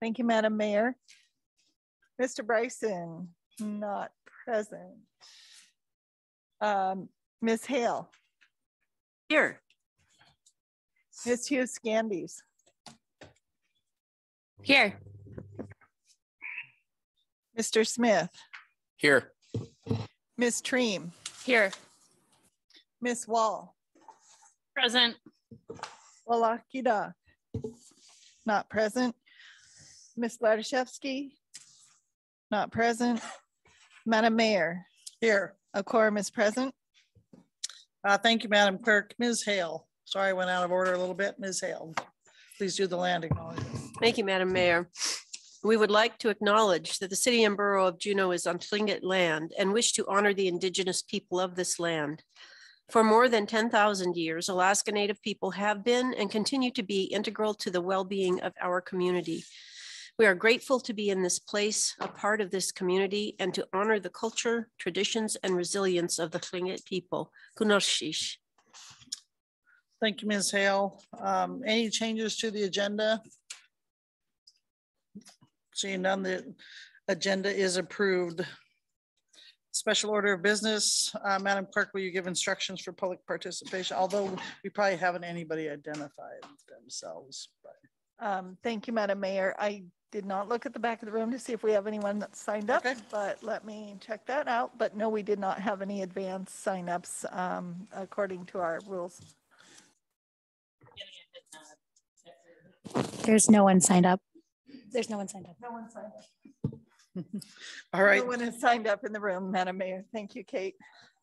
Thank you, Madam Mayor. Mr. Bryson, not present. Um, Ms. Hale, Here. Ms. Hughes-Skandijs, Here. Mr. Smith, Here. Ms. Triem, Here. Ms. Woll, Present. Wáahlaal Gíidaak, not present. Ms. Gladziszewski, not present. Madam Mayor, Here. a quorum is present. Uh, thank you, Madam Clerk. Ms. Hale. Sorry, I went out of order a little bit. Ms. Hale, please do the land acknowledgement. Thank you, Madam Mayor. We would like to acknowledge that the city and borough of Juneau is on Tlingit land and wish to honor the indigenous people of this land. For more than 10,000 years, Alaska Native people have been and continue to be integral to the well-being of our community. We are grateful to be in this place, a part of this community, and to honor the culture, traditions, and resilience of the Tlingit people. Gunalchéesh. Thank you, Ms. Hale. Um, any changes to the agenda? Seeing none, the agenda is approved. Special order of business, uh, Madam Clerk, will you give instructions for public participation? Although we probably haven't anybody identified themselves. but- Um, thank you, Madam Mayor. I did not look at the back of the room to see if we have anyone that signed up, Okay. but let me check that out. But no, we did not have any advance signups, um, according to our rules. There's no one signed up. There's no one signed up. No one signed up. All right, No one has signed up in the room, Madam Mayor. Thank you, Kate.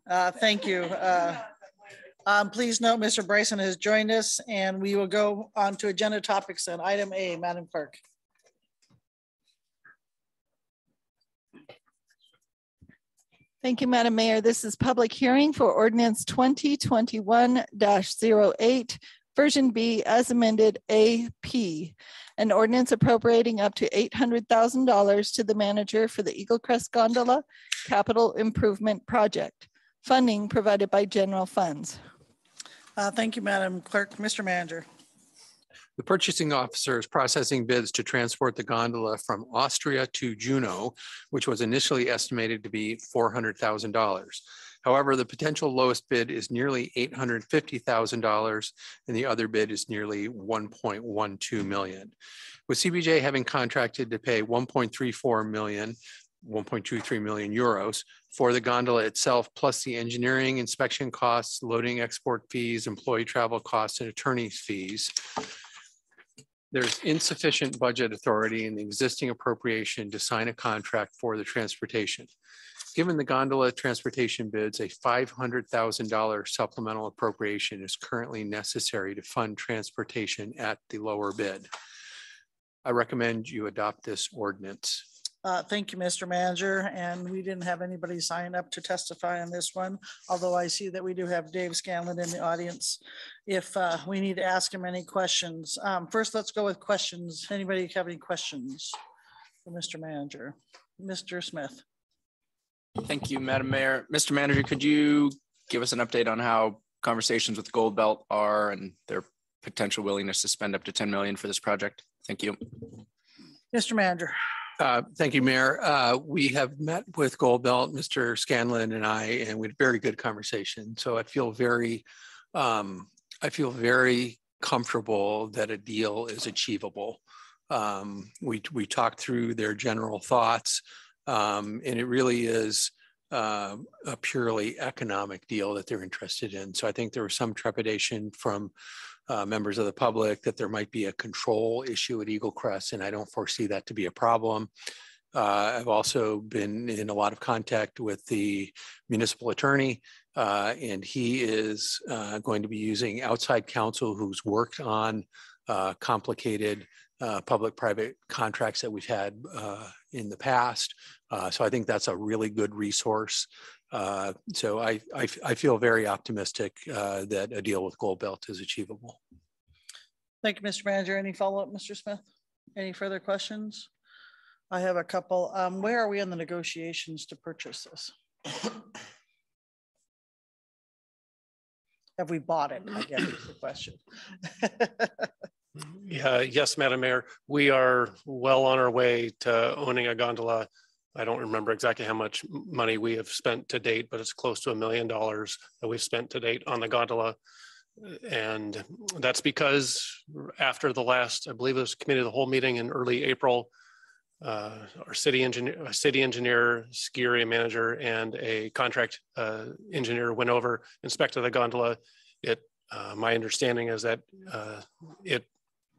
uh, thank you. Uh, um, please note, Mr. Bryson has joined us and we will go on to agenda topics and item A, Madam Clerk. Thank you, Madam Mayor. This is public hearing for ordinance twenty twenty-one 8 version B as amended AP. An ordinance appropriating up to eight hundred thousand dollars to the manager for the Eaglecrest Gondola Capital Improvement Project. Funding provided by general funds. Uh, thank you, Madam Clerk. Mr. Manager. The purchasing officer is processing bids to transport the gondola from Austria to Juneau, which was initially estimated to be four hundred thousand dollars. However, the potential lowest bid is nearly eight hundred fifty thousand dollars, and the other bid is nearly one point one two million. With CBJ having contracted to pay 1.34 million, 1.23 million euros for the gondola itself, plus the engineering inspection costs, loading export fees, employee travel costs, and attorney's fees. There's insufficient budget authority in the existing appropriation to sign a contract for the transportation. Given the gondola transportation bids, a five hundred thousand dollar supplemental appropriation is currently necessary to fund transportation at the lower bid. I recommend you adopt this ordinance. Uh, thank you, Mr. Manager, and we didn't have anybody sign up to testify on this one, although I see that we do have Dave Scanlan in the audience. If uh, we need to ask him any questions. Um, First, let's go with questions. Anybody have any questions for Mr. Manager? Mr. Smith? Thank you, Madam Mayor. Mr. Manager, could you give us an update on how conversations with Goldbelt are and their potential willingness to spend up to 10 million for this project? Thank you. Mr. Manager? Uh, Thank you, Mayor. Uh, We have met with Goldbelt, Mr. Scanlan and I, and we had a very good conversation. So I feel very, um, I feel very comfortable that a deal is achievable. Um, We, we talked through their general thoughts, um, and it really is uh, a purely economic deal that they're interested in. So I think there was some trepidation from uh, members of the public that there might be a control issue at Eaglecrest, and I don't foresee that to be a problem. Uh, I've also been in a lot of contact with the municipal attorney, uh, and he is uh, going to be using outside counsel who's worked on uh, complicated uh, public-private contracts that we've had uh, in the past. So I think that's a really good resource. Uh, so I, I, I feel very optimistic uh, that a deal with Goldbelt is achievable. Thank you, Mr. Manager. Any follow-up, Mr. Smith? Any further questions? I have a couple. Um, Where are we in the negotiations to purchase this? Have we bought it? I guess is the question. Yeah, yes, Madam Mayor, we are well on our way to owning a gondola. I don't remember exactly how much money we have spent to date, but it's close to a million dollars that we've spent to date on the gondola. And that's because after the last, I believe it was committee of the whole meeting in early April, uh, our city engineer, city engineer, ski area manager, and a contract uh, engineer went over, inspected the gondola. It, uh, my understanding is that uh, it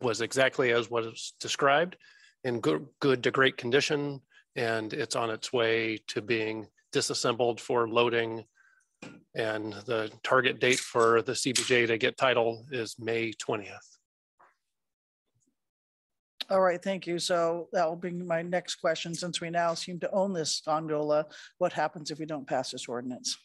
was exactly as was described in good, good to great condition. And it's on its way to being disassembled for loading. And the target date for the CBJ to get title is May 20th. All right, thank you. So that will bring my next question. Since we now seem to own this gondola, what happens if we don't pass this ordinance?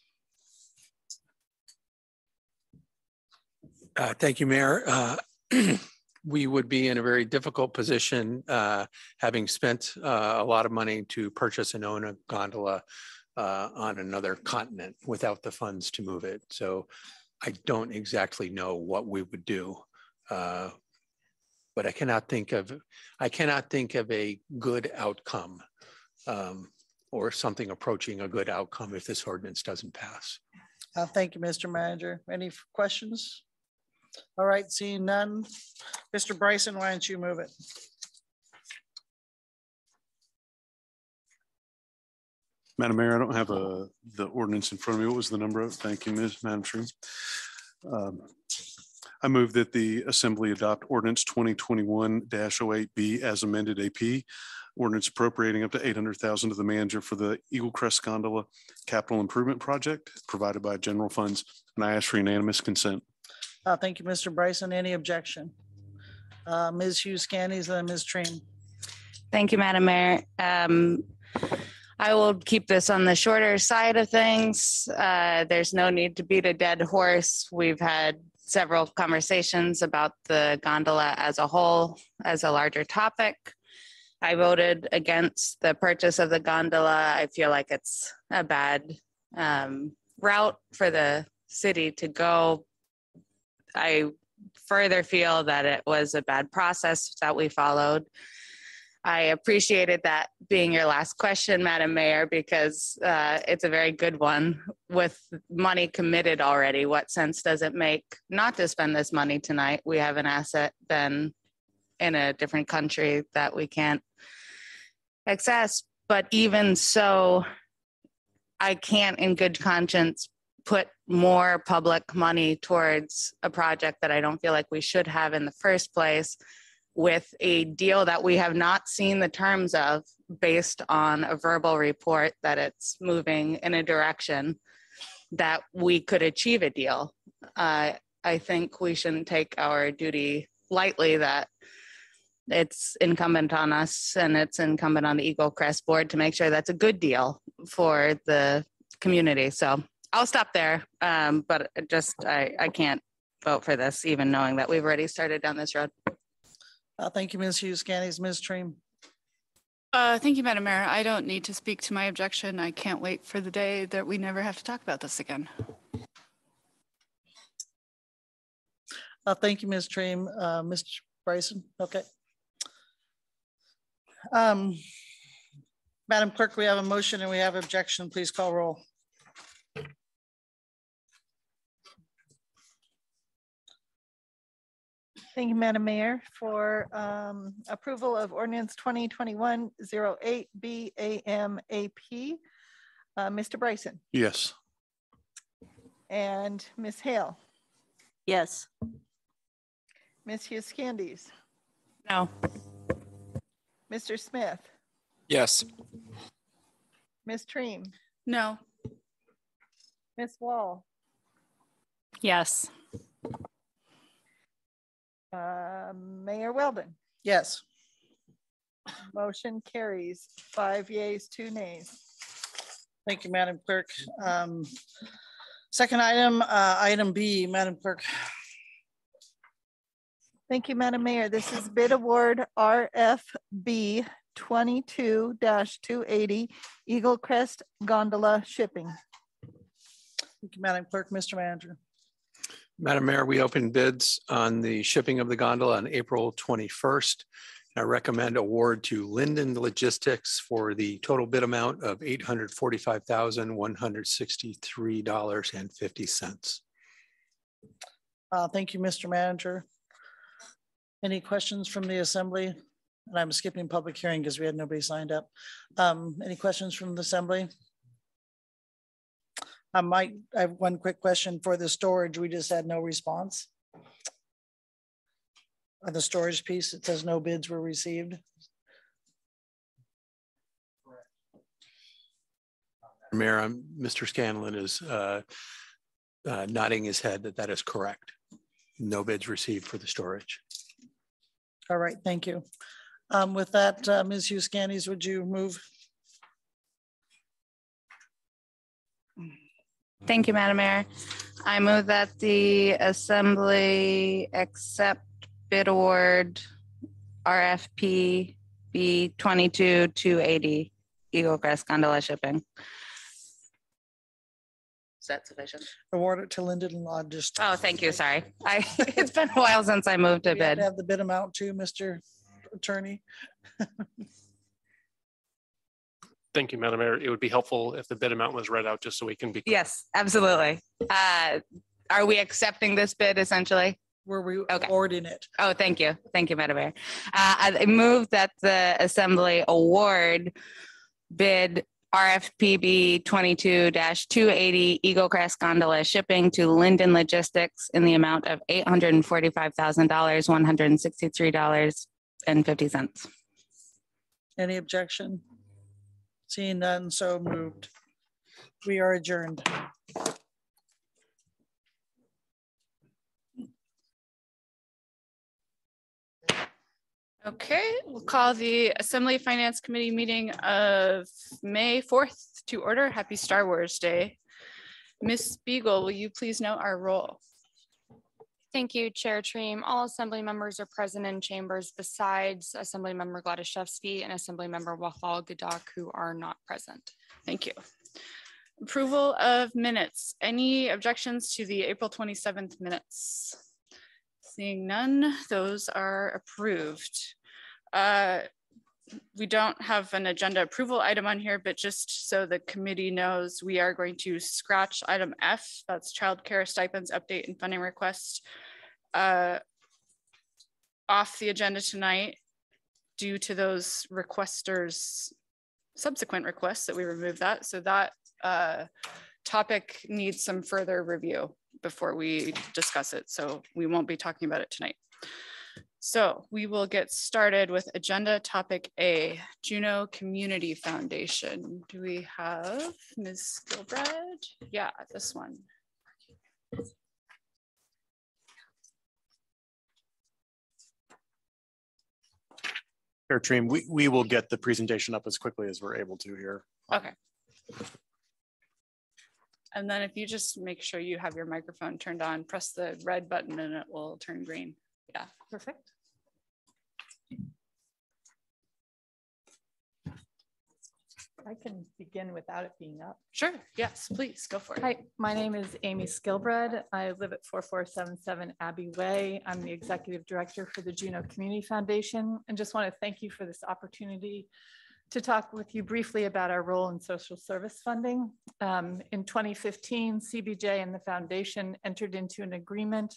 Uh, Thank you, Mayor. Uh, We would be in a very difficult position, uh, having spent uh, a lot of money to purchase and own a gondola uh, on another continent without the funds to move it. So I don't exactly know what we would do. uh, But I cannot think of, I cannot think of a good outcome um, or something approaching a good outcome if this ordinance doesn't pass. Uh, Thank you, Mr. Manager. Any questions? All right, seeing none. Mr. Bryson, why don't you move it? Madam Mayor, I don't have a, the ordinance in front of me. What was the number of? Thank you, Ms. Madam Chair. Um, I move that the Assembly adopt ordinance twenty twenty-one 8 B as amended AP. Ordinance appropriating up to eight hundred thousand to the manager for the Eaglecrest Gondola Capital Improvement Project provided by general funds. And I ask for unanimous consent. Uh, Thank you, Mr. Bryson. Any objection? Uh, Ms. Hughes-Skandijs and Ms. Train. Thank you, Madam Mayor. Um, I will keep this on the shorter side of things. Uh, there's no need to beat a dead horse. We've had several conversations about the gondola as a whole, as a larger topic. I voted against the purchase of the gondola. I feel like it's a bad um, route for the city to go. I further feel that it was a bad process that we followed. I appreciated that being your last question, Madam Mayor, because uh, it's a very good one. With money committed already, what sense does it make not to spend this money tonight? We have an asset then in a different country that we can't access. But even so, I can't, in good conscience, put more public money towards a project that I don't feel like we should have in the first place with a deal that we have not seen the terms of based on a verbal report that it's moving in a direction that we could achieve a deal. Uh, I think we shouldn't take our duty lightly that it's incumbent on us and it's incumbent on the Eaglecrest board to make sure that's a good deal for the community. So I'll stop there. Um, but it just, I, I can't vote for this, even knowing that we've already started down this road. Uh, Thank you, Ms. Hughes-Skandijs. Ms. Train. Uh, thank you, Madam Mayor. I don't need to speak to my objection. I can't wait for the day that we never have to talk about this again. Uh, Thank you, Ms. Train. Uh, Mr. Bryson, okay. Um, Madam Clerk, we have a motion and we have objection. Please call roll. Thank you, Madam Mayor, for um, approval of ordinance 2021-08 BAMAP. Uh, Mr. Bryson Yes. and Ms. Hale, Yes. Ms. Hughes-Skandijs, No. Mr. Smith, Yes. Ms. Triem, No. Ms. Woll, Yes. Uh, Mayor Weldon. Yes. Motion carries five yeas, two nays. Thank you, Madam Clerk. Um, Second item, uh, item B, Madam Clerk. Thank you, Madam Mayor. This is bid award RFB twenty-two two eighty Eaglecrest Gondola Shipping. Thank you, Madam Clerk, Mr. Manager. Madam Mayor, we opened bids on the shipping of the gondola on April 21st. I recommend award to Linden Logistics for the total bid amount of $845,163.50. Uh, Thank you, Mr. Manager. Any questions from the assembly? And I'm skipping public hearing because we had nobody signed up. Um, Any questions from the assembly? I might, I have one quick question for the storage. We just had no response. On the storage piece, it says no bids were received. Mayor, I'm- Mr. Scanlan is uh, uh, nodding his head that that is correct. No bids received for the storage. All right, thank you. Um, With that, uh, Ms. Hughes-Skandijs, would you move? Thank you, Madam Mayor. I move that the assembly accept bid award RFP B twenty-two two eighty Eaglecrest Gondola Shipping. Is that sufficient? Award it to Linden Logistics. Oh, thank you, sorry. I, it's been a while since I moved to We have bid. Have the bid amount too, Mr. Attorney. Thank you, Madam Mayor. It would be helpful if the bid amount was read out just so we can be. Yes, absolutely. Uh, Are we accepting this bid essentially? Were we Okay. awarding it? Oh, thank you. Thank you, Madam Mayor. Uh, I move that the Assembly award bid RFPB twenty-two two eighty Eaglecrest Gondola Shipping to Linden Logistics in the amount of eight hundred and forty-five thousand dollars, one hundred and sixty-three dollars and fifty cents. Any objection? Seeing none, so moved. We are adjourned. Okay, we'll call the Assembly Finance Committee meeting of May 4th to order. Happy Star Wars Day. Ms. Beagle, will you please note our roll? Thank you, Chair Triem. All Assembly members are present in chambers besides Assembly Member Gladziszewski and Assembly Member Wáahlaal Gíidaak, who are not present. Thank you. Approval of minutes. Any objections to the April 27th minutes? Seeing none, those are approved. Uh, We don't have an agenda approval item on here, but just so the committee knows, we are going to scratch item F, that's childcare stipends update and funding request uh, off the agenda tonight due to those requesters subsequent requests that we remove that. So that uh, topic needs some further review before we discuss it. So we won't be talking about it tonight. So we will get started with agenda topic A, Juneau Community Foundation. Do we have Ms. Gilbride? Yeah, this one. Fair Dream, we, we will get the presentation up as quickly as we're able to here. Okay. And then if you just make sure you have your microphone turned on, press the red button and it will turn green. Yeah, perfect. I can begin without it being up. Sure, yes, please, go for it. Hi, my name is Amy Skilbred. I live at 4477 Abbey Way. I'm the Executive Director for the Juneau Community Foundation and just want to thank you for this opportunity to talk with you briefly about our role in social service funding. Um, In 2015, CBJ and the foundation entered into an agreement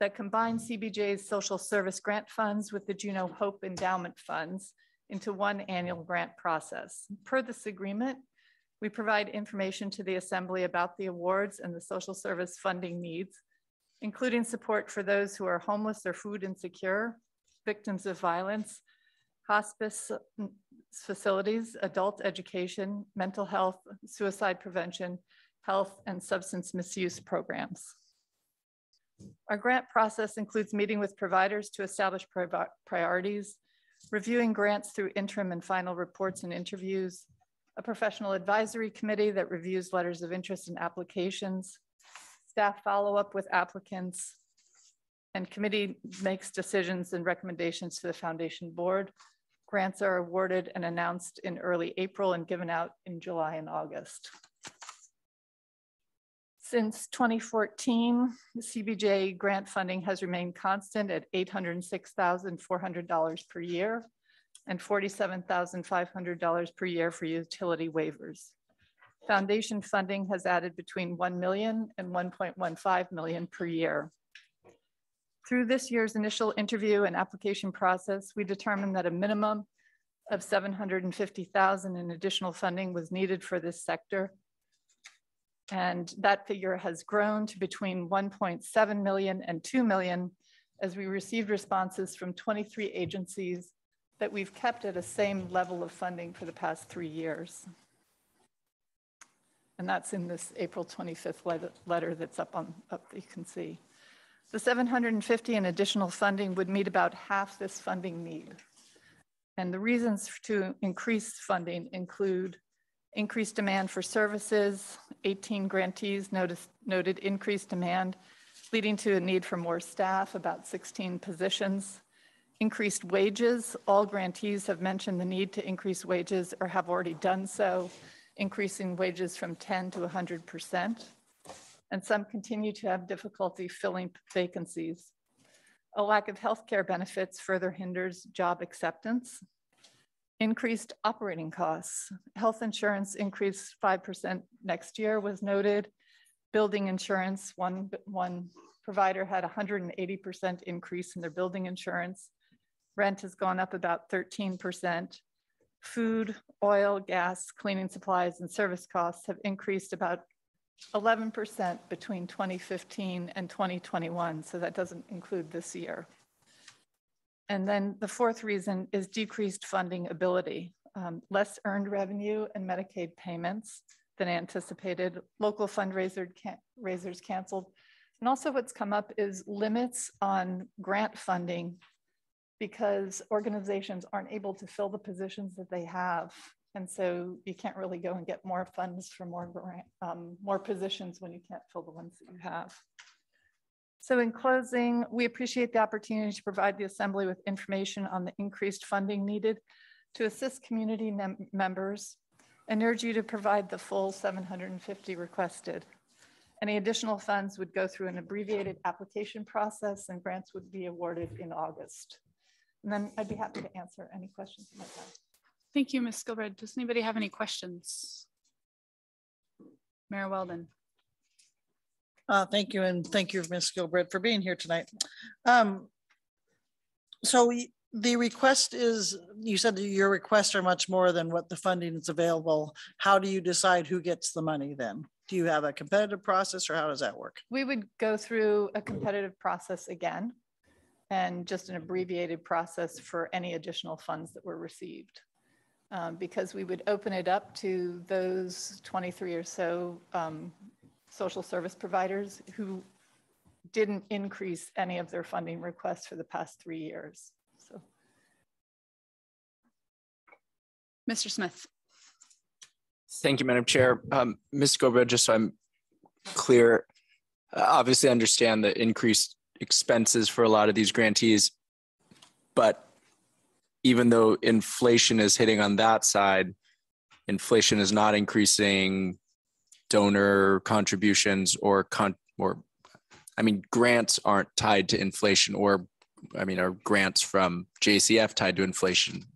that combined CBJ's social service grant funds with the Juneau Hope Endowment Funds into one annual grant process. Per this agreement, we provide information to the Assembly about the awards and the social service funding needs, including support for those who are homeless or food insecure, victims of violence, hospice facilities, adult education, mental health, suicide prevention, health, and substance misuse programs. Our grant process includes meeting with providers to establish pri- priorities, reviewing grants through interim and final reports and interviews, a professional advisory committee that reviews letters of interest and applications, staff follow-up with applicants, and committee makes decisions and recommendations to the foundation board. Grants are awarded and announced in early April and given out in July and August. Since 2014, CBJ grant funding has remained constant at $806,400 per year and $47,500 per year for utility waivers. Foundation funding has added between 1 million and 1.15 million per year. Through this year's initial interview and application process, we determined that a minimum of 750,000 in additional funding was needed for this sector. And that figure has grown to between 1.7 million and 2 million as we received responses from 23 agencies that we've kept at a same level of funding for the past three years. And that's in this April 25th letter that's up on up you can see. The 750 in additional funding would meet about half this funding need. And the reasons to increase funding include increased demand for services, 18 grantees noticed, noted increased demand, leading to a need for more staff, about 16 positions, increased wages. All grantees have mentioned the need to increase wages or have already done so, increasing wages from 10 to 100%. And some continue to have difficulty filling vacancies. A lack of healthcare benefits further hinders job acceptance. Increased operating costs. Health insurance increased 5% next year was noted. Building insurance, one, one provider had 180% increase in their building insurance. Rent has gone up about 13%. Food, oil, gas, cleaning supplies, and service costs have increased about 11% between 2015 and 2021. So that doesn't include this year. And then the fourth reason is decreased funding ability, um, less earned revenue and Medicaid payments than anticipated. Local fundraisers can canceled. And also what's come up is limits on grant funding because organizations aren't able to fill the positions that they have. And so you can't really go and get more funds for more, grant, um, more positions when you can't fill the ones that you have. So in closing, we appreciate the opportunity to provide the Assembly with information on the increased funding needed to assist community mem members and urge you to provide the full 750 requested. Any additional funds would go through an abbreviated application process and grants would be awarded in August. And then I'd be happy to answer any questions you might have. Thank you, Ms. Skilbred. Does anybody have any questions? Mayor Weldon. Uh, thank you, and thank you, Ms. Gilbert, for being here tonight. Um, so the request is, you said your requests are much more than what the funding is available. How do you decide who gets the money then? Do you have a competitive process or how does that work? We would go through a competitive process again and just an abbreviated process for any additional funds that were received. Um, because we would open it up to those 23 or so um, social service providers who didn't increase any of their funding requests for the past three years. So, Mr. Smith. Thank you, Madam Chair. Um, Ms. Goba, just so I'm clear, uh, obviously understand the increased expenses for a lot of these grantees, but even though inflation is hitting on that side, inflation is not increasing donor contributions or con or I mean grants aren't tied to inflation or I mean are grants from JCF tied to inflation?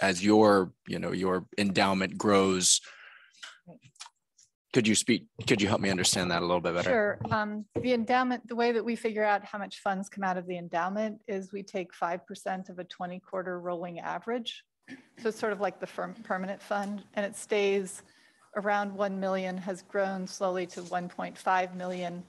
As your you know your endowment grows could you speak could you help me understand that a little bit better? Sure. Um, the endowment the way that we figure out how much funds come out of the endowment is we take 5% of a 20 quarter rolling average. So it's sort of like the firm permanent fund and it stays around 1 million has grown slowly to 1.5 million.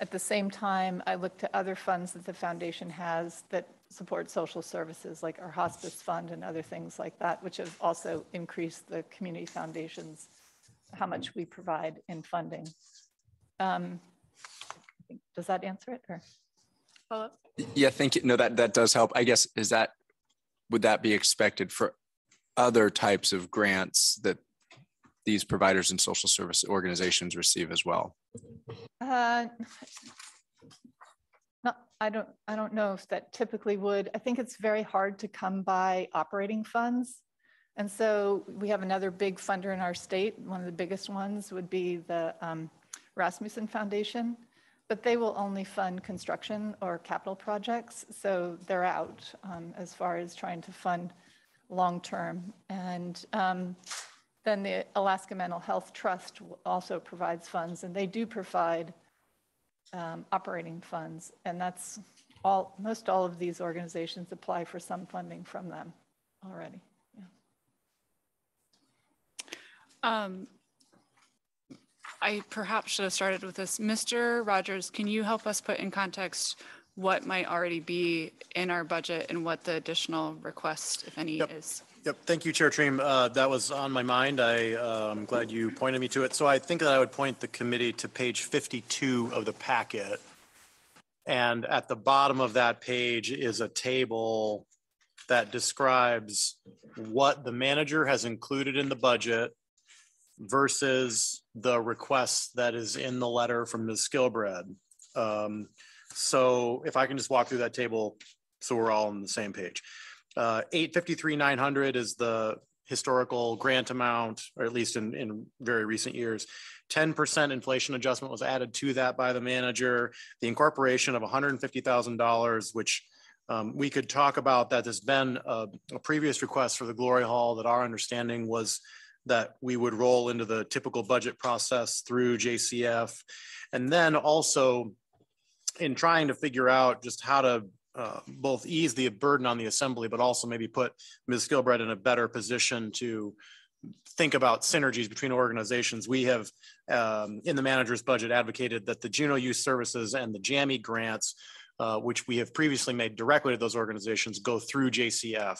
At the same time, I look to other funds that the foundation has that support social services, like our hospice fund and other things like that, which have also increased the community foundations, how much we provide in funding. Um, does that answer it or? Follow up? Yeah, thank you. No, that, that does help. I guess, is that, would that be expected for other types of grants that these providers and social service organizations receive as well? Uh, I don't. I don't know if that typically would. I think it's very hard to come by operating funds, and so we have another big funder in our state. One of the biggest ones would be the um, Rasmuson Foundation, but they will only fund construction or capital projects. So they're out um, as far as trying to fund long-term. And um, then the Alaska Mental Health Trust also provides funds, and they do provide um, operating funds. And that's all, most all of these organizations apply for some funding from them already. Um, I perhaps should have started with this. Mr. Rogers, can you help us put in context what might already be in our budget and what the additional request, if any, Yep. is? Yep, thank you, Chair Triem. Uh, That was on my mind. I, uh, I'm glad you pointed me to it. So I think that I would point the committee to page 52 of the packet. And at the bottom of that page is a table that describes what the manager has included in the budget versus the request that is in the letter from Ms. Skilbred. Um, So if I can just walk through that table, so we're all on the same page. Uh, eight fifty-three, nine hundred is the historical grant amount, or at least in, in very recent years. Ten percent inflation adjustment was added to that by the manager. The incorporation of hundred and fifty thousand dollars, which um, we could talk about that. There's been a, a previous request for the Glory Hall that our understanding was that we would roll into the typical budget process through JCF. And then also in trying to figure out just how to uh, both ease the burden on the assembly, but also maybe put Ms. Gilbreth in a better position to think about synergies between organizations. We have, um, in the manager's budget, advocated that the Juneau Youth Services and the JAMHI grants, uh, which we have previously made directly to those organizations, go through JCF.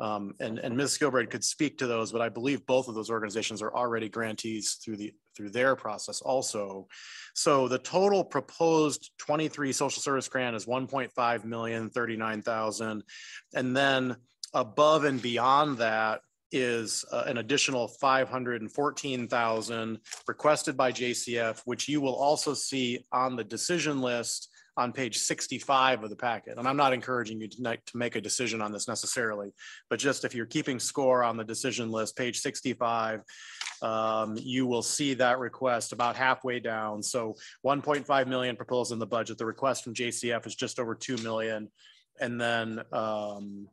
Um, and, and Ms. Gilbreth could speak to those, but I believe both of those organizations are already grantees through the through their process also. So the total proposed 23 social service grant is 1.5 million, 39,000. And then above and beyond that is uh, an additional 514,000 requested by JCF, which you will also see on the decision list on page 65 of the packet. And I'm not encouraging you tonight to make a decision on this necessarily, but just if you're keeping score on the decision list, page 65, um, you will see that request about halfway down. So 1.5 million proposed in the budget. The request from JCF is just over 2 million. And then um,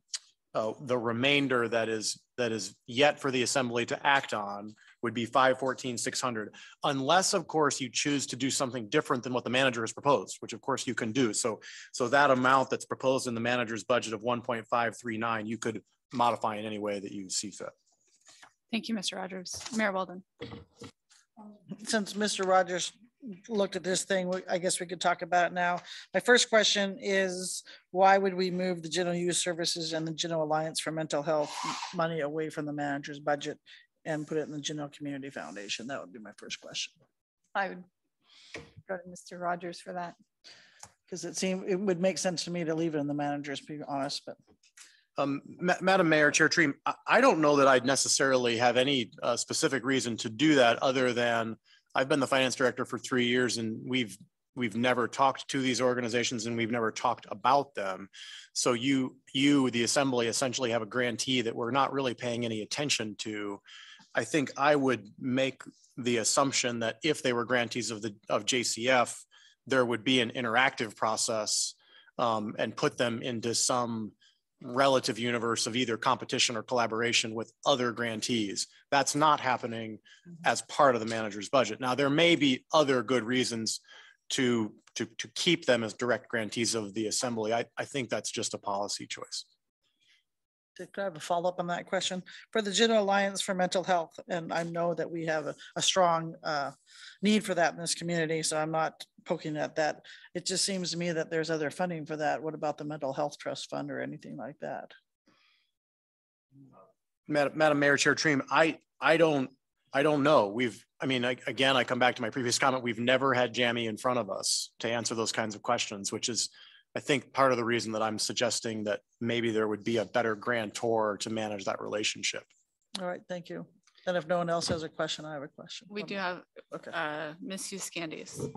uh, the remainder that is that is yet for the assembly to act on would be 514 600 unless of course you choose to do something different than what the manager has proposed which of course you can do so so that amount that's proposed in the manager's budget of 1.539 you could modify in any way that you see fit Thank you, Mr. Rogers. Mayor Weldon. Since Mr. Rogers looked at this thing, I guess we could talk about it now. My first question is, why would we move the General Youth Services and the General Alliance for Mental Health money away from the manager's budget and put it in the General Community Foundation? That would be my first question. I would go to Mr. Rogers for that. Because it seemed, it would make sense to me to leave it in the manager's, to be honest, but. Um, Ma- Madam Mayor, Chair Triem, I, I don't know that I'd necessarily have any uh, specific reason to do that other than I've been the finance director for three years and we've we've never talked to these organizations and we've never talked about them. So you you the assembly essentially have a grantee that we're not really paying any attention to. I think I would make the assumption that if they were grantees of the of JCF, there would be an interactive process um, and put them into some relative universe of either competition or collaboration with other grantees. That's not happening mm-hmm. as part of the manager's budget. Now, there may be other good reasons to, to, to keep them as direct grantees of the assembly. I, I think that's just a policy choice. Could I have a follow-up on that question? For the General Alliance for Mental Health, and I know that we have a, a strong uh, need for that in this community, so I'm not poking at that. It just seems to me that there's other funding for that. What about the Mental Health Trust Fund or anything like that? Madam, Madam Mayor, Chair Triem, I, I don't, I don't know. We've, I mean, I, again, I come back to my previous comment. We've never had JAMHI in front of us to answer those kinds of questions, which is, I think, part of the reason that I'm suggesting that maybe there would be a better grantor to manage that relationship. All right, thank you. And if no one else has a question, I have a question. We do have Okay. uh, Ms. Euskandis.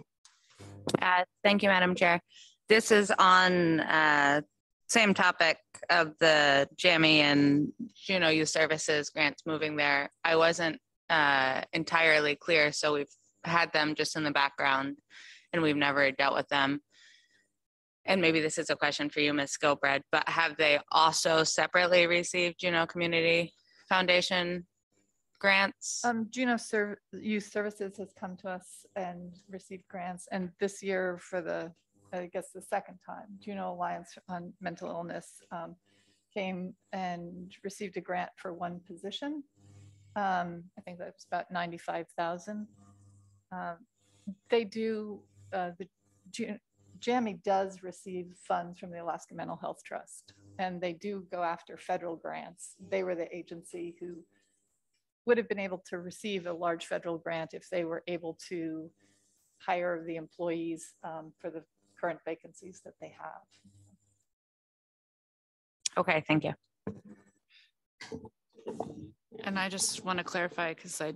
Uh, Thank you, Madam Chair. This is on uh, same topic of the JAMHI and Juneau Youth Services grants moving there. I wasn't uh, entirely clear, so we've had them just in the background and we've never dealt with them. And maybe this is a question for you, Ms. Skilbred, but have they also separately received Juneau Community Foundation grants? Um, Juneau Serv- Youth Services has come to us and received grants. And this year for the, I guess the second time, Juneau Alliance on Mental Illness um, came and received a grant for one position. Um, I think that was about 95,000. Um, They do, uh, the JAMHI does receive funds from the Alaska Mental Health Trust, and they do go after federal grants. They were the agency who would have been able to receive a large federal grant if they were able to hire the employees um, for the current vacancies that they have. Okay, thank you. And I just want to clarify because I.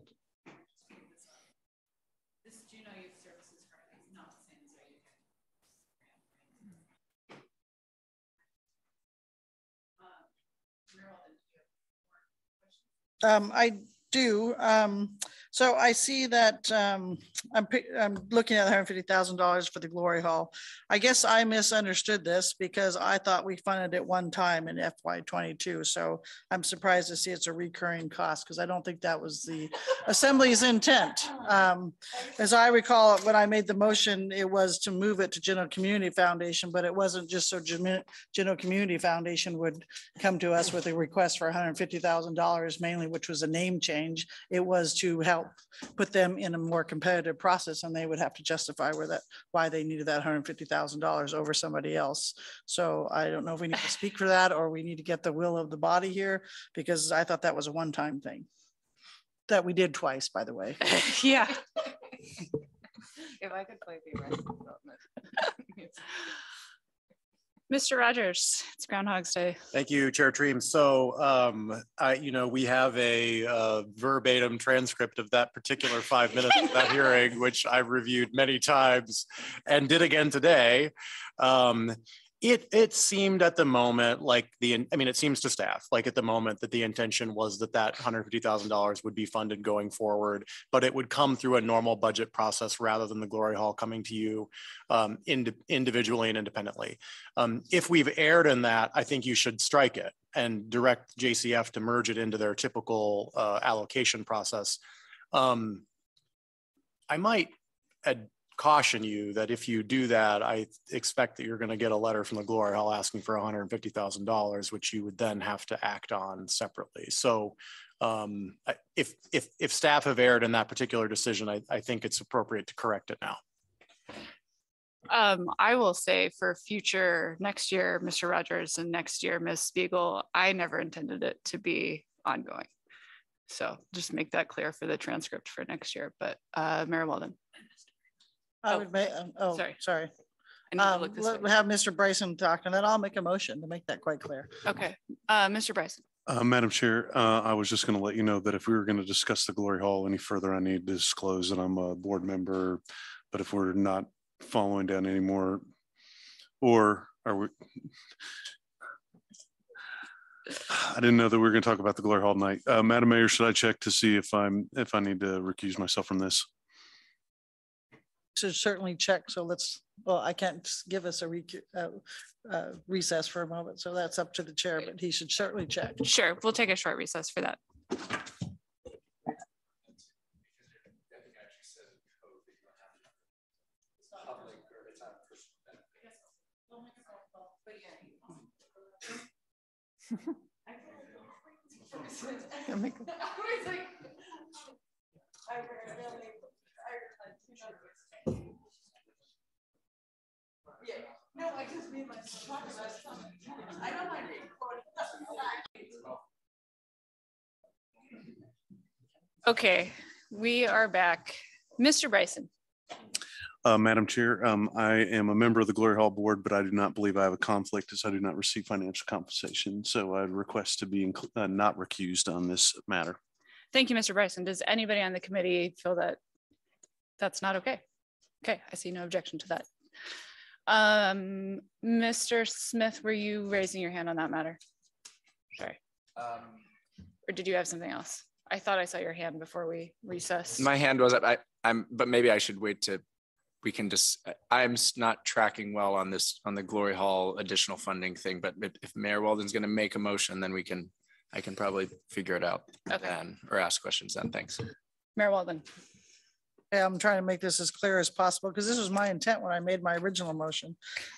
Um, I do. Um, so I see that, um, I'm, I'm looking at hundred fifty thousand dollars for the Glory Hall. I guess I misunderstood this because I thought we funded it one time in FY twenty-two. So I'm surprised to see it's a recurring cost because I don't think that was the assembly's intent. Um, as I recall, when I made the motion, it was to move it to General Community Foundation, but it wasn't just so Gen- General Community Foundation would come to us with a request for hundred and fifty thousand dollars mainly, which was a name change. It was to help put them in a more competitive process and they would have to justify where that, why they needed that hundred and fifty thousand dollars over somebody else. So I don't know if we need to speak for that or we need to get the will of the body here because I thought that was a one-time thing. That we did twice, by the way. Yeah. If I could play the Arrested Development. Mr. Rogers, it's Groundhog's Day. Thank you, Chair Triem. So, um, I, you know, we have a uh, verbatim transcript of that particular five minutes of that hearing, which I've reviewed many times and did again today. Um, it, it seemed at the moment like the, I mean, it seems to staff, like at the moment that the intention was that that $150,000 would be funded going forward, but it would come through a normal budget process rather than the Glory Hall coming to you um, indi- individually and independently. Um, if we've erred in that, I think you should strike it and direct JCF to merge it into their typical uh, allocation process. Um, I might caution you that if you do that, I expect that you're going to get a letter from the Glory Hall asking for $150,000, which you would then have to act on separately. So um, if, if, if staff have erred in that particular decision, I, I think it's appropriate to correct it now. Um, I will say for future, next year, Mr. Rogers and next year, Ms. Spiegel, I never intended it to be ongoing. So just make that clear for the transcript for next year, but uh, Mayor Weldon. I would make, oh, sorry. sorry. I need to Um, look this let- way. Have Mr. Bryson talk and then I'll make a motion to make that quite clear. Okay, uh, Mr. Bryson. Uh, Madam Chair, uh, I was just going to let you know that if we were going to discuss the Glory Hall any further, I need to disclose that I'm a board member. But if we're not following down anymore, or are we? I didn't know that we were going to talk about the Glory Hall tonight. Uh, Madam Mayor, should I check to see if I'm, if I need to recuse myself from this? Should certainly check. So let's, well, I can't give us a recu- uh, uh, recess for a moment. So that's up to the chair, but he should certainly check. Sure, we'll take a short recess for that. No, I just mean like talk about something. I don't mind being Okay, we are back. Mr. Bryson. Uh, Madam Chair, um, I am a member of the Glory Hall Board, but I do not believe I have a conflict as I do not receive financial compensation. So I'd request to be inclu- uh, not recused on this matter. Thank you, Mr. Bryson. Does anybody on the committee feel that that's not okay? Okay, I see no objection to that. Um, Mr. Smith, were you raising your hand on that matter? Sorry. Um, Or did you have something else? I thought I saw your hand before we recessed. My hand was up. I, I'm, but maybe I should wait to, we can just, I'm not tracking well on this, on the Glory Hall additional funding thing, but if, if Mayor Weldon's gonna make a motion, then we can, I can probably figure it out Okay. then, or ask questions then. Thanks. Mayor Weldon. I'm trying to make this as clear as possible because this was my intent when I made my original motion.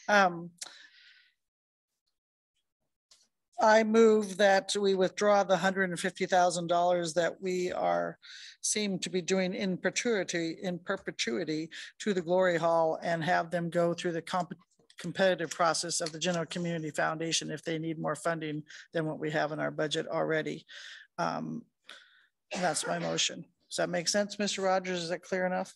Um, I move that we withdraw the hundred and fifty thousand dollars that we are, seem to be doing in perpetuity, in perpetuity to the Glory Hall and have them go through the comp- competitive process of the Juneau Community Foundation if they need more funding than what we have in our budget already. Um, That's my motion. Does that make sense, Mr. Rogers? Is that clear enough?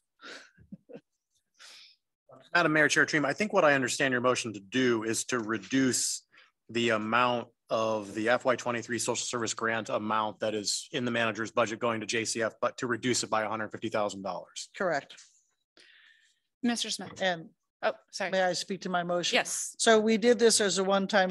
Madam Mayor, Chair Triem, I think what I understand your motion to do is to reduce the amount of the FY twenty-three social service grant amount that is in the manager's budget going to JCF, but to reduce it by hundred and fifty thousand dollars. Correct. Mr. Smith. And Oh, sorry. may I speak to my motion? Yes. So we did this as a one-time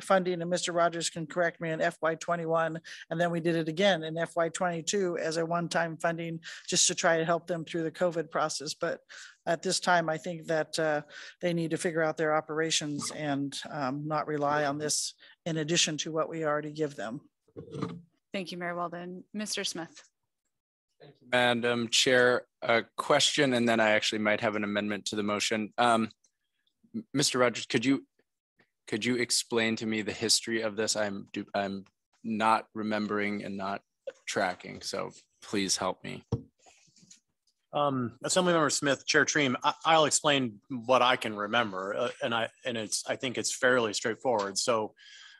funding, and Mr. Rogers can correct me in FY twenty-one, and then we did it again in FY twenty-two as a one-time funding, just to try to help them through the COVID process. But at this time, I think that uh, they need to figure out their operations and um, not rely on this in addition to what we already give them. Thank you, Mayor Weldon. Mr. Smith. Madam Chair, a question, and then I actually might have an amendment to the motion. Um, Mr. Rogers, could you, could you explain to me the history of this? I'm, I'm not remembering and not tracking, so please help me. Um, Assemblymember Smith, Chair Triem, I, I'll explain what I can remember, uh, and I, and it's, I think it's fairly straightforward. So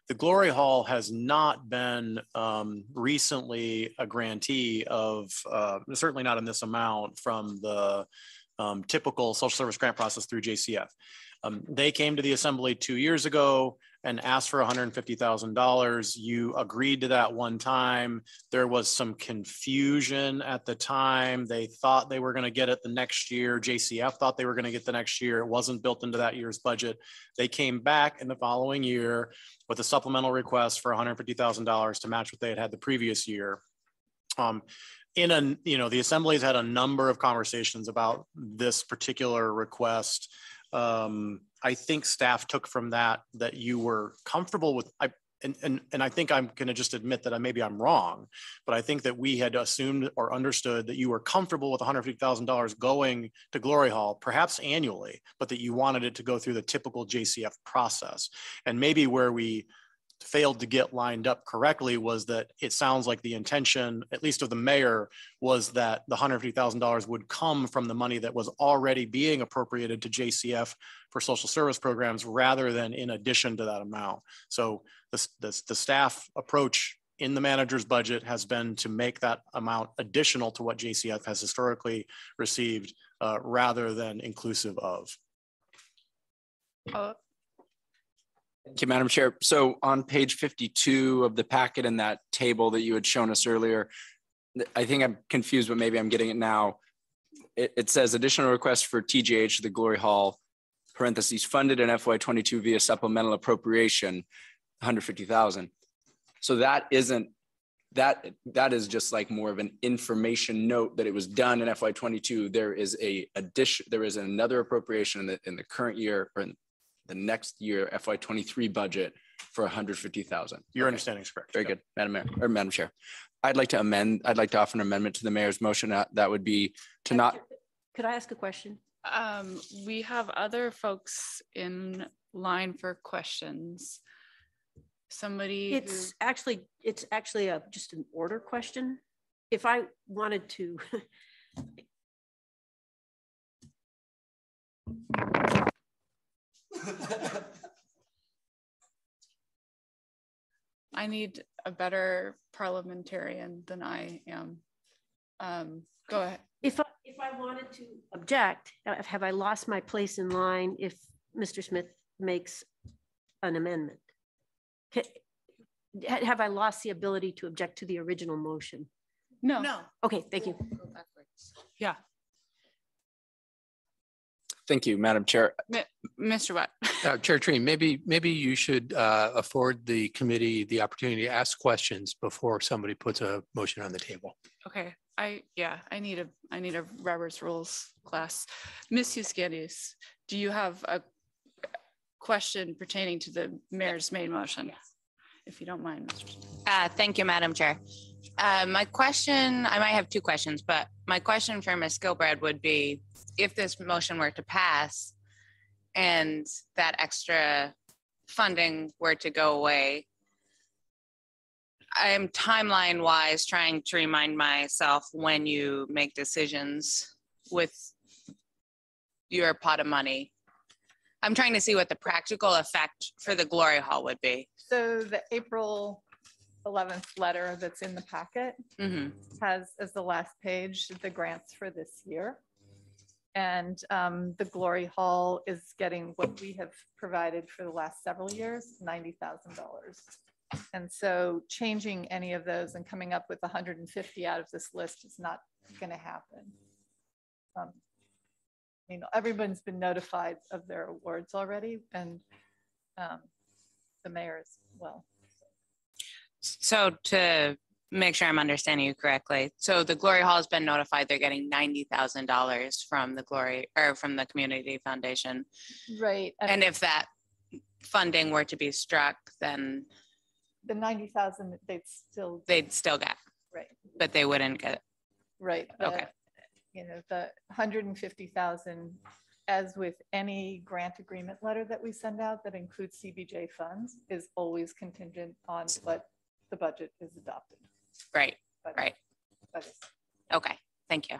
the Glory Hall has not been, um, recently a grantee of, uh, certainly not in this amount from the, um, typical social service grant process through JCF. Um, they came to the assembly two years ago and asked for hundred and fifty thousand dollars. You agreed to that one time. There was some confusion at the time. They thought they were going to get it the next year. JCF thought they were going to get the next year. It wasn't built into that year's budget. They came back in the following year with a supplemental request for $150,000 to match what they had had the previous year. Um, in a, you know, the assemblies had a number of conversations about this particular request. Um, I think staff took from that that you were comfortable with, I, and, and, and I think I'm going to just admit that I, maybe I'm wrong, but I think that we had assumed or understood that you were comfortable with $150,000 going to Glory Hall, perhaps annually, but that you wanted it to go through the typical JCF process. And maybe where we failed to get lined up correctly was that it sounds like the intention, at least of the mayor, was that the $150,000 would come from the money that was already being appropriated to JCF for social service programs rather than in addition to that amount. So the, the, the staff approach in the manager's budget has been to make that amount additional to what JCF has historically received uh, rather than inclusive of. Oh, Thank you, Madam Chair. So on page fifty-two of the packet in that table that you had shown us earlier, I think I'm confused, but maybe I'm getting it now. It, it says additional request for TGH to the Glory Hall, parentheses, funded in FY twenty-two via supplemental appropriation, hundred fifty thousand. So that isn't, that, that is just like more of an information note that it was done in FY twenty-two. There is a addition, there is another appropriation in the, in the current year or in the next year FY twenty-three budget for hundred fifty thousand. Your understanding is correct. Very good, Madam Mayor, or Madam Chair. I'd like to amend, I'd like to offer an amendment to the mayor's motion. That, that would be to not, Could I ask a question? Um, we have other folks in line for questions. Somebody. who- It's actually, it's actually a, just an order question. If I wanted to. I need a better parliamentarian than I am. Um, go ahead. If I, if I wanted to object, uh, have I lost my place in line if Mr. Smith makes an amendment? Ha- ha- Have I lost the ability to object to the original motion? No. No. Okay, thank you. Yeah. Thank you, Madam Chair. Mi- Mr. Watt. Uh, Chair Tree, maybe, maybe you should uh, afford the committee the opportunity to ask questions before somebody puts a motion on the table. Okay, I, yeah, I need a, I need a Robert's Rules class. Ms. Hughes-Skandijs, do you have a question pertaining to the mayor's main motion? If you don't mind, Mr. Uh, thank you, Madam Chair. Uh, my question, I might have two questions, but my question for Ms. Skilbred would be, if this motion were to pass and that extra funding were to go away, I am timeline wise trying to remind myself when you make decisions with your pot of money. I'm trying to see what the practical effect for the glory hall would be. So the April 11th letter that's in the packet Mhm. has as the last page, the grants for this year. And um, the Glory Hall is getting what we have provided for the last several years, $90,000. And so changing any of those and coming up with 150 out of this list is not going to happen. Um, You know, everyone's been notified of their awards already and um, the mayor as well. So to make sure I'm understanding you correctly, so the Glory Hall has been notified they're getting ninety thousand dollars from the Glory or from the Community Foundation. Right. And if that funding were to be struck, then The 90,000, they'd still, they'd still get, right, but they wouldn't get it. right. Okay. You know, the 150,000, as with any grant agreement letter that we send out that includes CBJ funds, is always contingent on what the budget is adopted. Right, But- right. but Okay, thank you.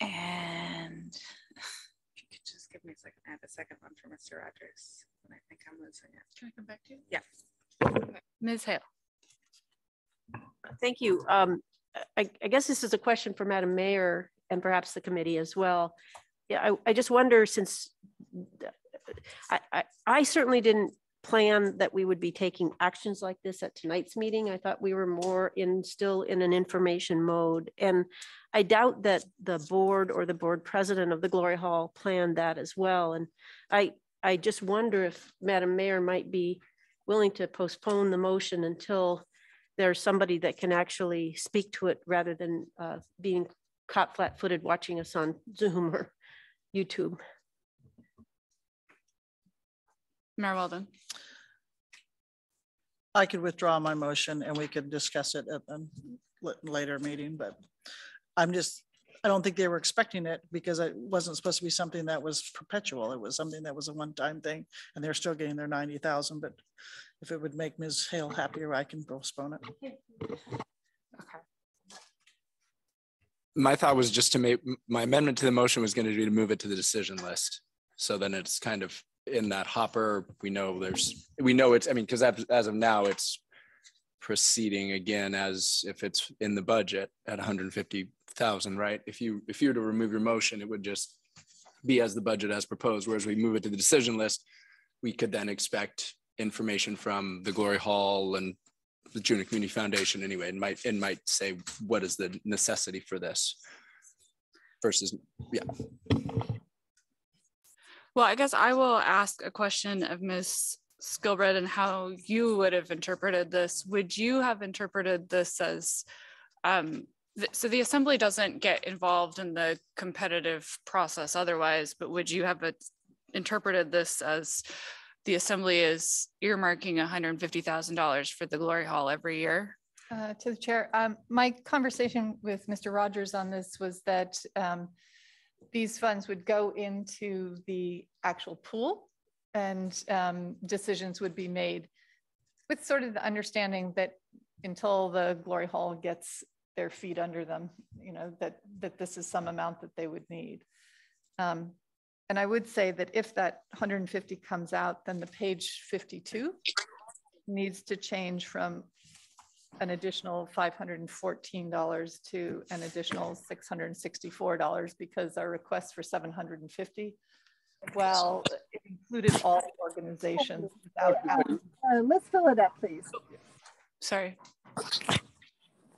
And If you could just give me a second, I have a second one for Mr. Rogers, and I think I'm losing it. Can I come back to you? Yeah. Ms. Hale. Thank you. Um, I, I guess this is a question for Madam Mayor and perhaps the committee as well. Yeah, I, I just wonder since I, I, I certainly didn't plan that we would be taking actions like this at tonight's meeting. I thought we were more in, still in an information mode. And I doubt that the board or the board president of the Glory Hall planned that as well. And I, I just wonder if Madam Mayor might be willing to postpone the motion until there's somebody that can actually speak to it rather than uh, being caught flat-footed watching us on Zoom or YouTube. Mayor Weldon. I could withdraw my motion and we could discuss it at a later meeting, but I'm just, I don't think they were expecting it because it wasn't supposed to be something that was perpetual. It was something that was a one-time thing and they're still getting their ninety thousand, but if it would make Ms. Hale happier, I can postpone it. Okay. My thought was just to make, my amendment to the motion was going to be to move it to the decision list. So then it's kind of in that hopper. We know there's, we know it's, I mean, because as of now, it's proceeding again as if it's in the budget at 150,000, right? If you, if you were to remove your motion, it would just be as the budget as proposed, whereas we move it to the decision list, we could then expect information from the Glory Hall and the Juneau Community Foundation anyway, and might, it might say, what is the necessity for this? Versus, yeah. Well, I guess I will ask a question of Ms. Skilbred and how you would have interpreted this. Would you have interpreted this as, um, th- so the assembly doesn't get involved in the competitive process otherwise, but would you have interpreted this as the assembly is earmarking $150,000 for the Glory Hall every year? Uh, To the chair, um, my conversation with Mr. Rogers on this was that um, these funds would go into the actual pool and um, decisions would be made with sort of the understanding that until the Glory Hall gets their feet under them, you know, that, that this is some amount that they would need. Um, And I would say that if that 150 comes out, then the page 52 needs to change from an additional $514 to an additional $664 because our request for 750, well, it included all organizations without. Uh, Let's fill it up, please. Sorry.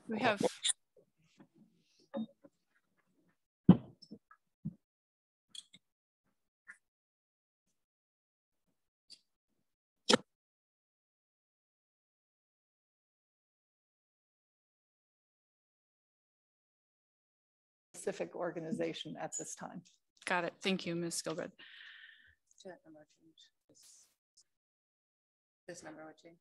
We have, specific organization at this time. Got it. Thank you, Ms. Skilbred. This number would change.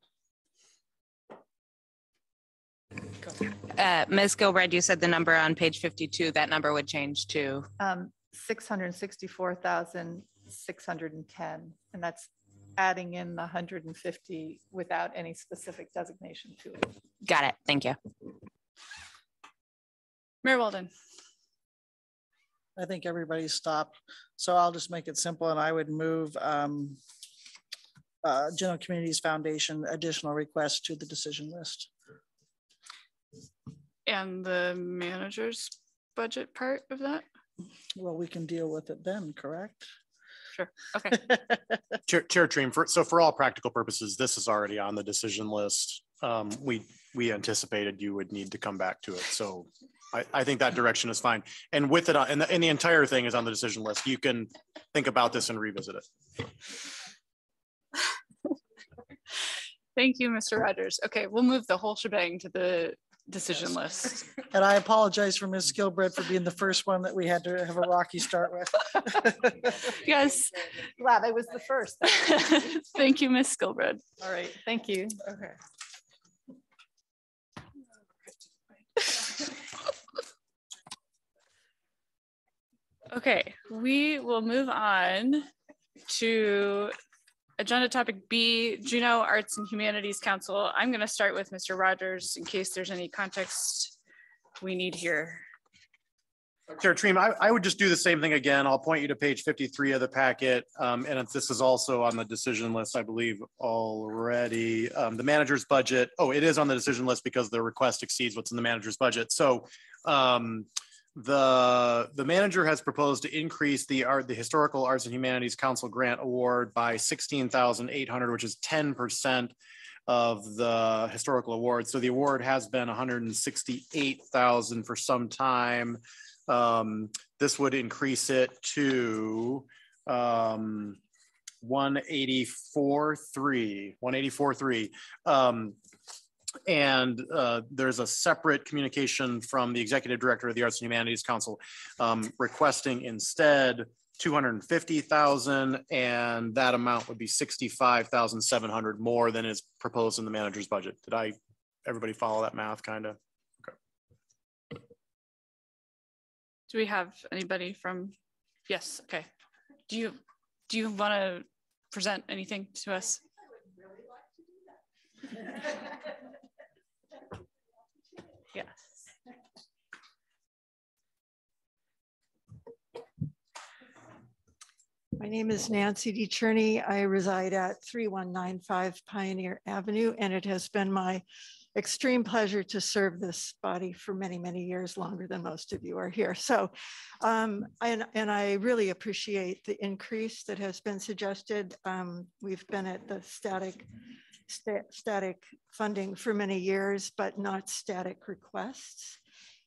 Uh, Ms. Skilbred, you said the number on page 52, that number would change to, Um, six hundred and sixty-four thousand, six hundred and ten, and that's adding in the hundred and fifty without any specific designation to it. got it. Thank you. Mayor Weldon. I think everybody stopped. So I'll just make it simple and I would move um, uh, Juneau Communities Foundation additional requests to the decision list. And the manager's budget part of that? Well, we can deal with it then, correct? Sure. Okay. Chair, Chair Triem, for, so for all practical purposes, this is already on the decision list. Um, we, we anticipated you would need to come back to it. So I, I think that direction is fine. And with it, on- and the, and the entire thing is on the decision list. You can think about this and revisit it. Thank you, Mr. Rogers. Okay, we'll move the whole shebang to the decision list. And I apologize for Ms. Skilbred for being the first one that we had to have a rocky start with. Yes. Glad I was the first. Thank you, Ms. Skilbred. All right, thank you. Okay. Okay, we will move on to agenda topic B, Juneau Arts and Humanities Council. I'm going to start with Mr. Rogers in case there's any context we need here. Chair Triem, I, I would just do the same thing again. I'll point you to page fifty-three of the packet. Um, and this is also on the decision list, I believe, already. Um, the manager's budget, oh, it is on the decision list because the request exceeds what's in the manager's budget. So, um, the, the manager has proposed to increase the art, the Historical Arts and Humanities Council Grant Award by sixteen thousand eight hundred, which is ten percent of the historical award. So the award has been hundred and sixty-eight thousand for some time. Um, this would increase it to um, one eighty-four, three, one eighty-four, three. Um, and uh, there's a separate communication from the executive director of the Arts and Humanities Council um, requesting instead two hundred and fifty thousand, and that amount would be sixty-five thousand seven hundred more than is proposed in the manager's budget. Did I, everybody follow that math kind of? Okay. Do we have anybody from, yes, okay. Do you, do you want to present anything to us? Yes. My name is Nancy DeCherney. I reside at 3195 Pioneer Avenue, and it has been my extreme pleasure to serve this body for many, many years, longer than most of you are here. So, um, and, and I really appreciate the increase that has been suggested. Um, we've been at the static, sta- static funding for many years, but not static requests.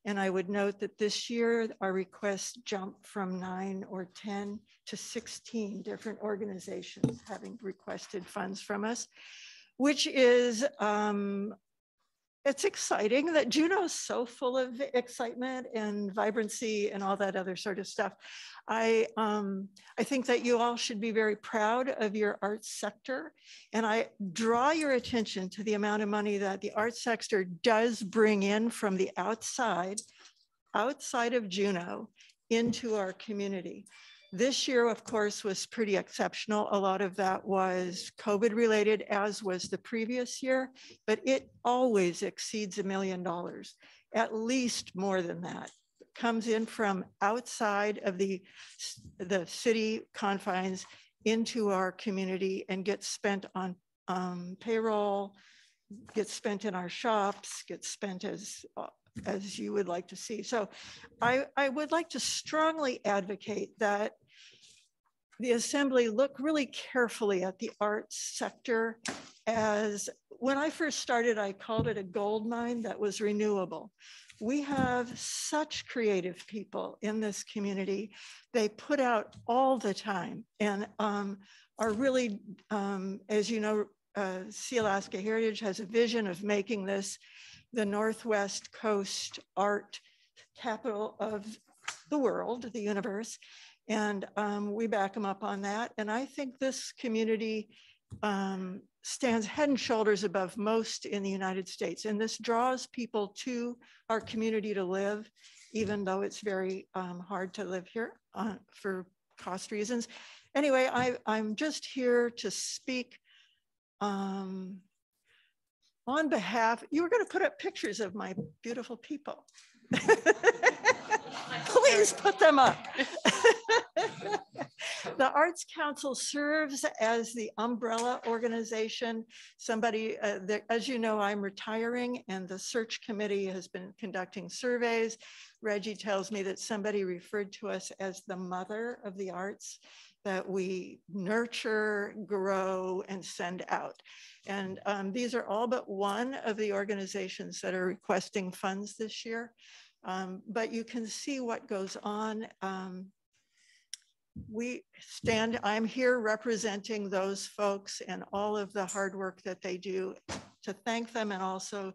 And I would note that this year, our requests jumped from nine or 10 to 16 different organizations having requested funds from us, which is, um, it's exciting that Juneau's so full of excitement and vibrancy and all that other sort of stuff. I, um, I think that you all should be very proud of your arts sector. And I draw your attention to the amount of money that the arts sector does bring in from the outside, outside of Juneau into our community. This year, of course, was pretty exceptional. A lot of that was COVID related, as was the previous year, but it always exceeds a million dollars, at least more than that. It Comes in from outside of the, the city confines into our community and gets spent on um, payroll, gets spent in our shops, gets spent as uh, as you would like to see. So I, I would like to strongly advocate that the assembly look really carefully at the arts sector as when I first started, I called it a gold mine that was renewable. We have such creative people in this community. They put out all the time and um, are really, um, as you know, uh, Sealaska Heritage has a vision of making this the Northwest Coast art capital of the world, the universe. And um, we back them up on that. And I think this community um, stands head and shoulders above most in the United States. And this draws people to our community to live, even though it's very um, hard to live here uh, for cost reasons. Anyway, I, I'm just here to speak um, on behalf, you were going to put up pictures of my beautiful people. Please put them up. the Arts Council serves as the umbrella organization. Somebody, uh, that, as you know, I'm retiring and the search committee has been conducting surveys. Reggie tells me that somebody referred to us as the mother of the arts, that we nurture, grow, and send out. And um, these are all but one of the organizations that are requesting funds this year. Um, but you can see what goes on. Um, we stand, I'm here representing those folks and all of the hard work that they do to thank them and also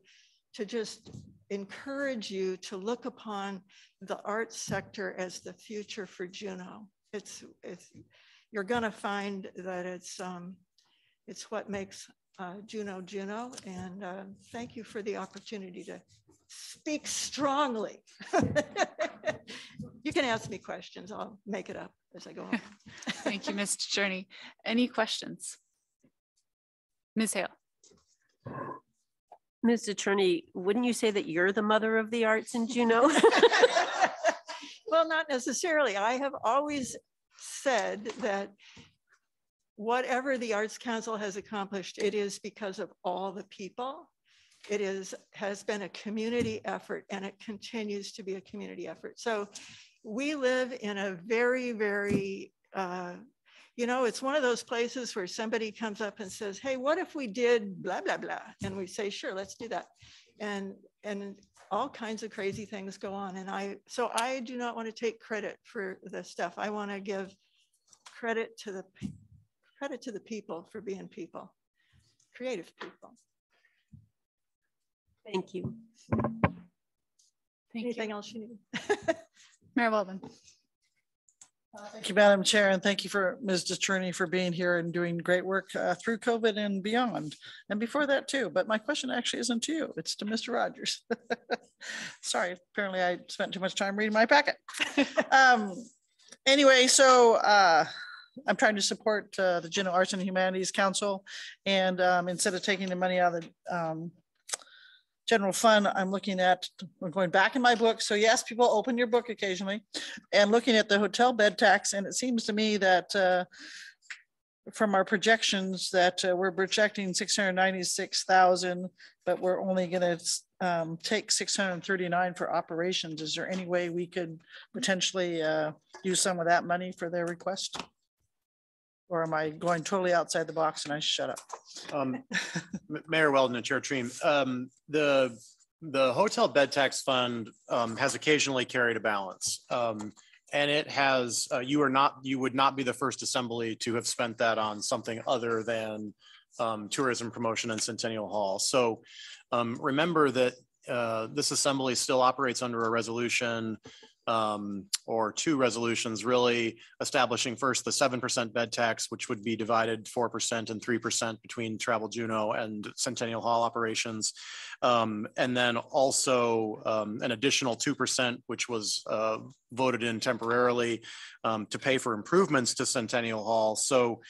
to just encourage you to look upon the arts sector as the future for Juneau. It's, it's you're gonna find that it's, um, it's what makes uh, Juneau Juneau. And uh, thank you for the opportunity to speak strongly. you can ask me questions. I'll make it up as I go on. Thank you, Mr. DeCherney. Any questions? Ms. Hale. Ms. DeCherney, wouldn't you say that you're the mother of the arts in Juneau? well, not necessarily. I have always said that whatever the Arts Council has accomplished, it is because of all the people it is has been a community effort and it continues to be a community effort. So we live in a very, very, uh, you know, it's one of those places where somebody comes up and says, hey, what if we did blah, blah, blah? And we say, sure, let's do that. And, and all kinds of crazy things go on. And I, so I do not want to take credit for the stuff. I want to give credit to the, credit to the people for being people, creative people. Thank you. Thank Anything you. else you need? Mayor Weldon. Thank you, Madam Chair, and thank you for Ms. DeCherney for being here and doing great work uh, through COVID and beyond, and before that too. But my question actually isn't to you, it's to Mr. Rogers. Sorry, apparently I spent too much time reading my packet. Um, Anyway, so uh, I'm trying to support uh, the Juneau Arts and Humanities Council, and um, instead of taking the money out of the um, general fund, I'm looking at, I'm going back in my book. So yes, people open your book occasionally and looking at the hotel bed tax. And it seems to me that uh, from our projections that uh, we're projecting 696,000, but we're only going to um, take 639 for operations. Is there any way we could potentially uh, use some of that money for their request? Or am I going totally outside the box and I shut up? Um, Mayor Weldon and Chair Triem, um, the, the hotel bed tax fund, um, has occasionally carried a balance. Um, and it has, uh, you are not, you would not be the first assembly to have spent that on something other than, um, tourism promotion and Centennial Hall. So, um, remember that, uh, this assembly still operates under a resolution um, or two resolutions really establishing first the 7% bed tax, which would be divided 4% and 3% between Travel Juneau and Centennial Hall operations. Um, and then also um, an additional 2%, which was uh, voted in temporarily um, to pay for improvements to Centennial Hall. So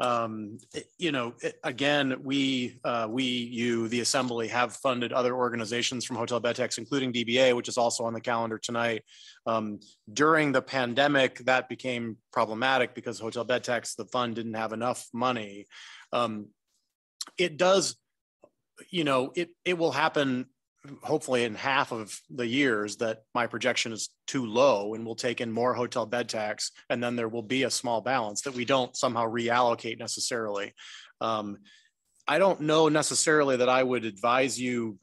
um, it- you know, it- again, we, uh, we, you, the assembly have funded other organizations from Hotel Bed Tax, including DBA, which is also on the calendar tonight. Um, during the pandemic, that became problematic because Hotel Bed Tax, the fund didn't have enough money. Um, it does, you know, it, it will happen hopefully in half of the years that my projection is too low and we'll take in more hotel bed tax and then there will be a small balance that we don't somehow reallocate necessarily. Um, I don't know necessarily that I would advise you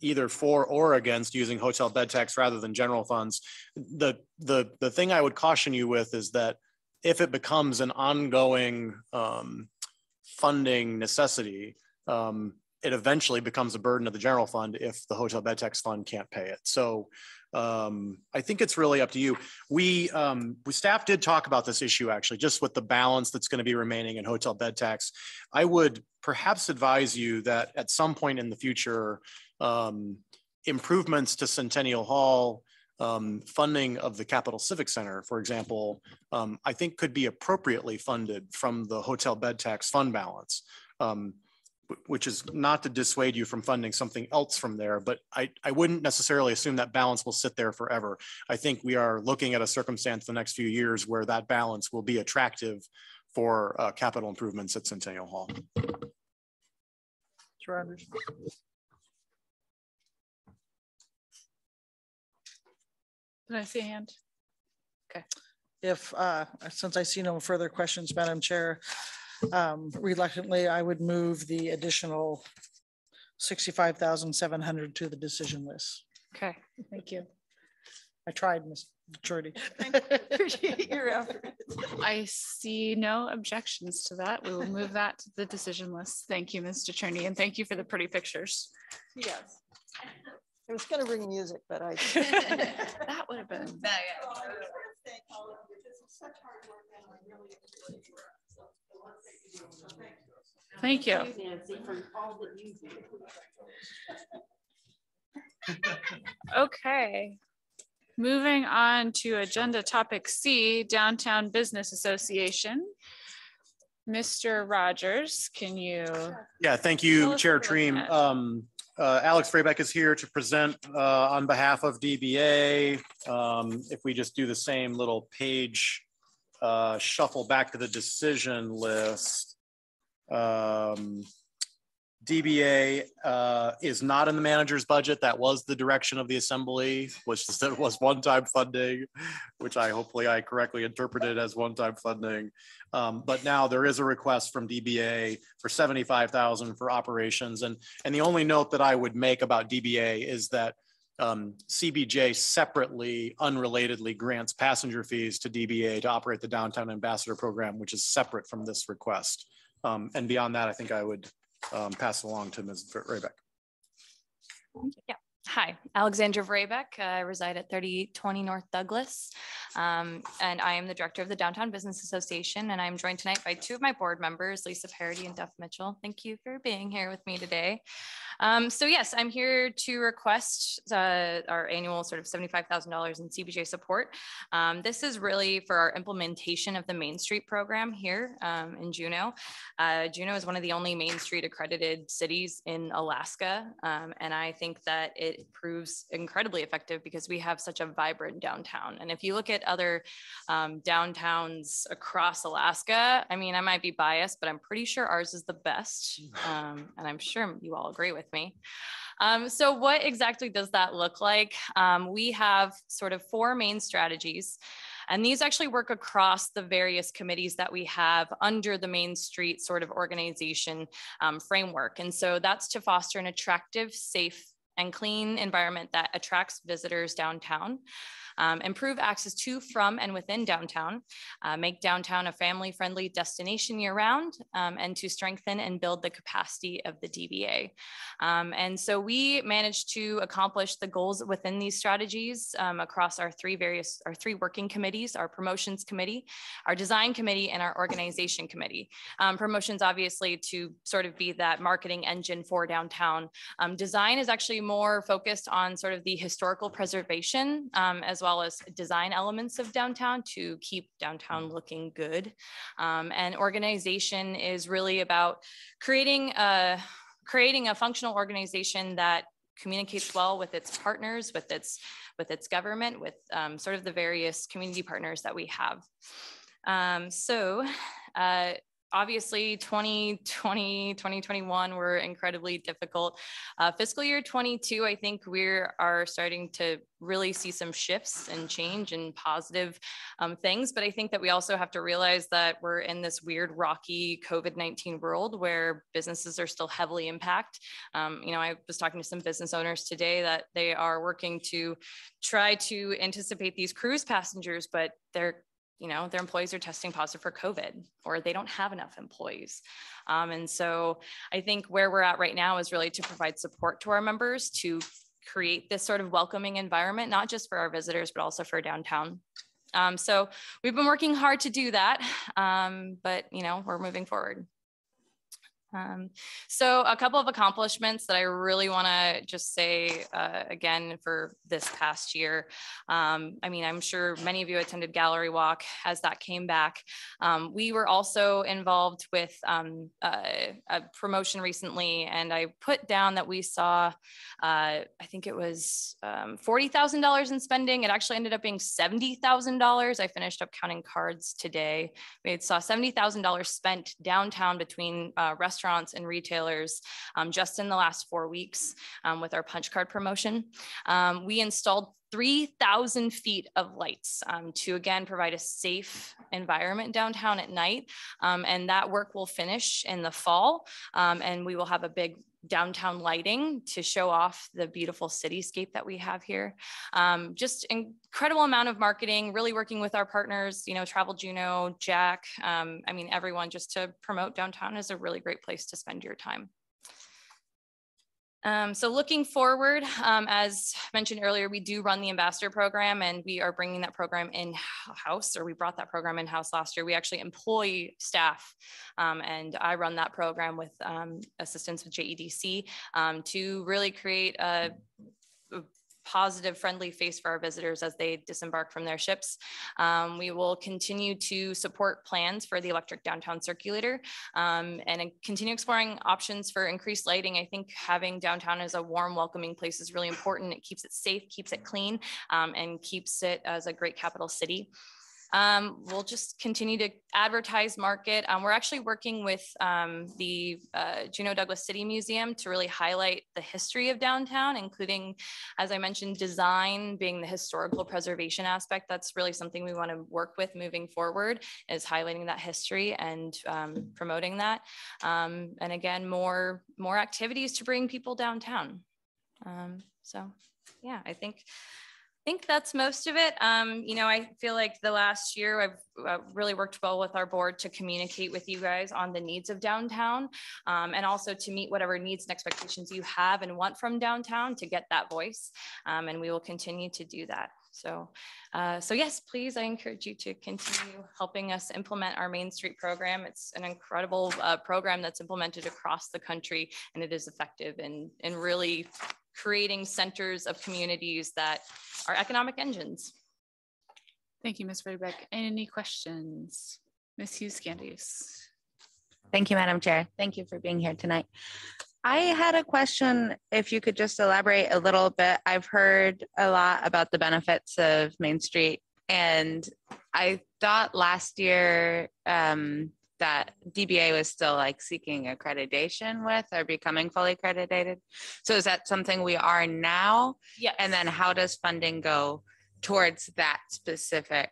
either for or against using hotel bed tax rather than general funds. The, the, the thing I would caution you with is that if it becomes an ongoing um, funding necessity, um, it eventually becomes a burden of the general fund if the hotel bed tax fund can't pay it. So um, I think it's really up to you. We, um, we staff did talk about this issue actually, just with the balance that's going to be remaining in hotel bed tax. I would perhaps advise you that at some point in the future, um, improvements to Centennial Hall, um, funding of the Capital Civic Center, for example, um, I think could be appropriately funded from the hotel bed tax fund balance. Um, which is not to dissuade you from funding something else from there, but I, I wouldn't necessarily assume that balance will sit there forever. I think we are looking at a circumstance the next few years where that balance will be attractive for uh, capital improvements at Centennial Hall. Did I see a hand? Okay. If, uh, since I see no further questions, Madam Chair, um, reluctantly, I would move the additional sixty-five thousand seven hundred to the decision list. Okay, thank you. I tried, Ms. Jordy. Appreciate your effort. I see no objections to that. We will move that to the decision list. Thank you, Mr. DeCherney, and thank you for the pretty pictures. Yes. I was gonna bring music, but I. That would have been. Thank you. Okay. Moving on to agenda topic C, Downtown Business Association. Mr. Rogers, can you? Yeah, thank you, Chair what we're looking Triem. Um, uh, Alex Freybeck is here to present uh, on behalf of DBA. Um, If we just do the same little page uh, shuffle back to the decision list. Um, DBA uh, is not in the manager's budget. That was the direction of the assembly, which was one-time funding, which I hopefully I correctly interpreted as one-time funding. Um, But now there is a request from DBA for seventy-five thousand for operations. And, and the only note that I would make about DBA is that um, CBJ separately, unrelatedly grants passenger fees to DBA to operate the Downtown Ambassador Program, which is separate from this request. Um, And beyond that, I think I would um, pass along to Ms. Raybeck. Yeah. Hi, Alexandra Vraybeck. I reside at 3820 North Douglas. Um, and I am the director of the Downtown Business Association. And I'm joined tonight by two of my board members, Lisa Parody and Duff Mitchell. Thank you for being here with me today. Um, so yes, I'm here to request uh, our annual sort of $75,000 in CBJ support. Um, this is really for our implementation of the Main Street program here um, in Juneau. Uh, Juneau is one of the only Main Street accredited cities in Alaska. Um, and I think that it proves incredibly effective because we have such a vibrant downtown. And if you look at other um, downtowns across Alaska, I mean, I might be biased, but I'm pretty sure ours is the best. Um, and I'm sure you all agree with me. Um, so what exactly does that look like? Um, we have sort of four main strategies. And these actually work across the various committees that we have under the Main Street sort of organization um, framework. And so that's to foster an attractive, safe, and clean environment that attracts visitors downtown. Um, improve access to, from, and within downtown, uh, make downtown a family-friendly destination year-round, um, and to strengthen and build the capacity of the DBA. Um, and so we managed to accomplish the goals within these strategies um, across our three various, our three working committees, our promotions committee, our design committee, and our organization committee. Um, promotions obviously to sort of be that marketing engine for downtown. Um, design is actually more focused on sort of the historical preservation um, as well as design elements of downtown to keep downtown looking good. Um, and organization is really about creating a, creating a functional organization that communicates well with its partners, with its, with its government, with um, sort of the various community partners that we have. Um, so uh, obviously 2020 2021 were incredibly difficult. Uh, fiscal year 22 i think we are starting to really see some shifts and change and positive um, things but i think that we also have to realize that we're in this weird rocky covid-19 world where businesses are still heavily impacted um, you know i was talking to some business owners today that they are working to try to anticipate these cruise passengers but they're you know, their employees are testing positive for COVID or they don't have enough employees. Um, and so I think where we're at right now is really to provide support to our members to create this sort of welcoming environment, not just for our visitors, but also for downtown. Um, so we've been working hard to do that, um, but you know, we're moving forward. Um, so a couple of accomplishments that I really want to just say uh, again for this past year. Um, I mean, I'm sure many of you attended Gallery Walk as that came back. Um, we were also involved with um, a, a, promotion recently, and I put down that we saw, uh, I think it was um, $40,000 in spending. It actually ended up being $70,000. I finished up counting cards today. We saw $70,000 spent downtown between uh, restaurants restaurants and retailers um, just in the last four weeks um, with our punch card promotion. Um, we installed 3,000 feet of lights um, to again provide a safe environment downtown at night. Um, and that work will finish in the fall. Um, and we will have a big downtown lighting to show off the beautiful cityscape that we have here. Um, just incredible amount of marketing, really working with our partners, you know, Travel Juneau, Jack, um, I mean, everyone just to promote downtown is a really great place to spend your time. Um, so looking forward, um, as mentioned earlier, we do run the ambassador program and we are bringing that program in-house or we brought that program in-house last year. We actually employ staff um, and I run that program with um, assistance with JEDC um, to really create a positive, friendly face for our visitors as they disembark from their ships. Um, we will continue to support plans for the electric downtown circulator um, and continue exploring options for increased lighting. I think having downtown as a warm, welcoming place is really important. It keeps it safe, keeps it clean, um, and keeps it as a great capital city. Um, we'll just continue to advertise, market. Um, we're actually working with um, the uh, Juneau Douglas City Museum to really highlight the history of downtown, including, as I mentioned, design being the historical preservation aspect. That's really something we want to work with moving forward is highlighting that history and um, promoting that. Um, and again, more, more activities to bring people downtown. Um, so yeah, I think think that's most of it. Um, you know, I feel like the last year I've uh, really worked well with our board to communicate with you guys on the needs of downtown um, and also to meet whatever needs and expectations you have and want from downtown to get that voice. Um, and we will continue to do that. So, uh, so yes, please, I encourage you to continue helping us implement our Main Street program. It's an incredible uh, program that's implemented across the country and it is effective and, and really creating centers of communities that are economic engines. Thank you, Ms. Raybeck. Any questions? Ms. Hughes-Skandijs. Thank you, Madam Chair. Thank you for being here tonight. I had a question, if you could just elaborate a little bit. I've heard a lot about the benefits of Main Street, and I thought last year um, that DBA was still like seeking accreditation with or becoming fully accredited. So is that something we are now? Yeah. And then how does funding go towards that specific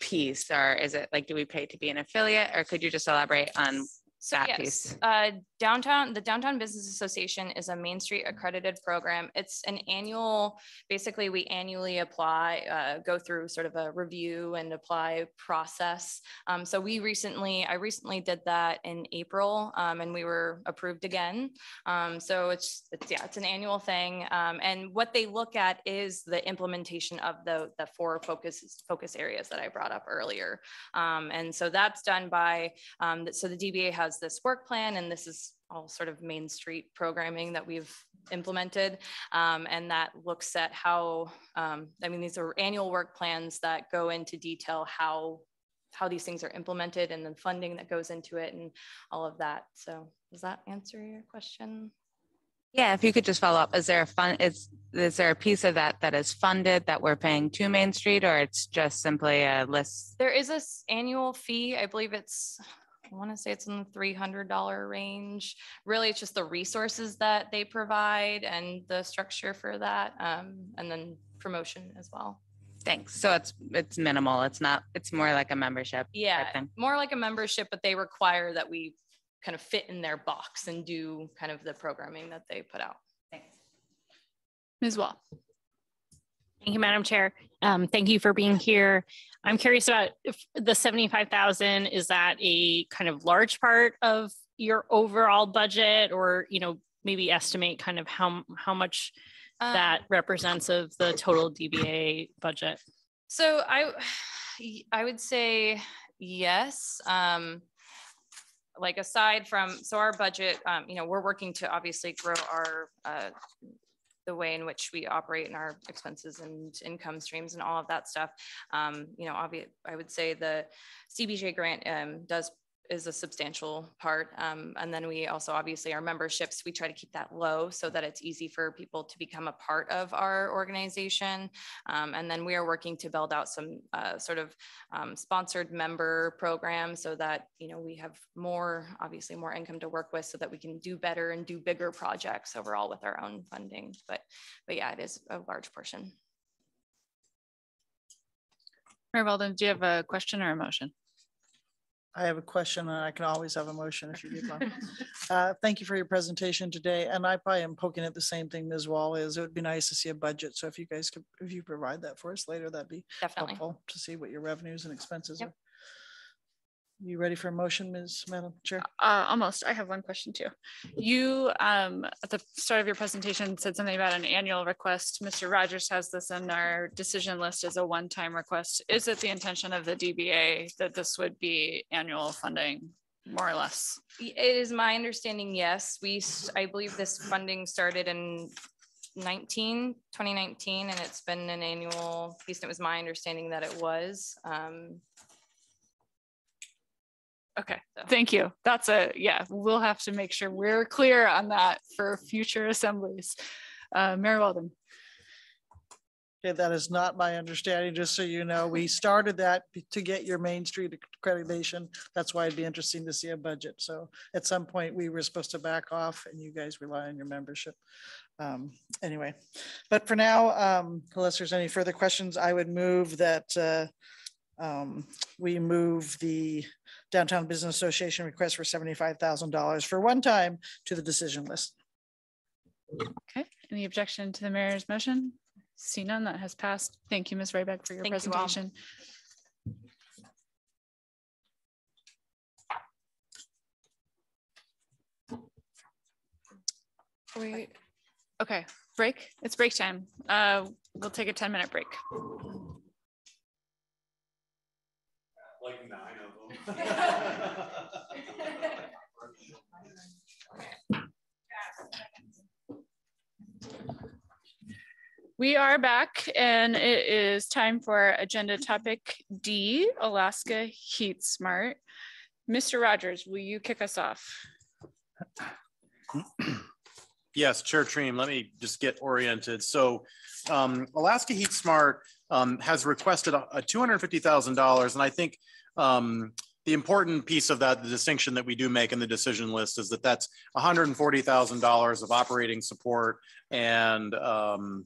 piece? Or is it like, do we pay to be an affiliate or could you just elaborate on so that yes, piece? Uh, downtown, the Downtown Business Association is a Main Street accredited program. It's an annual, basically we annually apply, uh, go through sort of a review and apply process. Um, so we recently, I recently did that in April um, and we were approved again. Um, so it's, it's, yeah, it's an annual thing. Um, and what they look at is the implementation of the, the four focus, focus areas that I brought up earlier. Um, and so that's done by, um, so the DBA has this work plan and this is all sort of main street programming that we've implemented um, and that looks at how um, i mean these are annual work plans that go into detail how how these things are implemented and the funding that goes into it and all of that. So does that answer your question? Yeah if you could just follow up. Is there a fund is is there a piece of that that is funded that we're paying to main street or it's just simply a list? There is this annual fee. I believe it's I want to say it's in the $300 range. Really, it's just the resources that they provide and the structure for that, um, and then promotion as well. Thanks. So it's it's minimal. It's not. It's more like a membership. Yeah, more like a membership, but they require that we kind of fit in their box and do kind of the programming that they put out. Thanks. Ms. Woll. Thank you, Madam Chair. Um, thank you for being here. I'm curious about if the 75,000, is that a kind of large part of your overall budget or, you know, maybe estimate kind of how, how much Um, that represents of the total DBA budget? So I, I would say yes. Um, like aside from, so our budget, um, you know, we're working to obviously grow our, uh, the way in which we operate and our expenses and income streams and all of that stuff. Um, you know, obvious, I would say the CBJ grant, um, does is a substantial part. Um, and then we also obviously our memberships, we try to keep that low so that it's easy for people to become a part of our organization. Um, and then we are working to build out some uh, sort of um, sponsored member programs so that, you know, we have more, obviously more income to work with so that we can do better and do bigger projects overall with our own funding. But, but yeah, it is a large portion. Mayor Weldon, do you have a question or a motion? I have a question and I can always have a motion if you need one. Uh, Thank you for your presentation today. And I probably am poking at the same thing Ms. Woll is. It would be nice to see a budget. So if you guys could, if you provide that for us later, that'd be Definitely. helpful to see what your revenues and expenses Yep. are. You ready for a motion, Ms. Madam Chair? Uh, almost. I have one question too. You, um, at the start of your presentation said something about an annual request. Mr. Rogers has this in our decision list as a one-time request. Is it the intention of the DBA that this would be annual funding, more or less? It is my understanding, yes. We, s- I believe this funding started in 19, 2019, and it's been an annual piece. It was my understanding that it was. Um, Okay, thank you. That's a, yeah, we'll have to make sure we're clear on that for future assemblies. Uh, Mayor Weldon. Okay, that is not my understanding, just so you know. We started that to get your Main Street accreditation. That's why it'd be interesting to see a budget. So at some point, we were supposed to back off and you guys rely on your membership. Um, Anyway, but for now, um, unless there's any further questions, I would move that uh, um, we move the Downtown Business Association request for seventy-five thousand dollars for one time to the decision list. Okay, any objection to the mayor's motion? See none, that has passed. Thank you, Ms. Raybeck, for your Thank you all. presentation. Wait, okay, break. It's break time. Uh, we'll take a 10-minute break. Like nine of them. We are back and it is time for agenda topic D, Alaska Heat Smart. Mr. Rogers, will you kick us off? Yes, Chair Triem, let me just get oriented. So um, Alaska Heat Smart um, has requested a a $250,000. And I think um, the important piece of that, the distinction that we do make in the decision list is that that's $140,000 of operating support and um,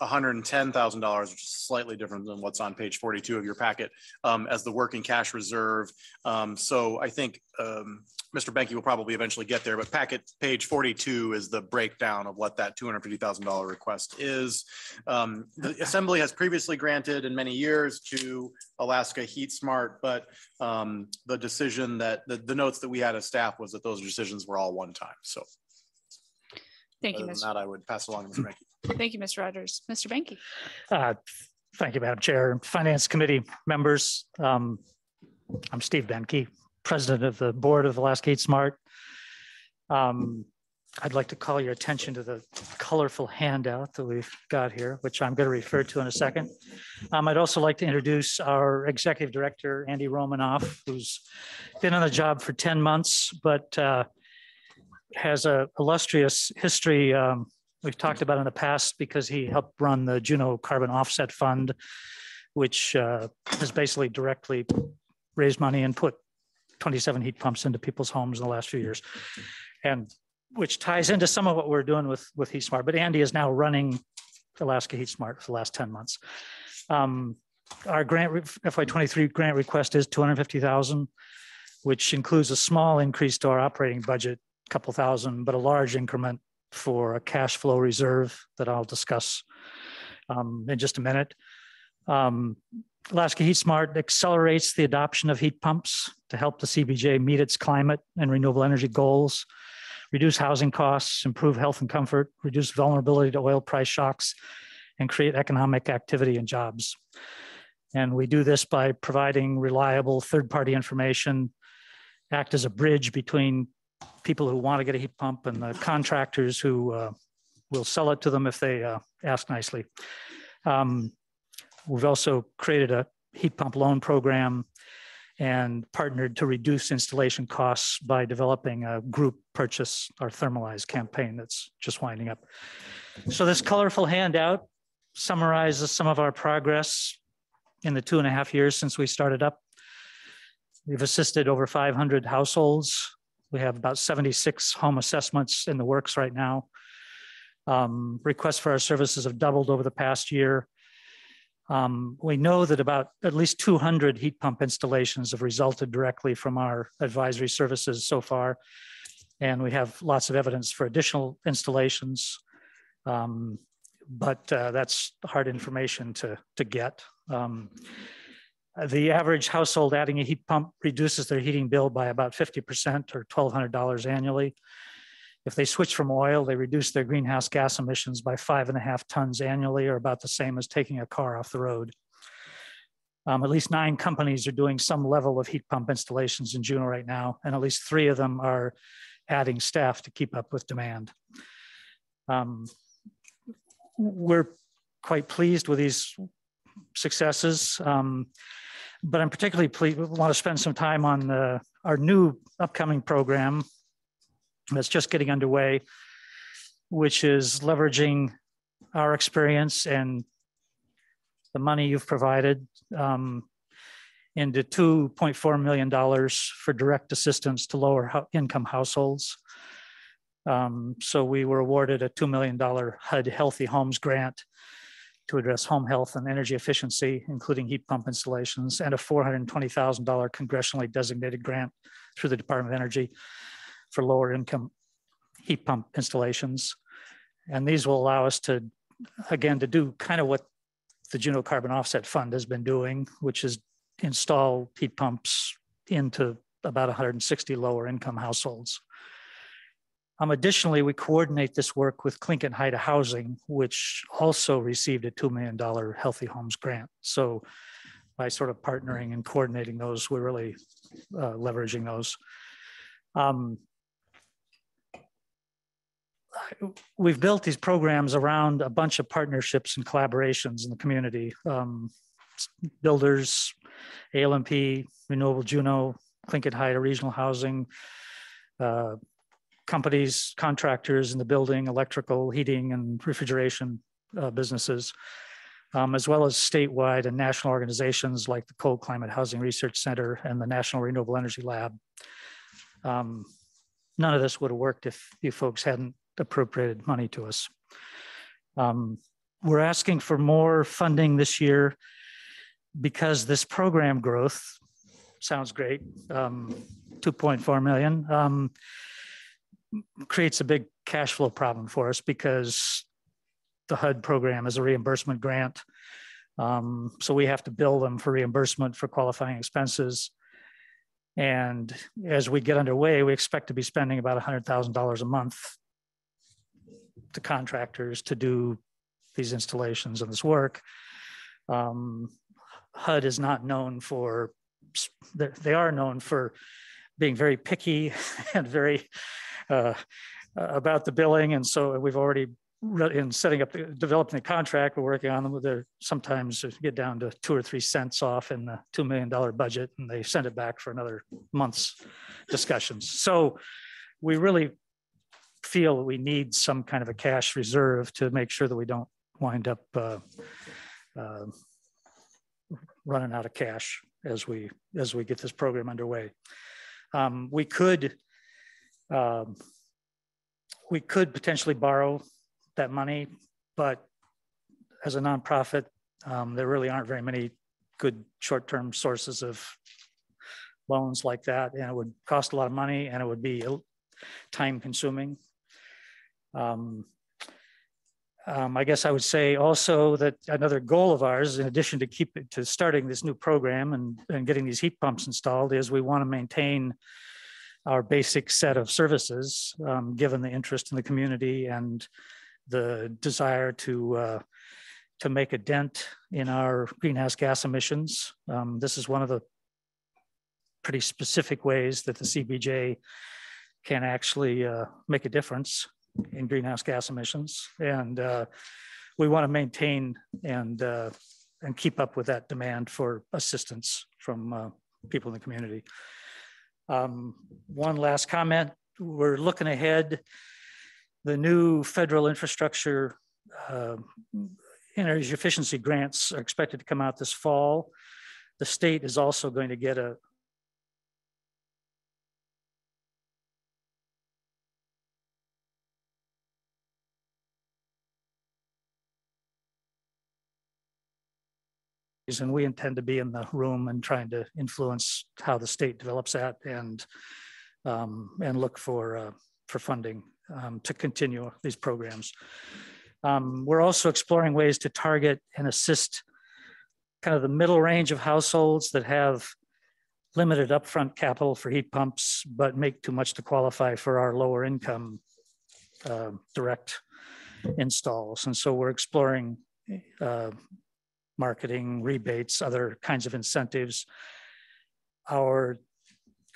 $110,000, which is slightly different than what's on page 42 of your packet, um, as the working cash reserve. Um, So I think um, Mr. Benke will probably eventually get there, but packet page 42 is the breakdown of what that $250,000 request is. Um, The Assembly has previously granted in many years to Alaska Heat Smart, but um, the decision that, the, the notes that we had as staff was that those decisions were all one time. So Thank you, other Mr. that, I would pass along to Mr. Benke. Thank you, Mr. Rogers. Mr. Benke. Uh, Thank you, Madam Chair. Finance Committee members, um, I'm Steve Benke, President of the Board of Alaska Smart. Um, I'd like to call your attention to the colorful handout that we've got here, which I'm going to refer to in a second. Um, I'd also like to introduce our Executive Director, Andy Romanoff, who's been on the job for 10 months, but uh, has a illustrious history um, we've talked about in the past because he helped run the Juneau Carbon Offset Fund, which uh, has basically directly raised money and put 27 heat pumps into people's homes in the last few years. And which ties into some of what we're doing with, with Heat Smart. But Andy is now running Alaska Heat Smart for the last 10 months. Um, our grant FY23 grant request is 250,000, which includes a small increase to our operating budget, a couple thousand, but a large increment for a cash flow reserve that I'll discuss um, in just a minute. Um, Alaska Heat Smart accelerates the adoption of heat pumps to help the CBJ meet its climate and renewable energy goals, reduce housing costs, improve health and comfort, reduce vulnerability to oil price shocks, and create economic activity and jobs. And we do this by providing reliable third-party information, act as a bridge between people who want to get a heat pump and the contractors who uh, will sell it to them if they uh, ask nicely. Um, we've also created a heat pump loan program and partnered to reduce installation costs by developing a group purchase, or Thermalize campaign that's just winding up. So this colorful handout summarizes some of our progress in the two and a half years since we started up. We've assisted over 500 households. We have about 76 home assessments in the works right now. Um, requests for our services have doubled over the past year. Um, we know that about at least 200 heat pump installations have resulted directly from our advisory services so far. And we have lots of evidence for additional installations. Um, but uh, that's hard information to, to get. Um, the average household adding a heat pump reduces their heating bill by about 50% or $1,200 annually. If they switch from oil, they reduce their greenhouse gas emissions by five and a half tons annually, or about the same as taking a car off the road. Um, at least nine companies are doing some level of heat pump installations in Juneau right now, and at least three of them are adding staff to keep up with demand. Um, we're quite pleased with these successes, um, but I'm particularly pleased, we want to spend some time on uh, our new upcoming program, that's just getting underway, which is leveraging our experience and the money you've provided um, into $2.4 million for direct assistance to lower income households. Um, so we were awarded a $2 million HUD Healthy Homes grant to address home health and energy efficiency, including heat pump installations, and a $420,000 congressionally designated grant through the Department of Energy for lower income heat pump installations. And these will allow us to, again, to do kind of what the Juneau Carbon Offset Fund has been doing, which is install heat pumps into about 160 lower income households. Um, additionally, we coordinate this work with Tlingit Haida Housing, which also received a $2 million Healthy Homes grant. So by sort of partnering and coordinating those, we're really uh, leveraging those. Um, we've built these programs around a bunch of partnerships and collaborations in the community. Um, builders, AEL&P, Renewable Juneau, Tlingit Haida Regional Housing, uh, companies, contractors in the building, electrical, heating, and refrigeration uh, businesses, um, as well as statewide and national organizations like the Cold Climate Housing Research Center and the National Renewable Energy Lab. Um, none of this would have worked if you folks hadn't appropriated money to us. Um, we're asking for more funding this year because this program growth sounds great, um, 2.4 million, um, creates a big cash flow problem for us because the HUD program is a reimbursement grant. Um, so we have to bill them for reimbursement for qualifying expenses. And as we get underway, we expect to be spending about $100,000 a month to contractors to do these installations and this work. Um, HUD is not known for, they are known for being very picky and very uh, about the billing. And so we've already, in setting up, the, developing the contract, we're working on them. They're sometimes get down to two or three cents off in the $2 million budget and they send it back for another month's discussions. So we really feel that we need some kind of a cash reserve to make sure that we don't wind up uh, uh, running out of cash as we as we get this program underway. Um, we could um, we could potentially borrow that money, but as a nonprofit, um, there really aren't very many good short-term sources of loans like that, and it would cost a lot of money, and it would be time-consuming. Um, um, I guess I would say also that another goal of ours, in addition to keep to starting this new program and, and getting these heat pumps installed, is we want to maintain our basic set of services, um, given the interest in the community and the desire to uh, to make a dent in our greenhouse gas emissions. Um, this is one of the pretty specific ways that the CBJ can actually uh, make a difference in greenhouse gas emissions. And uh, we want to maintain and, uh, and keep up with that demand for assistance from uh, people in the community. Um, one last comment, we're looking ahead. The new federal infrastructure uh, energy efficiency grants are expected to come out this fall. The state is also going to get a, and we intend to be in the room and trying to influence how the state develops that and um, and look for uh, for funding um, to continue these programs. Um, we're also exploring ways to target and assist kind of the middle range of households that have limited upfront capital for heat pumps, but make too much to qualify for our lower income uh, direct installs. And so we're exploring uh, marketing, rebates, other kinds of incentives. Our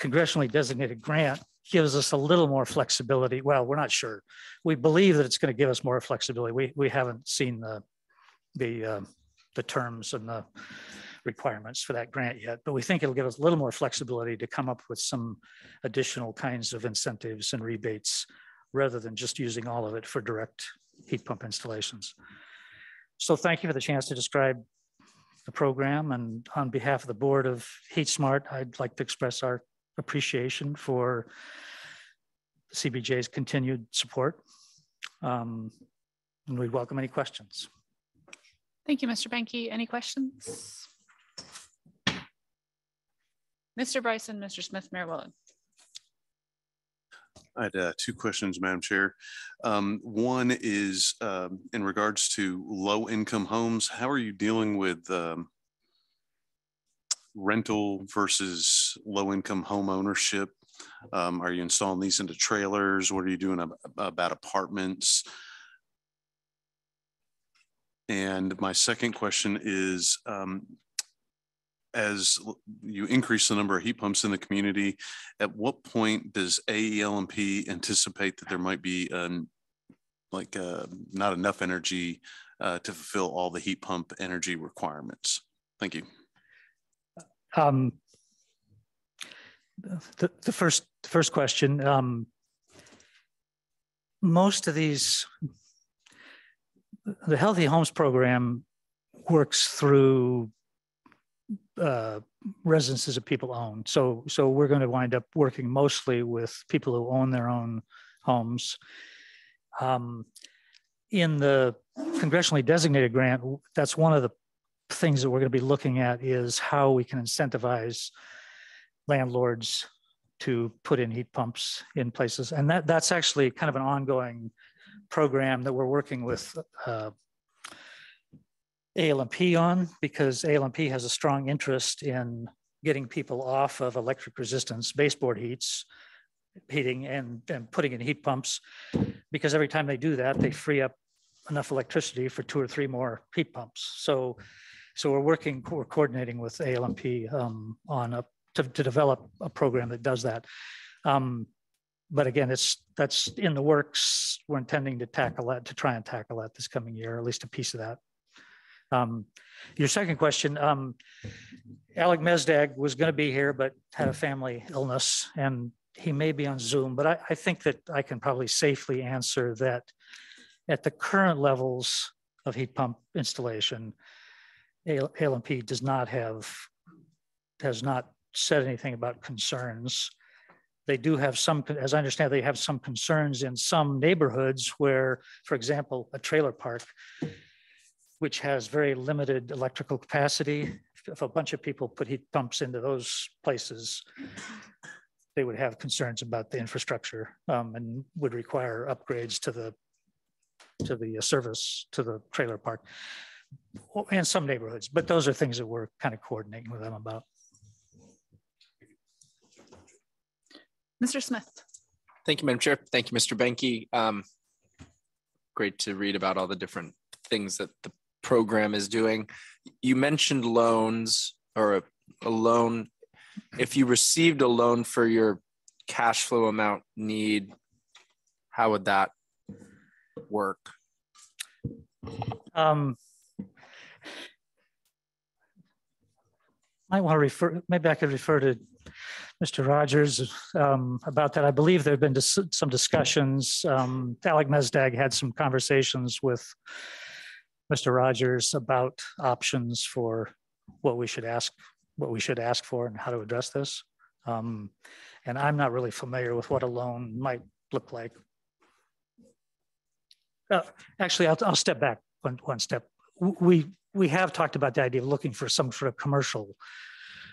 congressionally designated grant gives us a little more flexibility. Well, we're not sure. We believe that it's going to give us more flexibility. We, we haven't seen the, the, uh, the terms and the requirements for that grant yet, but we think it'll give us a little more flexibility to come up with some additional kinds of incentives and rebates rather than just using all of it for direct heat pump installations. So thank you for the chance to describe the program. And on behalf of the board of Heat Smart, I'd like to express our appreciation for CBJ's continued support. Um, and we'd welcome any questions. Thank you, Mr. Benke. Any questions? Mr. Bryson, Mr. Smith, Mayor Weldon. I had uh, two questions, Madam Chair. Um, one is um, in regards to low income homes. How are you dealing with um, rental versus low income home ownership? Um, are you installing these into trailers? What are you doing ab about apartments? And my second question is, um, as you increase the number of heat pumps in the community, at what point does AEL&P anticipate that there might be like uh, not enough energy uh, to fulfill all the heat pump energy requirements? Thank you. Um, the, the first the first question. Um, most of these, the Healthy Homes program works through uh, residences that people own. So, so we're going to wind up working mostly with people who own their own homes. Um, in the congressionally designated grant, that's one of the things that we're going to be looking at is how we can incentivize landlords to put in heat pumps in places. And that, that's actually kind of an ongoing program that we're working with uh, AEL&P on because AEL&P has a strong interest in getting people off of electric resistance baseboard heats heating and, and putting in heat pumps because every time they do that they free up enough electricity for two or three more heat pumps. So so we're working we're coordinating with AEL&P um, on a to, to develop a program that does that. Um, but again it's that's in the works. We're intending to tackle that to try and tackle that this coming year at least a piece of that um, your second question, um, Alec Mesdag was going to be here, but had a family illness and he may be on Zoom, but I, I think that I can probably safely answer that at the current levels of heat pump installation, AEL&P does not have, has not said anything about concerns. They do have some, as I understand, they have some concerns in some neighborhoods where, for example, a trailer park which has very limited electrical capacity. If a bunch of people put heat pumps into those places, they would have concerns about the infrastructure um, and would require upgrades to the to the uh, service to the trailer park and some neighborhoods. But those are things that we're kind of coordinating with them about. Mr. Smith. Thank you, Madam Chair. Thank you, Mr. Benke. Um, great to read about all the different things that the program is doing. You mentioned loans or a, a loan. If you received a loan for your cash flow amount need, how would that work? Um, might want to refer, maybe I could refer to Mr. Rogers um, about that. I believe there have been dis some discussions. Um, Alec Mesdag had some conversations with Mr. Rogers about options for what we should ask, what we should ask for and how to address this. Um, and I'm not really familiar with what a loan might look like. Uh, actually, I'll, I'll step back one, one step. We, we have talked about the idea of looking for some sort of commercial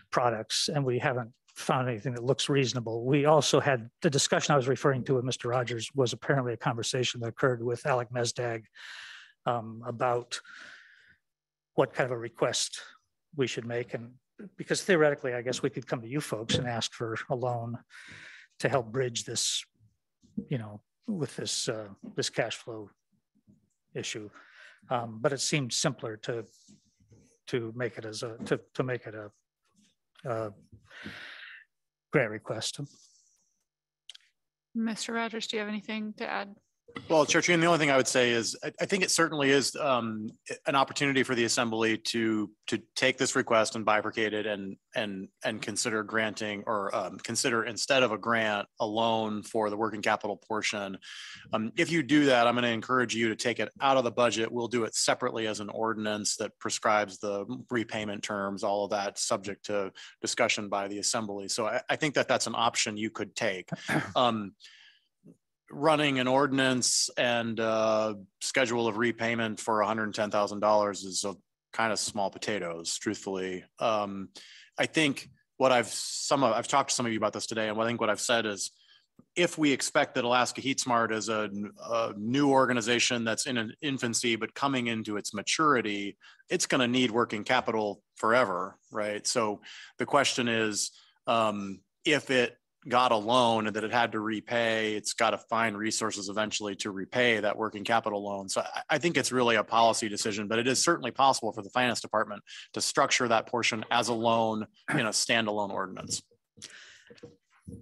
products and we haven't found anything that looks reasonable. We also had the discussion I was referring to with Mr. Rogers was apparently a conversation that occurred with Alec Mesdag um, about what kind of a request we should make. And because theoretically, I guess we could come to you folks and ask for a loan to help bridge this, you know, with this uh, this cash flow issue. Um, but it seemed simpler to to make it as a to to make it a, a grant request. Mr. Rogers, do you have anything to add? Well, Church, and the only thing I would say is I, I think it certainly is um, an opportunity for the assembly to to take this request and bifurcate it and and and consider granting or um, consider instead of a grant a loan for the working capital portion. Um, if you do that, I'm going to encourage you to take it out of the budget. We'll do it separately as an ordinance that prescribes the repayment terms, all of that subject to discussion by the assembly. So I, I think that that's an option you could take. Running an ordinance and uh, schedule of repayment for $110,000 is a kind of small potatoes, truthfully. Um, I think what I've some of, I've talked to some of you about this today, and I think what I've said is if we expect that Alaska Heat Smart is a, a new organization that's in an infancy but coming into its maturity, it's going to need working capital forever, right? So the question is, um, if it got a loan and that it had to repay, it's got to find resources eventually to repay that working capital loan. So I, think it's really a policy decision, but it is certainly possible for the finance department to structure that portion as a loan in a standalone ordinance.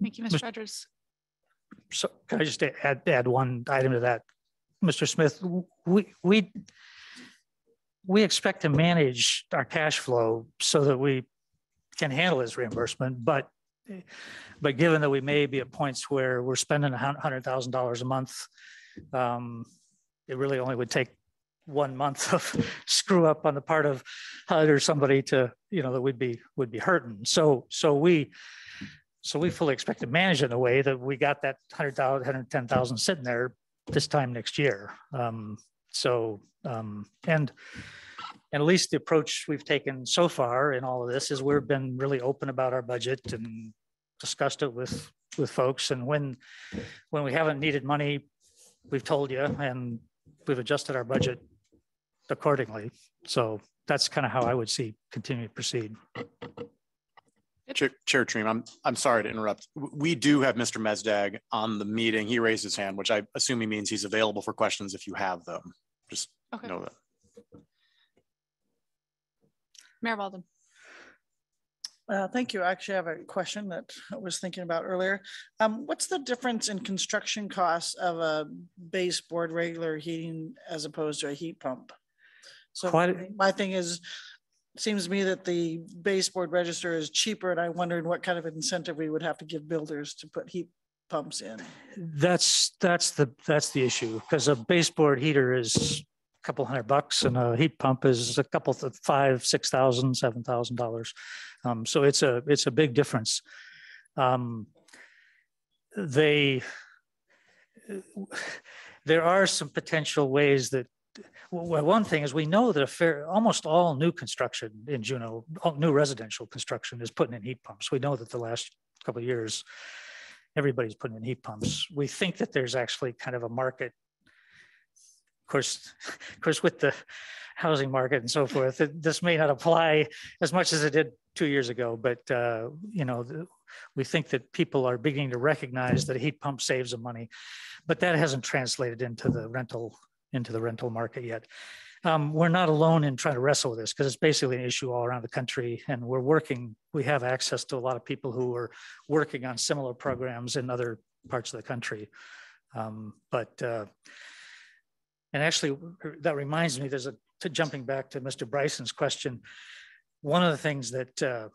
Thank you, Mr. Rogers. So can I just add, add one item to that? Mr. Smith, we, we, we expect to manage our cash flow so that we can handle this reimbursement, but but given that we may be at points where we're spending hundred thousand dollars a month, um, it really only would take one month of screw up on the part of HUD or somebody to, you know, that we'd be would be hurting. So so we so we fully expect to manage in a way that we got that 100,000, 110,000 sitting there this time next year. Um, so um, and and at least the approach we've taken so far in all of this is we've been really open about our budget and discussed it with with folks and when when we haven't needed money we've told you and we've adjusted our budget accordingly so that's kind of how i would see continue to proceed Chair, Chair Triem, I'm I'm sorry to interrupt. We do have Mr. Mesdag on the meeting. He raised his hand, which I assume he means he's available for questions if you have them. Just okay. know that. Mayor Weldon. Uh, thank you. I actually have a question that I was thinking about earlier. Um, what's the difference in construction costs of a baseboard regular heating as opposed to a heat pump? So Quite my thing is, seems to me that the baseboard register is cheaper and I wondered what kind of incentive we would have to give builders to put heat pumps in. That's that's the that's the issue because a baseboard heater is couple hundred bucks and a heat pump is a couple of five, six thousand, seven thousand dollars. Um, so it's a it's a big difference. Um, they there are some potential ways that well, one thing is we know that a fair, almost all new construction in Juneau, all new residential construction is putting in heat pumps. We know that the last couple of years, everybody's putting in heat pumps. We think that there's actually kind of a market course, of course, with the housing market and so forth, it- this may not apply as much as it did two years ago, but, uh, you know, the- we think that people are beginning to recognize that a heat pump saves them money. But that hasn't translated into the rental, into the rental market yet. Um, we're not alone in trying to wrestle with this because it's basically an issue all around the country and we're working, we have access to a lot of people who are working on similar programs in other parts of the country. Um, but, uh, and actually that reminds me, there's a, to jumping back to Mr. Bryson's question, one of the things that, uh,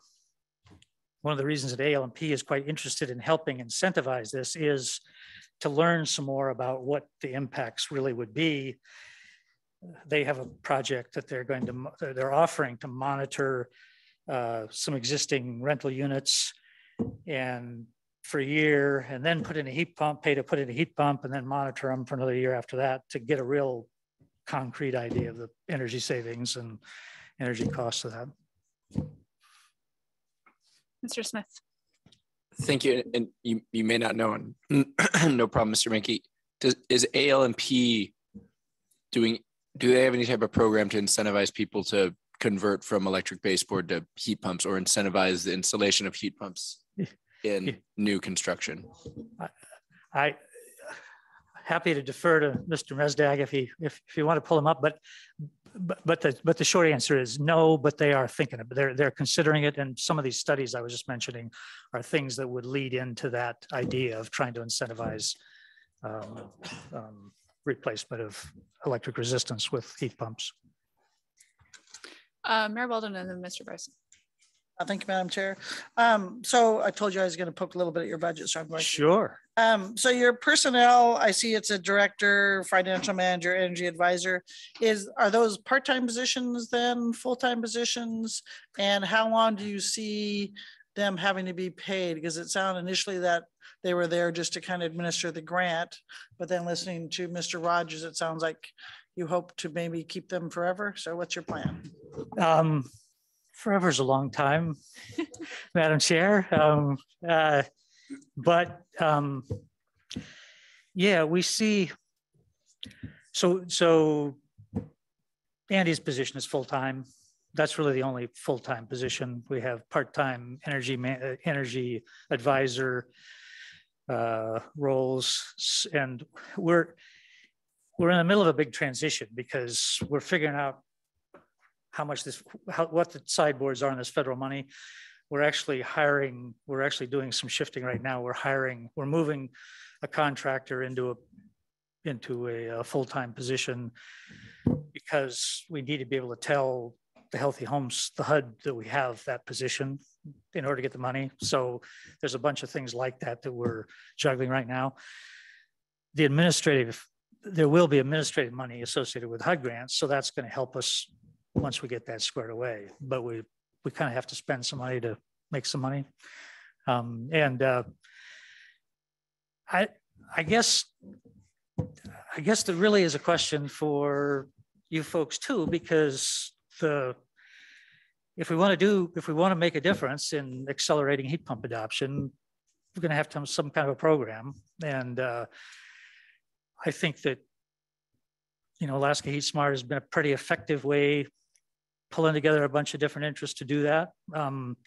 one of the reasons that AEL&P is quite interested in helping incentivize this is to learn some more about what the impacts really would be they have a project that they're going to, they're offering to monitor uh, some existing rental units and for a year and then put in a heat pump, pay to put in a heat pump and then monitor them for another year after that to get a real concrete idea of the energy savings and energy costs of that. Mr. Smith. Thank you. And you, you may not know, and no problem, Mr. Benke. Does, is AEL&P doing, do they have any type of program to incentivize people to convert from electric baseboard to heat pumps or incentivize the installation of heat pumps in new construction? I happy to defer to Mr. Mesdag if he, if, if you want to pull him up, but, but, but the, but the short answer is no, but they are thinking of, it. they're, they're considering it. And some of these studies I was just mentioning are things that would lead into that idea of trying to incentivize um, um, replacement of electric resistance with heat pumps. Uh, Mayor Weldon and then Mr. Bryson. Thank you, Madam Chair. Um, so I told you I was going to poke a little bit at your budget, so I'm going to. Sure. Um, so your personnel, I see it's a director, financial manager, energy advisor. Is, are those part-time positions then, full-time positions? And how long do you see them having to be paid? Because it sounded initially that they were there just to kind of administer the grant, but then listening to Mr. Rogers, it sounds like you hope to maybe keep them forever. So what's your plan? Um, forever is a long time, Madam Chair. Um, uh, but um, yeah, we see. So so Andy's position is full time. That's really the only full time position. We have part time energy uh, energy advisor uh, roles, and we're we're in the middle of a big transition because we're figuring out how much this, how, what the sideboards are on this federal money. We're actually hiring, we're actually doing some shifting right now. We're hiring, we're moving a contractor into a, into a, uh full-time position because we need to be able to tell the Healthy Homes, the HUD, that we have that position in order to get the money. So there's a bunch of things like that that we're juggling right now. The administrative, there will be administrative money associated with HUD grants, so that's going to help us once we get that squared away. But we we kind of have to spend some money to make some money. Um, and uh, I I guess I guess there really is a question for you folks too, because the if we want to do if we want to make a difference in accelerating heat pump adoption, we're going to have to have some kind of a program. And uh, I think that you know Alaska Heat Smart has been a pretty effective way pulling together a bunch of different interests to do that. Um,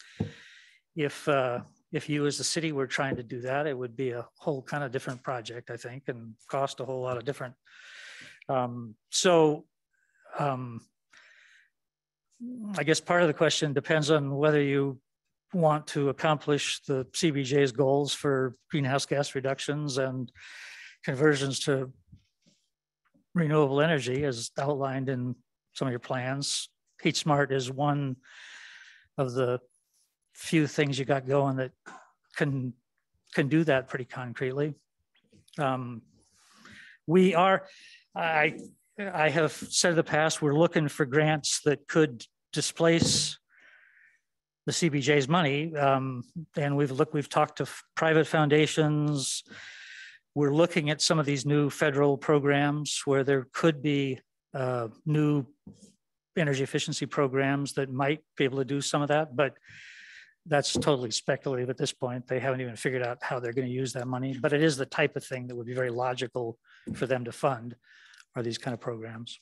if uh, if you as the city were trying to do that, it would be a whole kind of different project, I think, and cost a whole lot of different. Um, so um, I guess part of the question depends on whether you want to accomplish the CBJ's goals for greenhouse gas reductions and conversions to renewable energy as outlined in some of your plans. Heat Smart is one of the few things you got going that can can do that pretty concretely. Um, we are, I I have said in the past, we're looking for grants that could displace the CBJ's money. Um, and we've looked, we've talked to private foundations. We're looking at some of these new federal programs where there could be uh, new energy efficiency programs that might be able to do some of that, but that's totally speculative at this point. They haven't even figured out how they're going to use that money, but it is the type of thing that would be very logical for them to fund. are these kind of programs.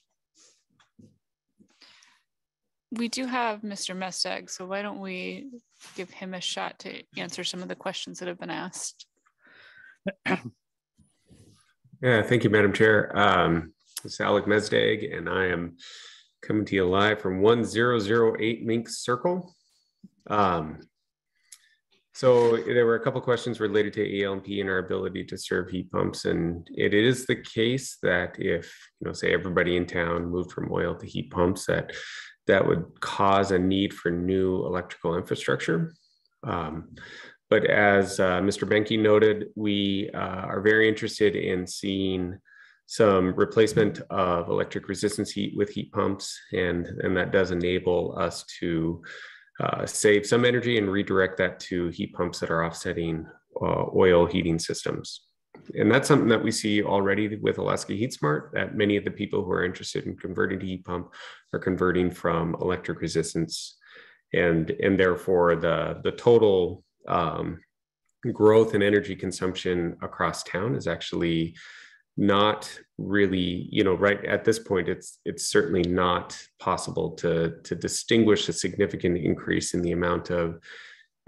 We do have Mr. Mesdag, so why don't we give him a shot to answer some of the questions that have been asked? Yeah, thank you, Madam Chair. Um, it's Alec Mesdag, and I am coming to you live from 1008 Mink Circle. Um, so there were a couple questions related to AEL&P and our ability to serve heat pumps. And it is the case that if, you know, say everybody in town moved from oil to heat pumps, that that would cause a need for new electrical infrastructure. Um, but as uh, Mr. Benke noted, we uh, are very interested in seeing some replacement of electric resistance heat with heat pumps, and, and that does enable us to uh, save some energy and redirect that to heat pumps that are offsetting uh, oil heating systems. And that's something that we see already with Alaska Heat Smart, that many of the people who are interested in converting to heat pump are converting from electric resistance. And, and therefore the, the total um, growth in energy consumption across town is actually not really you know right at this point it's it's certainly not possible to to distinguish a significant increase in the amount of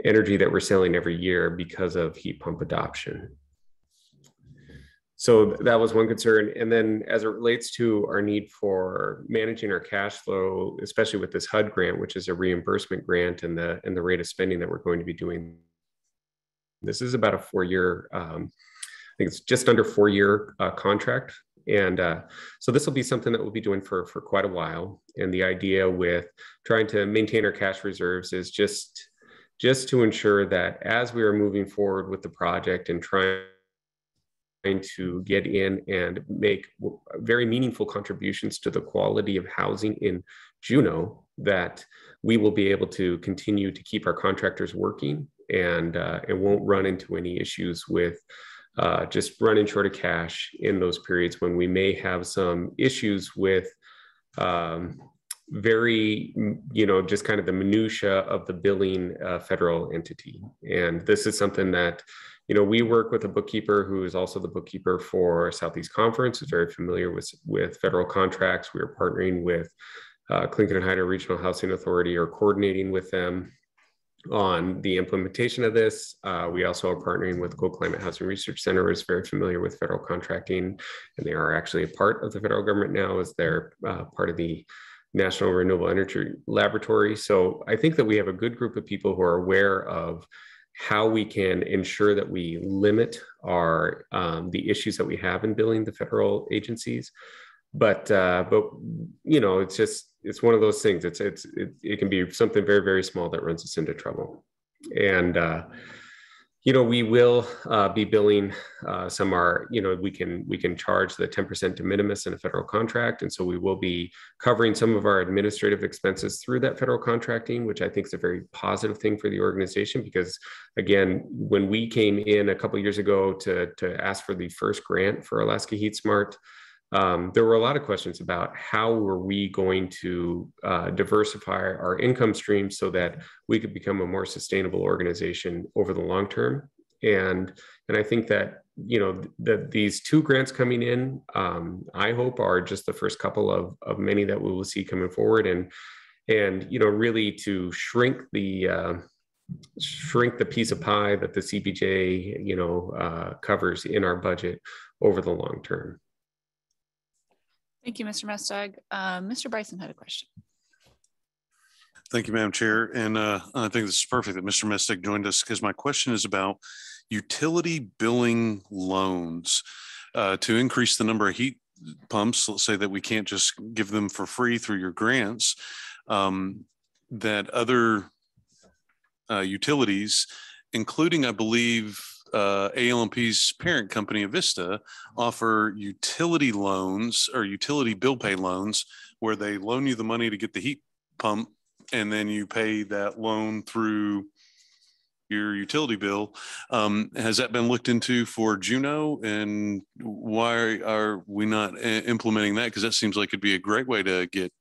energy that we're selling every year because of heat pump adoption. So that was one concern. And then as it relates to our need for managing our cash flow especially with this hud grant which is a reimbursement grant and the and the rate of spending that we're going to be doing this is about a four year um, think it's just under four year uh, contract. And uh, so this will be something that we'll be doing for, for quite a while. And the idea with trying to maintain our cash reserves is just, just to ensure that as we are moving forward with the project and trying to get in and make very meaningful contributions to the quality of housing in Juneau, that we will be able to continue to keep our contractors working and uh, and won't run into any issues with uh, just running short of cash in those periods when we may have some issues with um, very, you know, just kind of the minutia of the billing uh, federal entity. And this is something that, you know, we work with a bookkeeper who is also the bookkeeper for Southeast Conference, is very familiar with, with federal contracts. We are partnering with uh, Tlingit and Haida Regional Housing Authority or coordinating with them on the implementation of this. Uh, we also are partnering with Cold Climate Housing Research Center, is very familiar with federal contracting, and they are actually a part of the federal government now as they're uh, part of the National Renewable Energy Laboratory. So I think that we have a good group of people who are aware of how we can ensure that we limit our um, the issues that we have in billing the federal agencies but uh, but you know it's just it's one of those things. It's it's it, it can be something very very small that runs us into trouble. And uh, you know we will uh, be billing uh, some are you know we can we can charge the 10% de minimis in a federal contract. And so we will be covering some of our administrative expenses through that federal contracting which i think is a very positive thing for the organization because again when we came in a couple years ago to to ask for the first grant for alaska heat smart um, there were a lot of questions about how were we going to uh, diversify our income streams so that we could become a more sustainable organization over the long term. And and I think that you know that these two grants coming in, um, I hope are just the first couple of of many that we will see coming forward, and and you know really to shrink the uh, shrink the piece of pie that the CBJ you know uh, covers in our budget over the long term. Thank you, Mr. Mesdag. Uh, Mr. Bryson had a question. Thank you, Madam Chair. And uh, I think this is perfect that Mr. Mesdag joined us because my question is about utility billing loans uh, to increase the number of heat pumps. Let's say that we can't just give them for free through your grants, um, that other uh, utilities, including, I believe, uh, AEL&P's parent company, Avista, offer utility loans or utility bill pay loans where they loan you the money to get the heat pump and then you pay that loan through your utility bill. Um, has that been looked into for Juneau and why are we not implementing that? Because that seems like it'd be a great way to get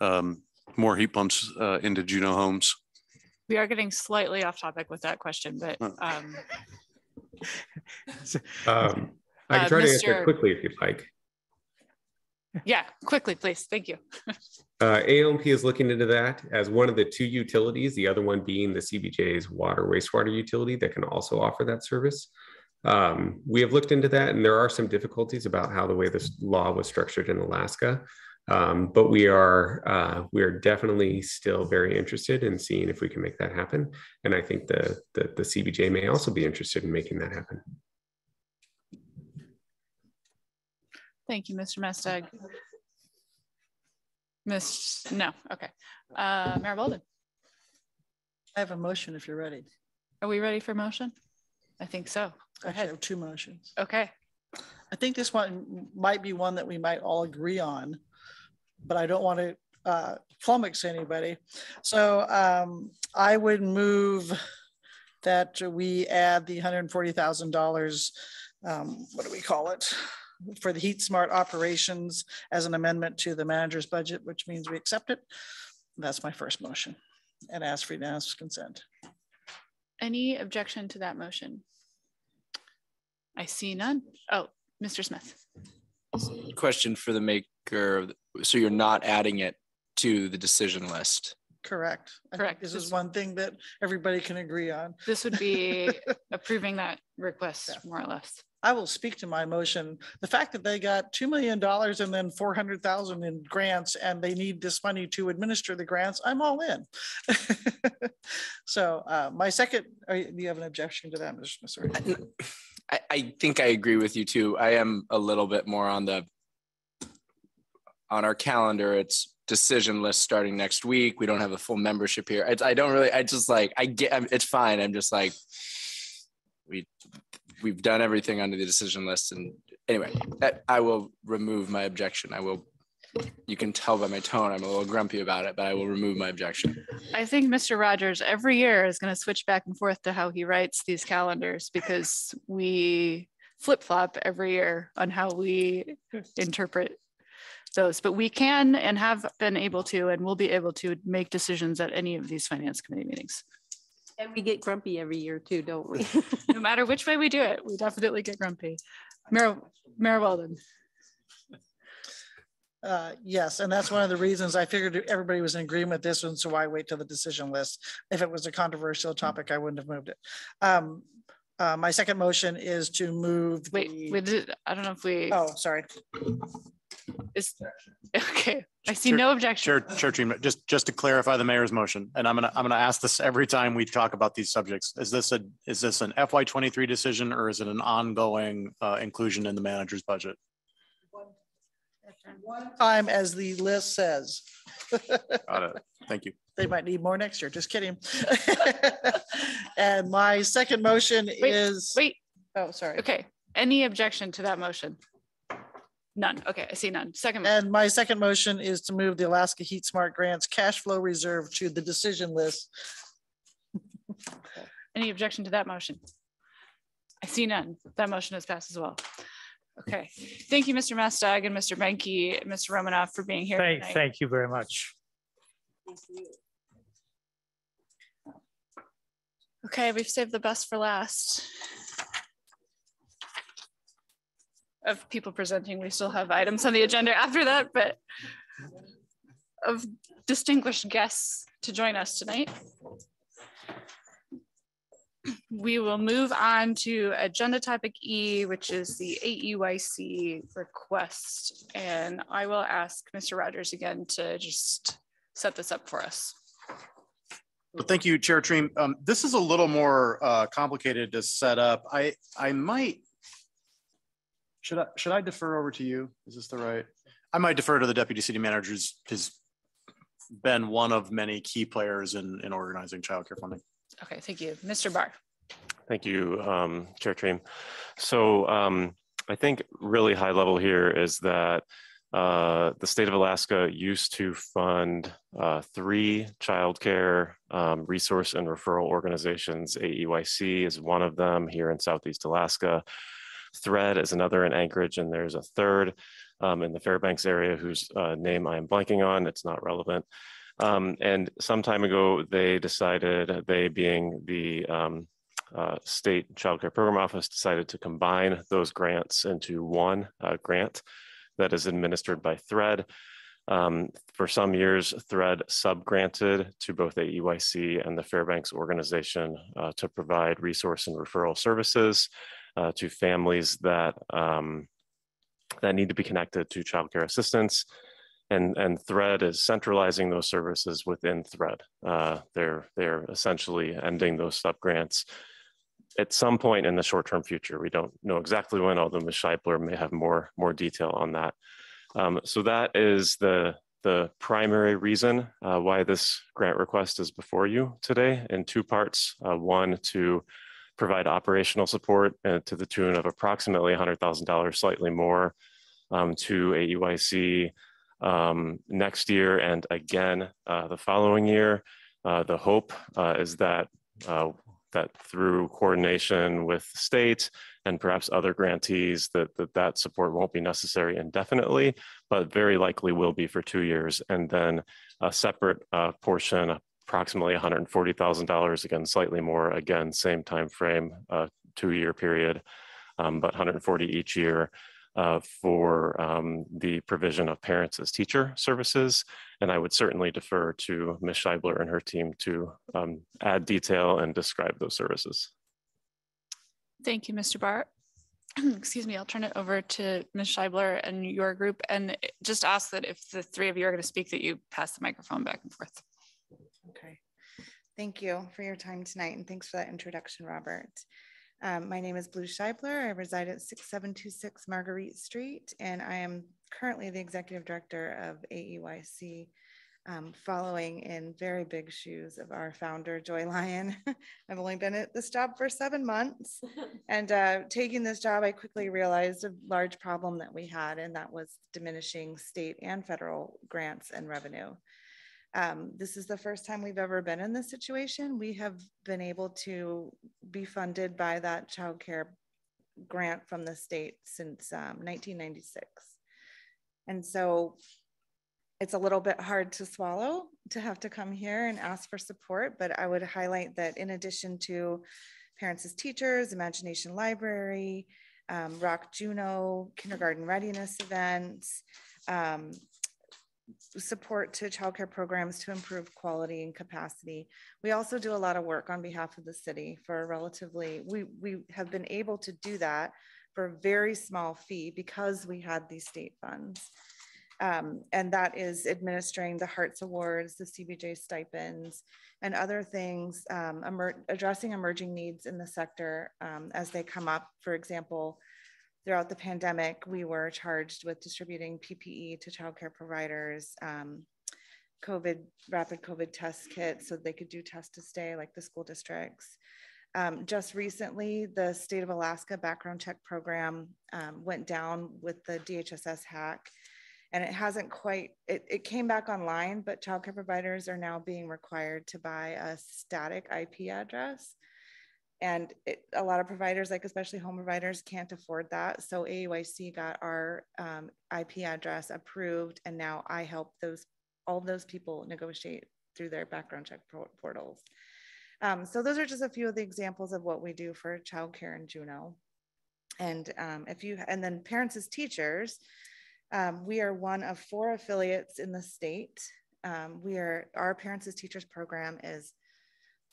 um, more heat pumps uh, into Juneau homes. We are getting slightly off topic with that question, but um, um, I can uh, try to answer quickly if you'd like. Yeah, quickly, please. Thank you. Uh, AEL&P is looking into that as one of the two utilities, the other one being the CBJ's water wastewater utility that can also offer that service. Um, we have looked into that, and there are some difficulties about how the way this law was structured in Alaska. Um, but we are uh, we are definitely still very interested in seeing if we can make that happen. And I think the, the the CBJ may also be interested in making that happen. Thank you, Mr. Mesdag. Miss, no, okay. Uh, Mayor Bolden, I have a motion if you're ready. are we ready for motion? I think so. Go Actually, I ahead. have two motions. Okay. I think this one might be one that we might all agree on, but I don't want to uh, flummox anybody. So um, I would move that we add the hundred and forty thousand dollars. um, What do we call it? For the Heat Smart operations as an amendment to the manager's budget, which means we accept it. That's my first motion and ask for unanimous consent. Any objection to that motion? I see none. Oh, Mr. Smith. Question for the maker. So you're not adding it to the decision list? Correct. I Correct. This is one thing that everybody can agree on. This would be approving that request, more or less. I will speak to my motion. The fact that they got two million dollars and then four hundred thousand in grants and they need this money to administer the grants, I'm all in. So uh, my second, are you- do you have an objection to that, Mr. Missouri? I, I think I agree with you too. I am a little bit more on the on our calendar. It's decision list starting next week. We don't have a full membership here. I, I don't really. I just like I get. I'm, it's fine. I'm just like we we've done everything under the decision list, and anyway, that, I will remove my objection. I will. You can tell by my tone I'm a little grumpy about it, but I will remove my objection. I think Mr. Rogers every year is going to switch back and forth to how he writes these calendars because we flip flop every year on how we interpret those. But we can and have been able to and will be able to make decisions at any of these finance committee meetings. And we get grumpy every year too, don't we? No matter which way we do it, we definitely get grumpy. Mayor, Mayor Weldon. Uh, Yes, and that's one of the reasons I figured everybody was in agreement with this one, so why wait till the decision list? If it was a controversial topic, I wouldn't have moved it. Um, uh, My second motion is to move. Wait, the- we did, I don't know if we, Oh, sorry. is, okay, I see Chair- no objection. Chair, Chair just, just to clarify the mayor's motion, and I'm gonna, I'm gonna ask this every time we talk about these subjects. Is this a, is this an FY twenty-three decision or is it an ongoing uh, inclusion in the manager's budget? One time as the list says. Got it. Thank you. They might need more next year, just kidding. And my second motion is. Wait, Oh, sorry. okay, any objection to that motion? None, okay, I see none. Second, And my second motion is to move the Alaska Heat Smart Grants cash flow reserve to the decision list. any objection to that motion? I see none. That motion has passed as well. Okay, thank you, Mr. Mesdag and Mr. Benke, and Mr. Romanoff for being here. Thank, tonight. thank you very much. Okay, we've saved the best for last. Of people presenting, we still have items on the agenda after that, but of distinguished guests to join us tonight. We will move on to agenda topic E, which is the AEYC request. And I will ask Mr. Rogers again to just set this up for us. Well, thank you, Chair Triem. Um, this is a little more uh, complicated to set up. I, I might, should I, should I defer over to you? Is this the right? I might defer to the deputy city managers, who's been one of many key players in, in organizing childcare funding. Okay, thank you. Mr. Barr. Thank you, um, Chair Triem. So um, I think really high level here is that uh, the state of Alaska used to fund uh, three childcare um, resource and referral organizations. AEYC is one of them here in Southeast Alaska. Thread is another in Anchorage, and there's a third um, in the Fairbanks area whose uh, name I am blanking on. It's not relevant. Um, and some time ago, they decided, they being the um, uh, State Child Care Program Office, decided to combine those grants into one uh, grant that is administered by thread Um, for some years, THRED subgranted to both AEYC and the Fairbanks organization uh, to provide resource and referral services uh, to families that, um, that need to be connected to childcare assistance. And, and THRED is centralizing those services within thread Uh, they're, they're essentially ending those subgrants at some point in the short-term future. We don't know exactly when, although Ms. Scheibler may have more, more detail on that. Um, so that is the, the primary reason uh, why this grant request is before you today in two parts. Uh, one, to provide operational support uh, to the tune of approximately $100,000, slightly more um, to AEYC um, next year and again uh, the following year. Uh, the hope uh, is that that through coordination with state and perhaps other grantees that, that that support won't be necessary indefinitely, but very likely will be for two years. And then a separate uh, portion, approximately $140,000, again, slightly more, again, same time frame, uh, two-year period, um, but 140 each year uh, for um, the provision of parents as teacher services. And I would certainly defer to Ms. Scheibler and her team to um, add detail and describe those services. Thank you, Mr. Barr. Excuse me, I'll turn it over to Ms. Scheibler and your group and just ask that if the three of you are going to speak that you pass the microphone back and forth. Okay. Thank you for your time tonight and thanks for that introduction, Robert. Um, my name is Blue Scheibler. I reside at 6726 Marguerite Street, and I am currently the executive director of AEYC, um, following in very big shoes of our founder, Joy Lyon. I've only been at this job for seven months, and uh, taking this job, I quickly realized a large problem that we had, and that was diminishing state and federal grants and revenue. Um, this is the first time we've ever been in this situation. We have been able to be funded by that child care grant from the state since um, 1996. And so it's a little bit hard to swallow to have to come here and ask for support, but I would highlight that in addition to Parents as Teachers, Imagination Library, um, Rock Juneau, kindergarten readiness events, um, support to childcare programs to improve quality and capacity. We also do a lot of work on behalf of the city for a relatively, we, we have been able to do that for a very small fee because we had these state funds. Um, and that is administering the Hearts Awards, the CBJ stipends, and other things, um, emer addressing emerging needs in the sector um, as they come up. For example, throughout the pandemic, we were charged with distributing PPE to childcare providers, um, COVID, rapid COVID test kits so they could do test to stay like the school districts. Um, just recently, the state of Alaska background check program um, went down with the DHSS hack and it hasn't quite, it, it came back online, but childcare providers are now being required to buy a static IP address and it, a lot of providers like especially home providers can't afford that. So AEYC got our um, ip address approved and now i help those all those people negotiate through their background check portals. Um, so those are just a few of the examples of what we do for childcare in juneau. And um, if you and then parents as teachers um, we are one of four affiliates in the state. Um, we are our parents as teachers program is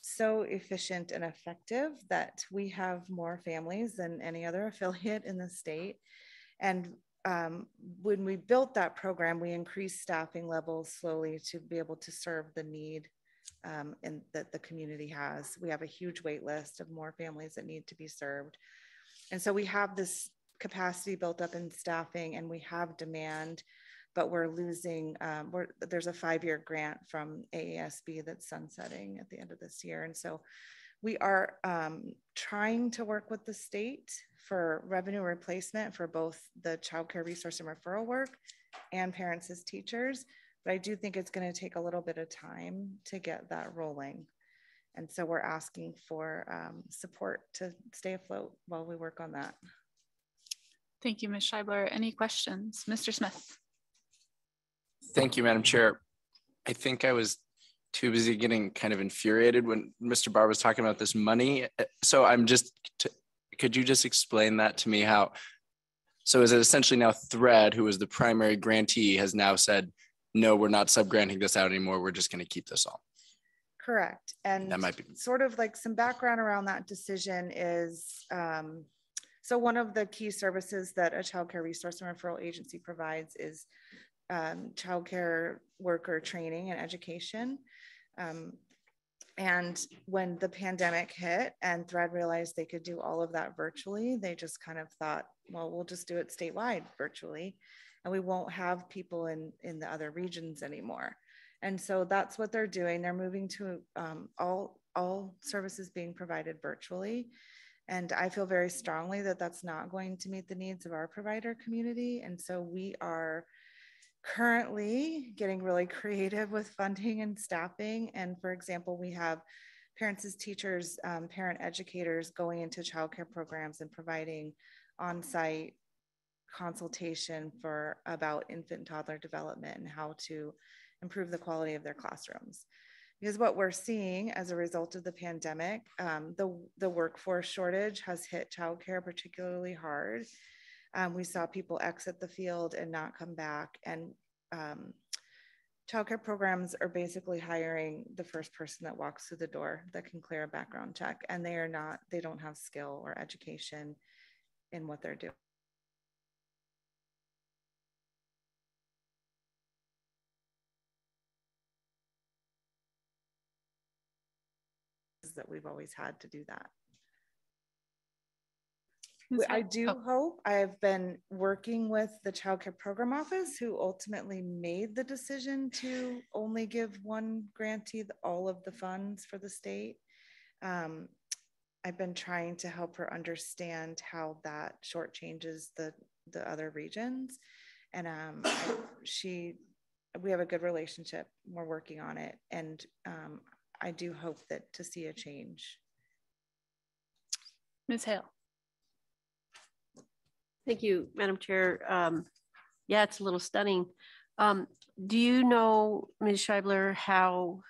so efficient and effective that we have more families than any other affiliate in the state. And um, when we built that program, we increased staffing levels slowly to be able to serve the need um, and that the community has. We have a huge wait list of more families that need to be served. And so we have this capacity built up in staffing and we have demand but we're losing, um, we're, there's a five-year grant from AASB that's sunsetting at the end of this year. And so we are um, trying to work with the state for revenue replacement for both the child care resource and referral work and parents as teachers. But I do think it's going to take a little bit of time to get that rolling. And so we're asking for um, support to stay afloat while we work on that. Thank you, Ms. Scheibler. Any questions? Mr. Smith. Thank you, Madam Chair. I think I was too busy getting kind of infuriated when Mr. Barr was talking about this money. So I'm just, could you just explain that to me how, So is it essentially now Thread, who was the primary grantee, has now said, no, we're not sub-granting this out anymore. We're just going to keep this all. Correct. And That might be sort of like some background around that decision is, um, so one of the key services that a childcare resource and referral agency provides is um, childcare worker training and education. Um, and when the pandemic hit and Thread realized they could do all of that virtually, they just kind of thought, well, we'll just do it statewide virtually, and we won't have people in in the other regions anymore. And so that's what they're doing. They're moving to um, all all services being provided virtually. And I feel very strongly that that's not going to meet the needs of our provider community. And so we are currently getting really creative with funding and staffing. And for example, we have parents as teachers, um, parent educators going into childcare programs and providing on-site consultation for about infant and toddler development and how to improve the quality of their classrooms. Because what we're seeing as a result of the pandemic, um, the, the workforce shortage has hit childcare particularly hard. Um, we saw people exit the field and not come back. And um, childcare programs are basically hiring the first person that walks through the door that can clear a background check. And they are not, they don't have skill or education in what they're doing. that we've always had to do that. I do hope I've been working with the child care program office who ultimately made the decision to only give one grantee the- all of the funds for the state. Um, I've been trying to help her understand how that shortchanges the the other regions, and um, I, she, we have a good relationship. We're working on it, and um, I do hope that to see a change. Ms. Hale. Thank you, Madam Chair. Um, yeah, it's a little stunning. Um, do you know, Ms. Scheibler, how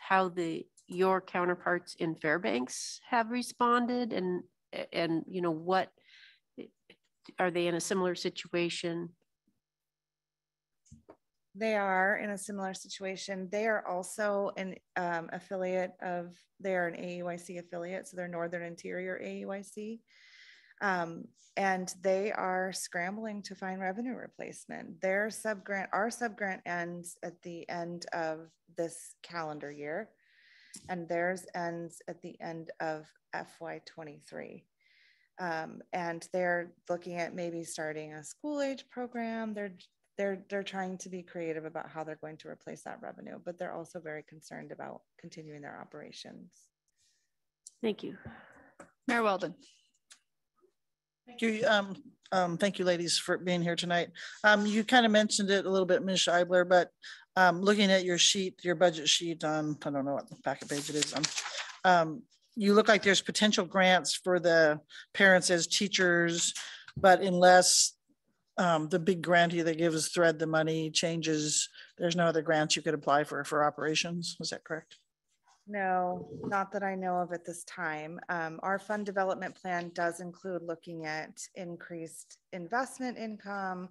how the your counterparts in Fairbanks have responded, and and you know what are they in a similar situation? They are in a similar situation. They are also an um, affiliate of, they are an AEYC affiliate, so they're Northern Interior AEYC. Um, and they are scrambling to find revenue replacement. Their subgrant, our subgrant ends at the end of this calendar year, and theirs ends at the end of FY23. Um, and they're looking at maybe starting a school age program. They're they're they're trying to be creative about how they're going to replace that revenue, but they're also very concerned about continuing their operations. Thank you. Mayor Weldon. Thank you. Um, um, thank you, ladies, for being here tonight. Um, you kind of mentioned it a little bit, Ms. Scheibler, but um, looking at your sheet, your budget sheet on, I don't know what the packet page it is on, um, you look like there's potential grants for the parents as teachers, but unless um, the big grantee that gives Thread the money changes, there's no other grants you could apply for for operations. Is that correct? No, not that I know of at this time. Um, our fund development plan does include looking at increased investment income,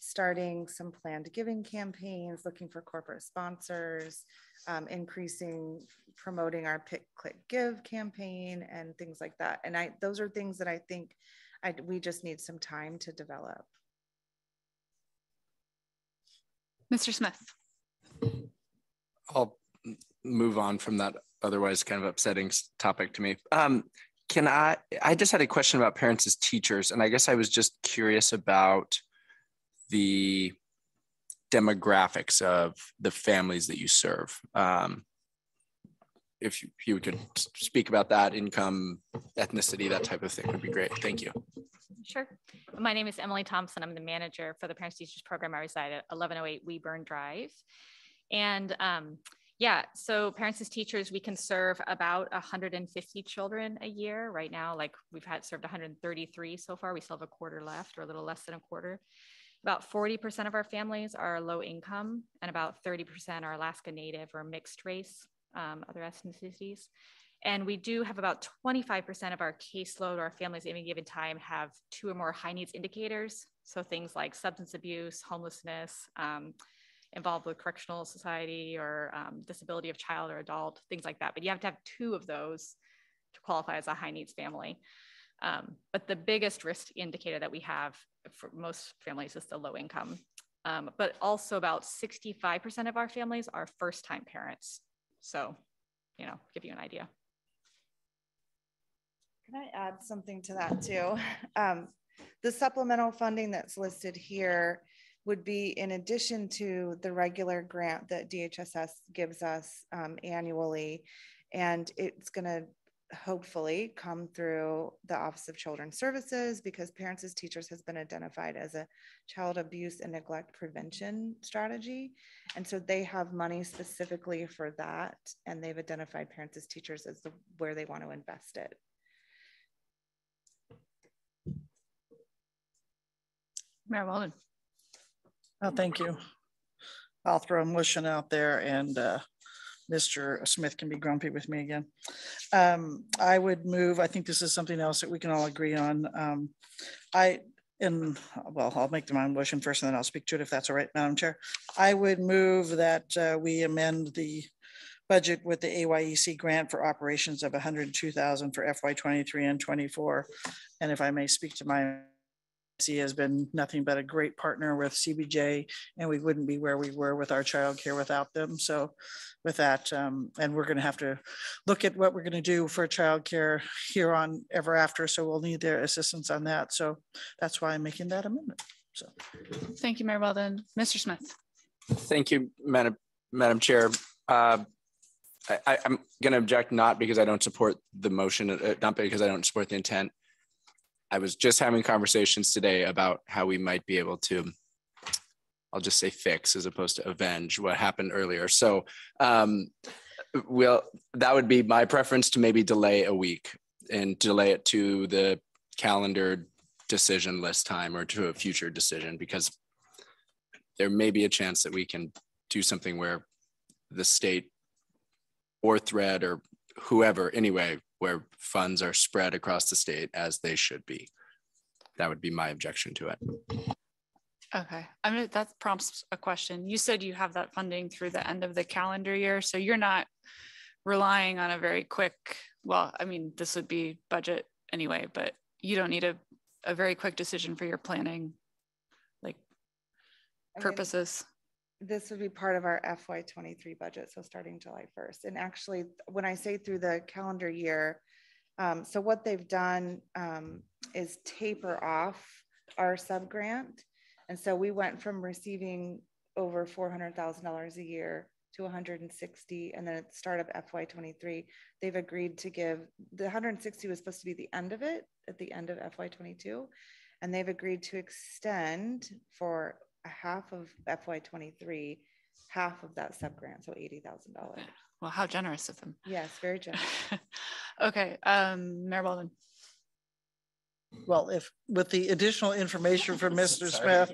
starting some planned giving campaigns, looking for corporate sponsors, um, increasing, promoting our pick, click, give campaign and things like that. And I, those are things that I think I, we just need some time to develop. Mr. Smith. I'll move on from that otherwise kind of upsetting topic to me. Um, can I, I just had a question about parents as teachers, and I guess I was just curious about the demographics of the families that you serve. Um, if you, you could speak about that, income, ethnicity, that type of thing would be great. Thank you. Sure. My name is Emily Thompson. I'm the manager for the Parents Teachers Program. I reside at 1108 Weburn Drive. And um, yeah, so parents as teachers, we can serve about 150 children a year. Right now, like we've had served 133 so far. We still have a quarter left or a little less than a quarter. About 40% of our families are low income and about 30% are Alaska Native or mixed race, um, other ethnicities. And we do have about 25% of our caseload, or our families at any given time have two or more high needs indicators. So things like substance abuse, homelessness, um, involved with correctional society or um, disability of child or adult, things like that. But you have to have two of those to qualify as a high needs family. Um, but the biggest risk indicator that we have for most families is the low income. Um, but also about 65% of our families are first time parents. So, you know, give you an idea. Can I add something to that too? Um, the supplemental funding that's listed here would be in addition to the regular grant that DHSS gives us um, annually. And it's going to hopefully come through the Office of Children's Services because Parents as Teachers has been identified as a child abuse and neglect prevention strategy. And so they have money specifically for that. And they've identified Parents as Teachers as the, where they want to invest it. Mayor Weldon. Oh, thank you. I'll throw a motion out there and uh, Mr. Smith can be grumpy with me again. Um, I would move, I think this is something else that we can all agree on. Um, I, and well, I'll make the motion first and then I'll speak to it if that's all right, Madam Chair. I would move that uh, we amend the budget with the AYEC grant for operations of 102,000 for FY23 and 24. And if I may speak to my C has been nothing but a great partner with CBJ, and we wouldn't be where we were with our childcare without them. So, with that, um, and we're going to have to look at what we're going to do for childcare here on ever after. So we'll need their assistance on that. So that's why I'm making that amendment. So, thank you, Mayor Weldon. Mr. Smith. Thank you, Madam Madam Chair. Uh, I, am going to object not because I don't support the motion, uh, not because I don't support the intent, I was just having conversations today about how we might be able to, I'll just say fix as opposed to avenge what happened earlier. So, um, well, that would be my preference to maybe delay a week and delay it to the calendar decision list time or to a future decision because there may be a chance that we can do something where the state or thread or whoever anyway where funds are spread across the state as they should be. That would be my objection to it. Okay, I mean, that prompts a question. You said you have that funding through the end of the calendar year, so you're not relying on a very quick, well, I mean, this would be budget anyway, but you don't need a, a very quick decision for your planning, like purposes this would be part of our FY23 budget, so starting July 1st. And actually, when I say through the calendar year, um, so what they've done um, is taper off our sub grant. And so we went from receiving over $400,000 a year to 160 and then at the start of FY23 they've agreed to give the 160 was supposed to be the end of it at the end of FY22 and they've agreed to extend for half of FY23, half of that sub grant, so $80,000. Well, how generous of them. Yes, very generous. okay, um, Mayor Baldwin. Well, if with the additional information from Mr. Smith,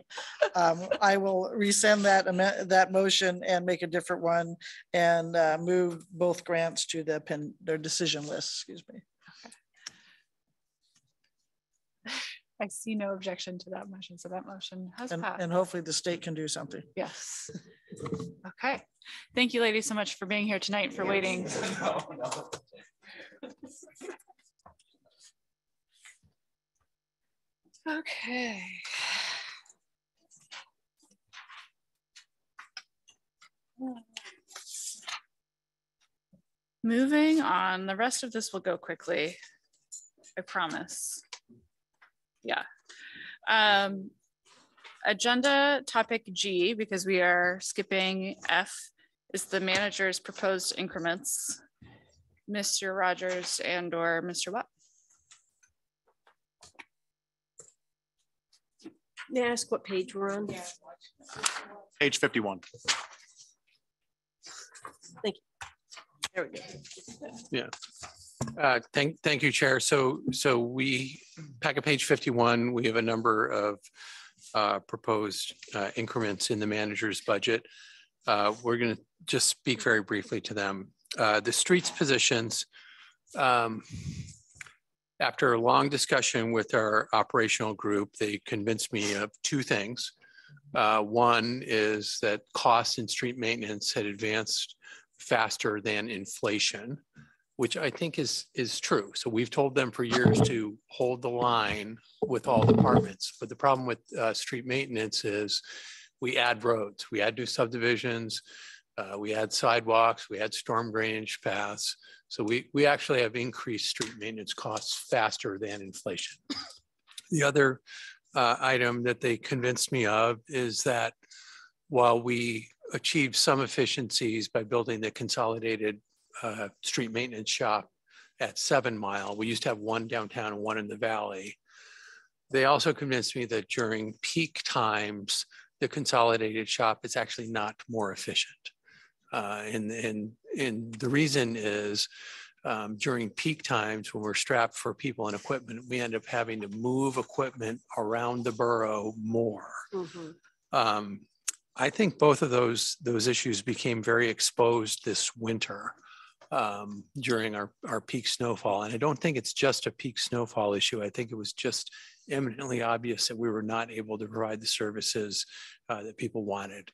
um, I will resend that that motion and make a different one and uh, move both grants to the pen their decision list. Excuse me. I see no objection to that motion. So that motion has and, passed. and hopefully the state can do something. Yes. Okay. Thank you, ladies, so much for being here tonight, for waiting. No. Okay. Moving on, the rest of this will go quickly. I promise yeah. Um, agenda topic G, because we are skipping F, is the manager's proposed increments. Mr. Rogers and or Mr. Watt. May I ask what page we're on? Page 51. Thank you. There we go. Yeah. Uh, thank, thank you, Chair. So, so we, packet page 51, we have a number of uh, proposed uh, increments in the manager's budget. Uh, we're going to just speak very briefly to them. Uh, the streets positions, Um, after a long discussion with our operational group, they convinced me of two things. One is that costs in street maintenance had advanced faster than inflation, which I think is is true. So we've told them for years to hold the line with all departments. But the problem with uh, street maintenance is we add roads, we add new subdivisions, uh, we add sidewalks, we add storm drainage paths. So we, we actually have increased street maintenance costs faster than inflation. The other uh, item that they convinced me of is that while we achieved some efficiencies by building the consolidated uh, street maintenance shop at Seven Mile, we used to have one downtown and one in the valley. They also convinced me that during peak times, the consolidated shop is actually not more efficient. Uh, and, and, and the reason is um, during peak times when we're strapped for people and equipment, we end up having to move equipment around the borough more. Mhm. Um, I think both of those those issues became very exposed this winter um, during our, our peak snowfall. And I don't think it's just a peak snowfall issue. I think it was just eminently obvious that we were not able to provide the services uh, that people wanted.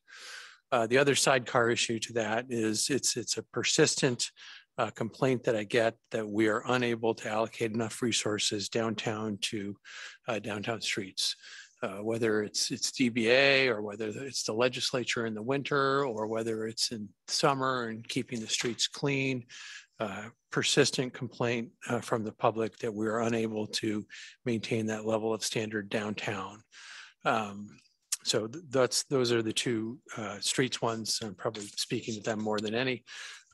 Uh, the other sidecar issue to that is it's it's a persistent uh, complaint that I get that we are unable to allocate enough resources downtown to uh, downtown streets. Uh, whether it's it's DBA or whether it's the legislature in the winter or whether it's in summer and keeping the streets clean, uh, persistent complaint uh, from the public that we are unable to maintain that level of standard downtown. Um, so th- that's those are the two uh, streets ones. I'm probably speaking to them more than any.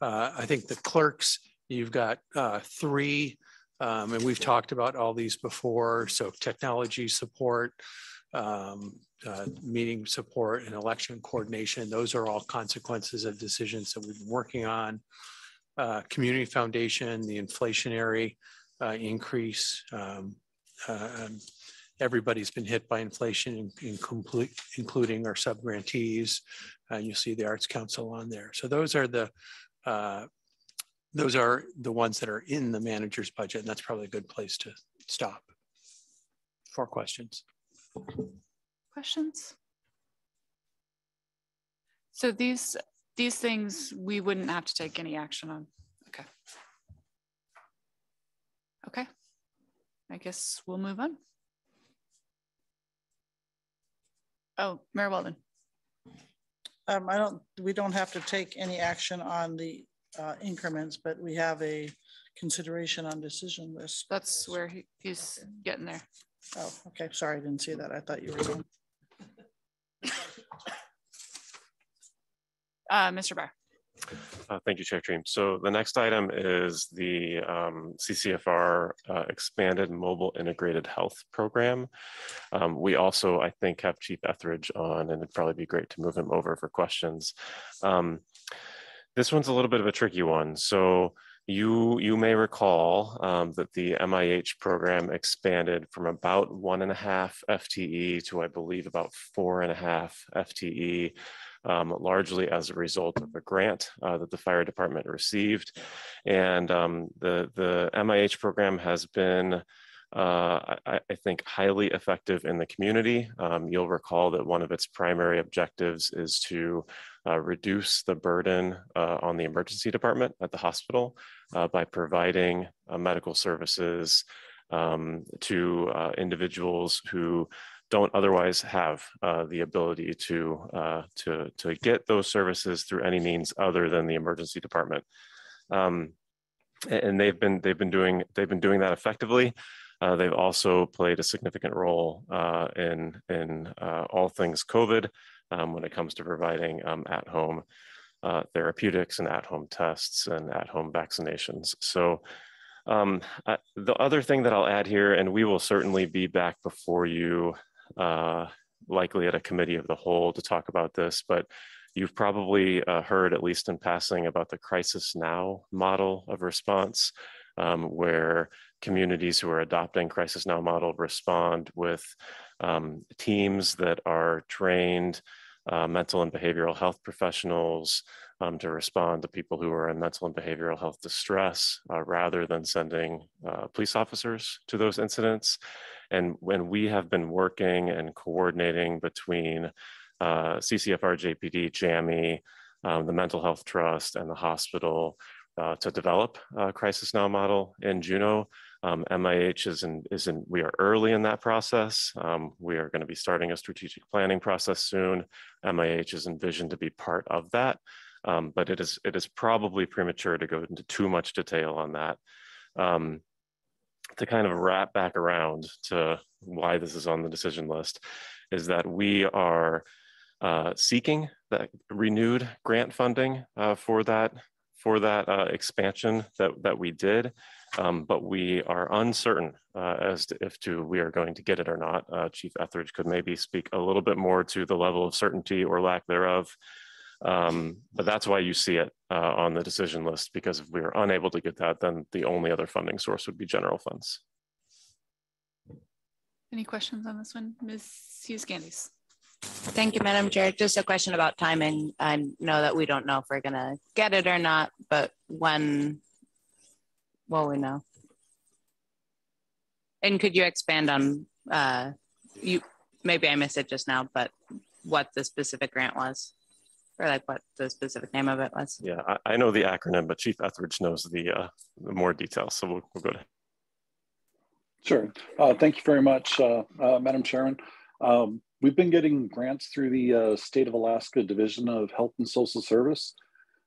Uh, I think the clerks, you've got three, um, and we've talked about all these before. So technology support, um, uh, meeting support and election coordination. Those are all consequences of decisions that we've been working on. Uh, community foundation, the inflationary uh, increase. Um, um, everybody's been hit by inflation, in, in complete, including our subgrantees. Uh, you see the Arts Council on there. So those are the uh, those are the ones that are in the manager's budget, and that's probably a good place to stop. For questions. Questions? So these, these things, we wouldn't have to take any action on. Okay. Okay. I guess we'll move on. Oh, Mayor Weldon. Um, I don't, we don't have to take any action on the uh, increments, but we have a consideration on decision list. That's where he, he's getting there. Oh, okay. Sorry, I didn't see that. I thought you were going. Uh, Mr. Barr. Uh, Thank you, Chair Triem. So the next item is the um, CCFR uh, Expanded Mobile Integrated Health Program. Um, We also, I think, have Chief Etheridge on, and it'd probably be great to move him over for questions. Um, This one's a little bit of a tricky one. So you, you may recall um, that the MIH program expanded from about one and a half FTE to, I believe, about four and a half FTE um, largely as a result of a grant uh, that the fire department received. And um, the, the MIH program has been, uh, I, I, think, highly effective in the community. Um, you'll recall that one of its primary objectives is to uh, reduce the burden uh, on the emergency department at the hospital uh, by providing uh, medical services um, to individuals who don't otherwise have uh, the ability to, uh, to, to get those services through any means other than the emergency department. Um, and they've been, they've been doing, they've been doing that effectively. Uh, they've also played a significant role uh, in, in uh, all things COVID um, when it comes to providing um, at-home uh, therapeutics and at-home tests and at-home vaccinations. So um, the other thing that I'll add here, and we will certainly be back before you uh, likely at a committee of the whole to talk about this, but you've probably uh, heard, at least in passing, about the crisis now model of response, um, where communities who are adopting crisis now model respond with um, teams that are trained uh, mental and behavioral health professionals um, to respond to people who are in mental and behavioral health distress uh, rather than sending uh, police officers to those incidents. And when we have been working and coordinating between uh, CCFR, JPD, JAMHI, um, the Mental Health Trust, and the hospital uh, to develop a crisis now model in Juneau. Um, MIH is in, is in, we are early in that process. Um, we are going to be starting a strategic planning process soon. MIH is envisioned to be part of that, um, but it is, it is probably premature to go into too much detail on that. Um, to kind of wrap back around to why this is on the decision list is that we are uh, seeking that renewed grant funding uh, for that for that uh, expansion that, that we did, um, but we are uncertain uh, as to if to we are going to get it or not. Uh, Chief Etheridge could maybe speak a little bit more to the level of certainty or lack thereof. Um, but that's why you see it uh, on the decision list, because if we are unable to get that, then the only other funding source would be general funds. Any questions on this one? Ms. Hughes-Skandijs? Thank you, Madam Chair. Just a question about timing. I know that we don't know if we're going to get it or not, but when will we know? And could you expand on, uh, you maybe I missed it just now, but what the specific grant was? Or like what the specific name of it was? Yeah, I, I know the acronym, but Chief Etheridge knows the, uh, the more details. So we'll, we'll go to Sure. Uh, thank you very much, uh, uh, Madam Chairman. Um, we've been getting grants through the uh, State of Alaska Division of Health and Social Service.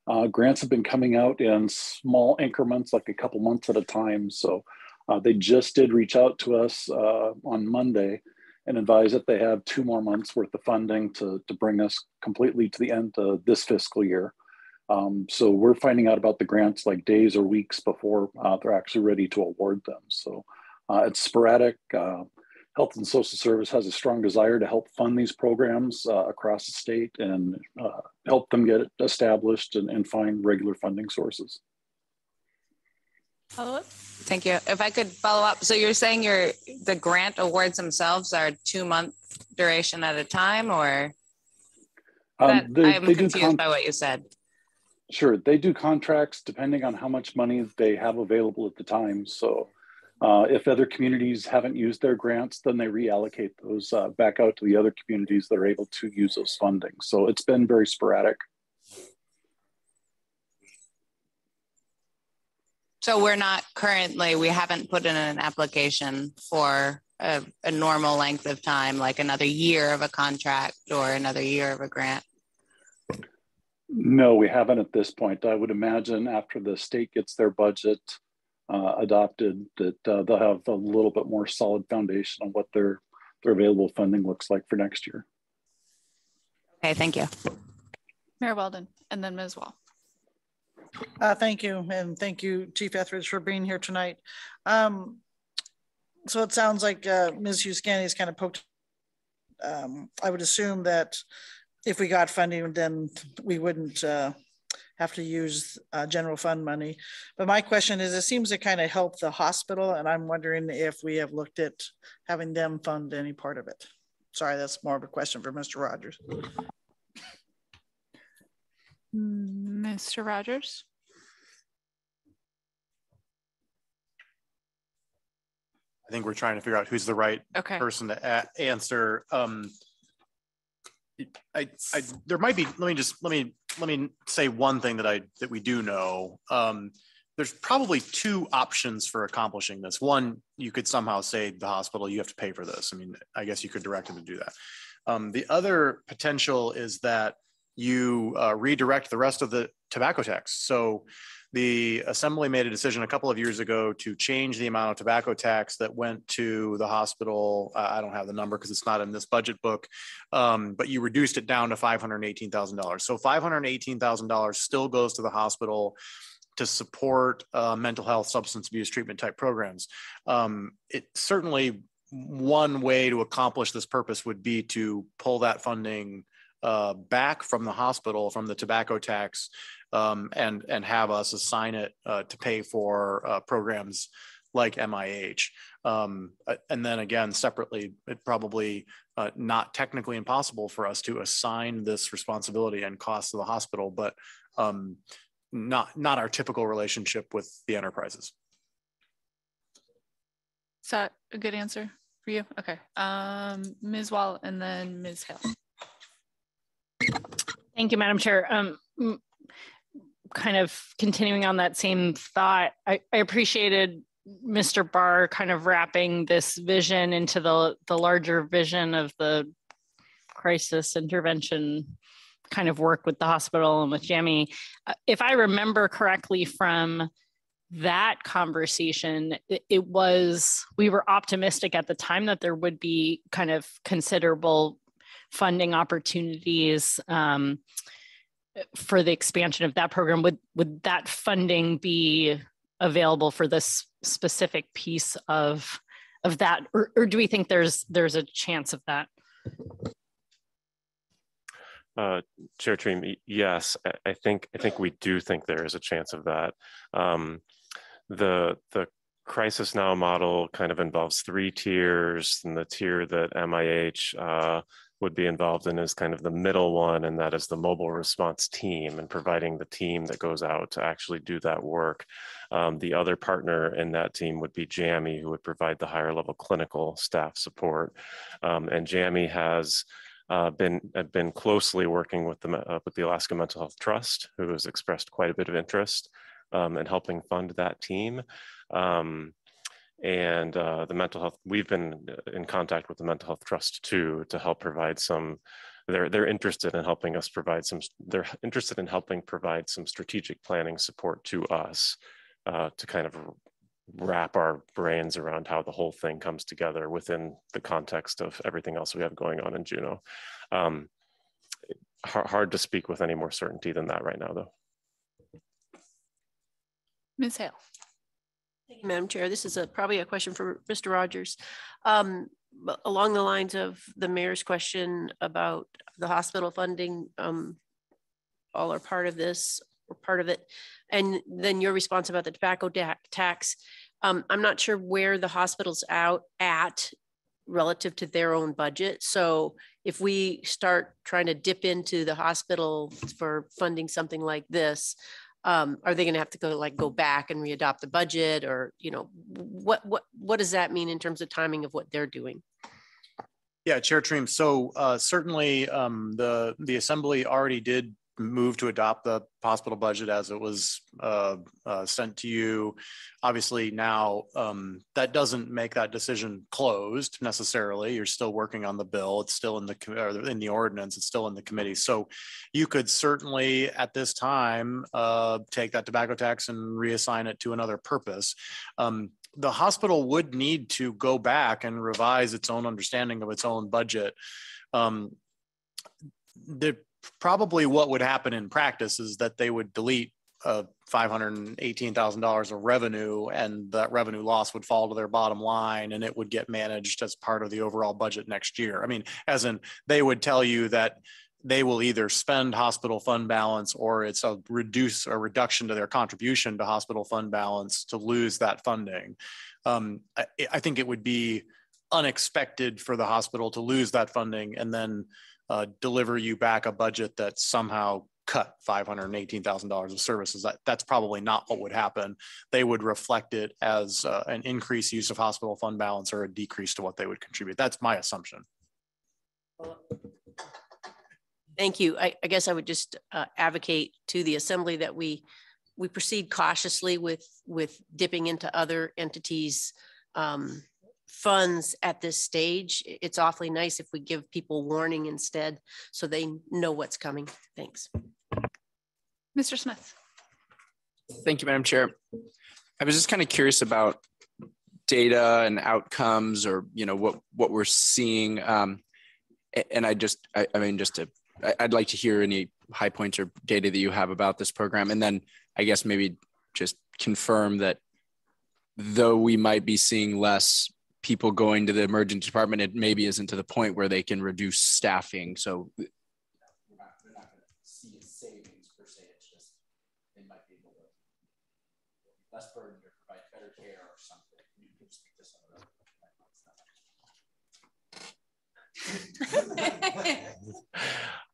Uh, grants have been coming out in small increments, like a couple months at a time. So uh, they just did reach out to us on Monday and advise that they have two more months worth of funding to, to bring us completely to the end of this fiscal year. Um, so we're finding out about the grants like days or weeks before they're actually ready to award them. So uh, it's sporadic. Health and Social Service has a strong desire to help fund these programs uh, across the state and uh, help them get established and, and find regular funding sources. Follow up? Thank you. If I could follow up. So you're saying your the grant awards themselves are two month duration at a time or? Um, they, I'm they confused by what you said. Sure. They do contracts depending on how much money they have available at the time. So uh, if other communities haven't used their grants, then they reallocate those uh, back out to the other communities that are able to use those funding. So it's been very sporadic. So we're not currently, we haven't put in an application for a, a normal length of time, like another year of a contract or another year of a grant. No, we haven't at this point. I would imagine after the state gets their budget, uh, adopted that uh, they'll have a little bit more solid foundation on what their their available funding looks like for next year. Okay, thank you. Mayor Weldon, and then Ms. Woll. Uh, thank you, and thank you, Chief Etheridge, for being here tonight. Um, so it sounds like uh, Ms. Hughes-Skandijs has kind of poked. Um, I would assume that if we got funding, then we wouldn't uh, have to use uh, general fund money. But my question is, it seems to kind of help the hospital, and I'm wondering if we have looked at having them fund any part of it. Sorry, that's more of a question for Mr. Rogers. Mr. Rogers? I think we're trying to figure out who's the right okay. person to answer. Um, I, I, there might be. Let me just let me let me say one thing that I that we do know. Um, there's probably two options for accomplishing this. One, you could somehow say the hospital, you have to pay for this. I mean, I guess you could direct them to do that. Um, the other potential is that you uh, redirect the rest of the tobacco tax. So the assembly made a decision a couple of years ago to change the amount of tobacco tax that went to the hospital. I don't have the number because it's not in this budget book, um, but you reduced it down to $518,000. So $518,000 still goes to the hospital to support uh, mental health, substance abuse treatment type programs. Um, it certainly one way to accomplish this purpose would be to pull that funding uh, back from the hospital from the tobacco tax um, and and have us assign it uh, to pay for uh, programs like MIH. Um, uh, and then again, separately, it probably uh, not technically impossible for us to assign this responsibility and cost to the hospital, but um, not not our typical relationship with the enterprises. Is that a good answer for you? Okay. Um, Ms. Woll and then Ms. Hale. Thank you, Madam Chair. Kind of continuing on that same thought, I, I appreciated Mr. Barr kind of wrapping this vision into the, the larger vision of the crisis intervention kind of work with the hospital and with JAMHI. Uh, if I remember correctly from that conversation, it, it, was, we were optimistic at the time that there would be kind of considerable funding opportunities um, for the expansion of that program. Would, would that funding be available for this specific piece of, of that? Or, or do we think there's, there's a chance of that? Uh, Chair Triem, yes, I think I think we do think there is a chance of that. Um, the the crisis now model kind of involves three tiers, and the tier that MIH uh, would be involved in is kind of the middle one, and that is the mobile response team and providing the team that goes out to actually do that work. Um, the other partner in that team would be JAMHI, who would provide the higher level clinical staff support. Um, and JAMHI has uh, been have been closely working with the uh, with the Alaska Mental Health Trust, who has expressed quite a bit of interest um, in helping fund that team. Um, and uh, the mental health, we've been in contact with the Mental Health Trust too to help provide some. They're they're interested in helping us provide some. They're interested in helping provide some strategic planning support to us uh, to kind of wrap our brains around how the whole thing comes together within the context of everything else we have going on in Juneau. Um, hard, hard to speak with any more certainty than that right now, though. Ms. Hale. Thank you, Madam Chair. This is a, probably a question for Mr. Rogers. Um, along the lines of the mayor's question about the hospital funding, um, all are part of this or part of it. And then your response about the tobacco tax. Um, I'm not sure where the hospital's out at relative to their own budget. So if we start trying to dip into the hospital for funding something like this, um, are they going to have to go like go back and readopt the budget or you know what what what does that mean in terms of timing of what they're doing yeah chair Triem. so uh, certainly um, the the assembly already did move to adopt the hospital budget as it was uh, uh, sent to you. Obviously, now um, that doesn't make that decision closed necessarily. You're still working on the bill. It's still in the in the ordinance. It's still in the committee. So you could certainly, at this time, uh, take that tobacco tax and reassign it to another purpose. Um, the hospital would need to go back and revise its own understanding of its own budget. Um, the probably what would happen in practice is that they would delete uh, $518,000 of revenue and that revenue loss would fall to their bottom line and it would get managed as part of the overall budget next year. I mean, as in they would tell you that they will either spend hospital fund balance or it's a reduce a reduction to their contribution to hospital fund balance to lose that funding. Um, I, I think it would be unexpected for the hospital to lose that funding and then uh, deliver you back a budget that somehow cut $518,000 of services. That, that's probably not what would happen. They would reflect it as uh, an increased use of hospital fund balance or a decrease to what they would contribute. That's my assumption. Thank you. I, I guess I would just uh, advocate to the assembly that we we proceed cautiously with with dipping into other entities um, funds at this stage. It's awfully nice if we give people warning instead so they know what's coming. Thanks. Mr. Smith. Thank you, Madam Chair. I was just kind of curious about data and outcomes or, you know, what, what we're seeing. Um, and I just, I, I mean, just to, I'd like to hear any high points or data that you have about this program. And then I guess maybe just confirm that though we might be seeing less people going to the emergency department, it maybe isn't to the point where they can reduce staffing. So we're not, we're not going to see a savings per se. It's just they might be able to less burden to provide better care or something.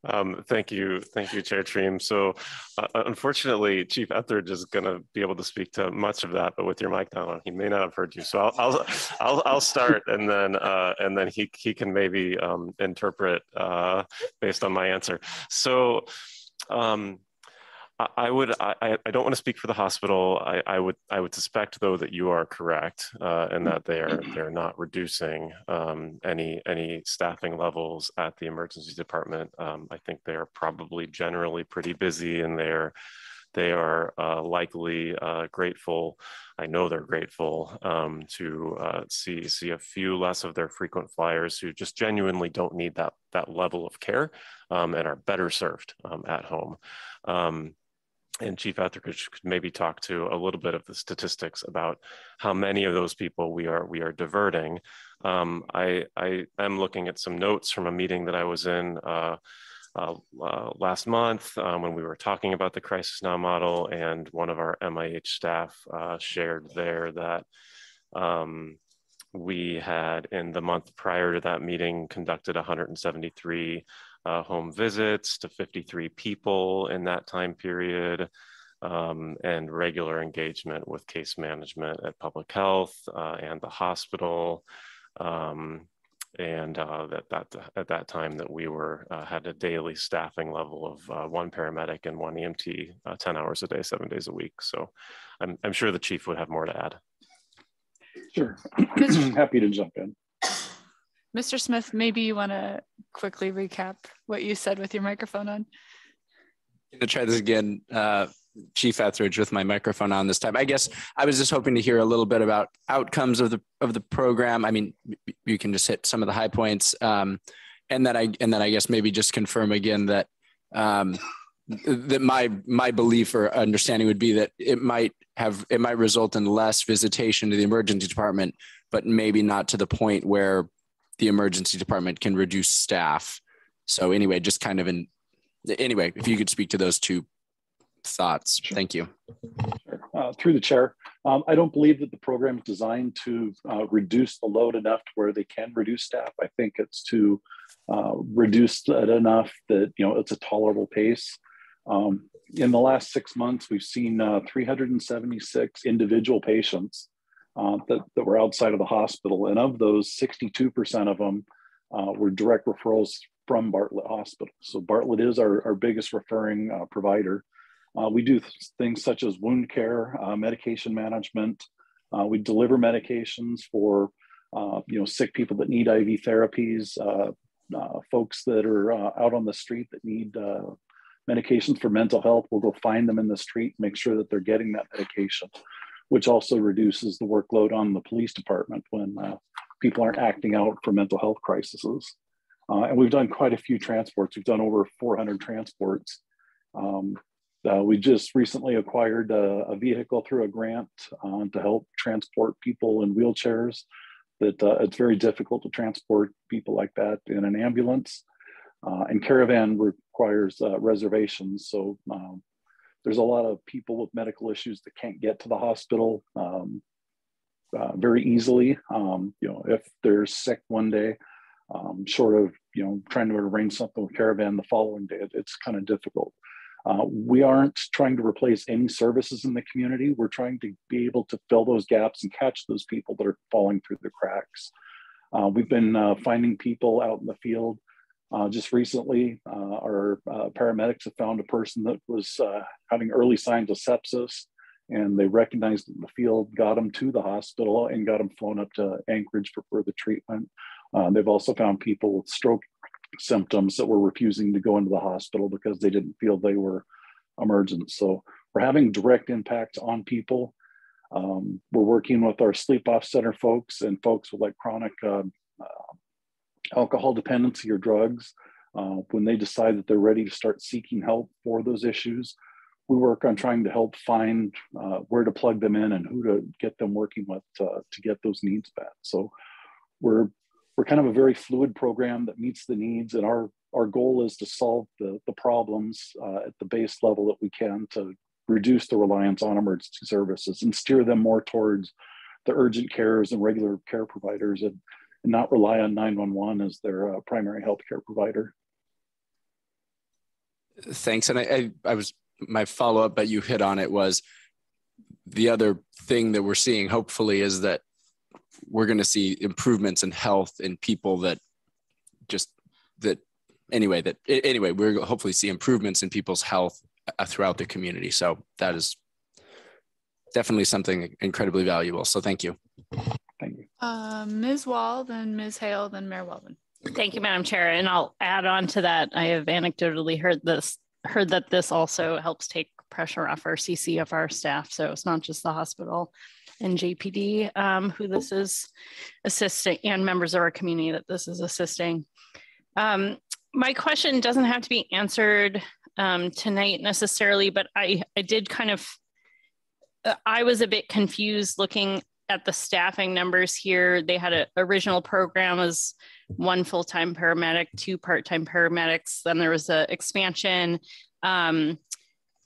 Um, thank you, thank you, Chair Triem. So uh, unfortunately, Chief Etheridge is going to be able to speak to much of that, but with your mic down, he may not have heard you. So I'll I'll I'll, I'll start, and then uh, and then he he can maybe um, interpret uh, based on my answer. So. Um, I would. I, I don't want to speak for the hospital. I, I would. I would suspect, though, that you are correct, uh, and that they are they're not reducing um, any any staffing levels at the emergency department. Um, I think they are probably generally pretty busy, and they're they are uh, likely uh, grateful. I know they're grateful um, to uh, see see a few less of their frequent flyers who just genuinely don't need that that level of care um, and are better served um, at home. And Chief Etheridge could maybe talk to a little bit of the statistics about how many of those people we are we are diverting. Um, I, I am looking at some notes from a meeting that I was in uh, uh, uh, last month um, when we were talking about the Crisis Now model, and one of our MIH staff uh, shared there that um, we had in the month prior to that meeting conducted 173 uh, home visits to 53 people in that time period, um, and regular engagement with case management at public health uh, and the hospital. Um, and uh, that, that at that time that we were uh, had a daily staffing level of uh, one paramedic and one EMT, uh, 10 hours a day, seven days a week. So I'm, I'm sure the chief would have more to add. Sure, happy to jump in. Mr. Smith, maybe you want to quickly recap what you said with your microphone on. I'm gonna try this again, uh, Chief Etheridge, with my microphone on this time. I guess I was just hoping to hear a little bit about outcomes of the of the program. I mean, you can just hit some of the high points, um, and then I and then I guess maybe just confirm again that um, that my my belief or understanding would be that it might have it might result in less visitation to the emergency department, but maybe not to the point where the emergency department can reduce staff. So anyway, just kind of in anyway, if you could speak to those two thoughts, sure. thank you. Sure. Uh, through the chair, um, I don't believe that the program is designed to uh, reduce the load enough to where they can reduce staff. I think it's to uh, reduce it enough that you know it's a tolerable pace. Um, in the last six months, we've seen uh, 376 individual patients uh, that, that were outside of the hospital. And of those, 62% of them uh, were direct referrals from Bartlett Hospital. So Bartlett is our, our biggest referring uh, provider. Uh, we do th things such as wound care, uh, medication management. Uh, we deliver medications for you know sick people that need IV therapies, folks that are out on the street that need medications for mental health. We'll go find them in the street, make sure that they're getting that medication which also reduces the workload on the police department when uh, people aren't acting out for mental health crises. Uh, and we've done quite a few transports. We've done over 400 transports. Um, uh, we just recently acquired a, a vehicle through a grant uh, to help transport people in wheelchairs. That uh, it's very difficult to transport people like that in an ambulance. Uh, and Care-A-Van requires reservations, so um, there's a lot of people with medical issues that can't get to the hospital um, uh, very easily. Um, you know, if they're sick one day, um, short of you know trying to arrange something with Care-A-Van the following day, it, it's kind of difficult. Uh, we aren't trying to replace any services in the community. We're trying to be able to fill those gaps and catch those people that are falling through the cracks. Uh, we've been uh, finding people out in the field uh, just recently, uh, our uh, paramedics have found a person that was uh, having early signs of sepsis, and they recognized in the field, got them to the hospital, and got them flown up to Anchorage for further treatment. Uh, they've also found people with stroke symptoms that were refusing to go into the hospital because they didn't feel they were emergent. So we're having direct impact on people. Um, we're working with our sleep off center folks and folks with like chronic uh, alcohol dependency or drugs, uh, when they decide that they're ready to start seeking help for those issues, we work on trying to help find uh, where to plug them in and who to get them working with uh, to get those needs met. So we're we're kind of a very fluid program that meets the needs, and our our goal is to solve the the problems uh, at the base level that we can to reduce the reliance on emergency services and steer them more towards the urgent cares and regular care providers and, and not rely on 911 as their uh, primary health care provider. Thanks. And I, I, I was my follow up, but you hit on it was the other thing that we're seeing hopefully is that we're going to see improvements in health in people that just that anyway that anyway we're hopefully see improvements in people's health uh, throughout the community so that is definitely something incredibly valuable so thank you thank you uh, ms. Woll then ms. Hale then mayor weldon thank you madam chair. And i'll add on to that i have anecdotally heard this heard that this also helps take pressure off our ccfr staff. So it's not just the hospital and jpd um, who this is assisting and members of our community that this is assisting. Um, my question doesn't have to be answered um, tonight necessarily, but I, I did kind of, uh, I was a bit confused looking at the staffing numbers here. They had an original program as one full-time paramedic, two part-time paramedics. Then there was an expansion. Um,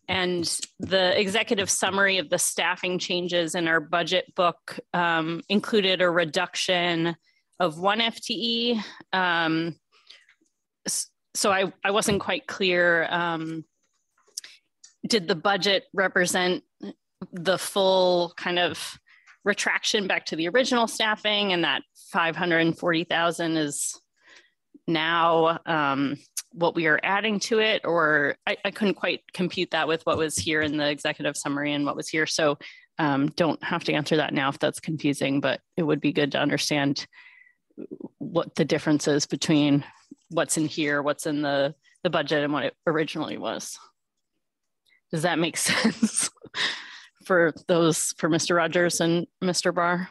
and the executive summary of the staffing changes in our budget book um, included a reduction of one FTE. Um, so I, I wasn't quite clear. Um, did the budget represent the full kind of retraction back to the original staffing and that 540,000 is now um, what we are adding to it or I, I, couldn't quite compute that with what was here in the executive summary and what was here so um, don't have to answer that now if that's confusing but it would be good to understand what the difference is between what's in here, what's in the, the budget and what it originally was. Does that make sense for those, for Mr. Rogers and Mr. Barr?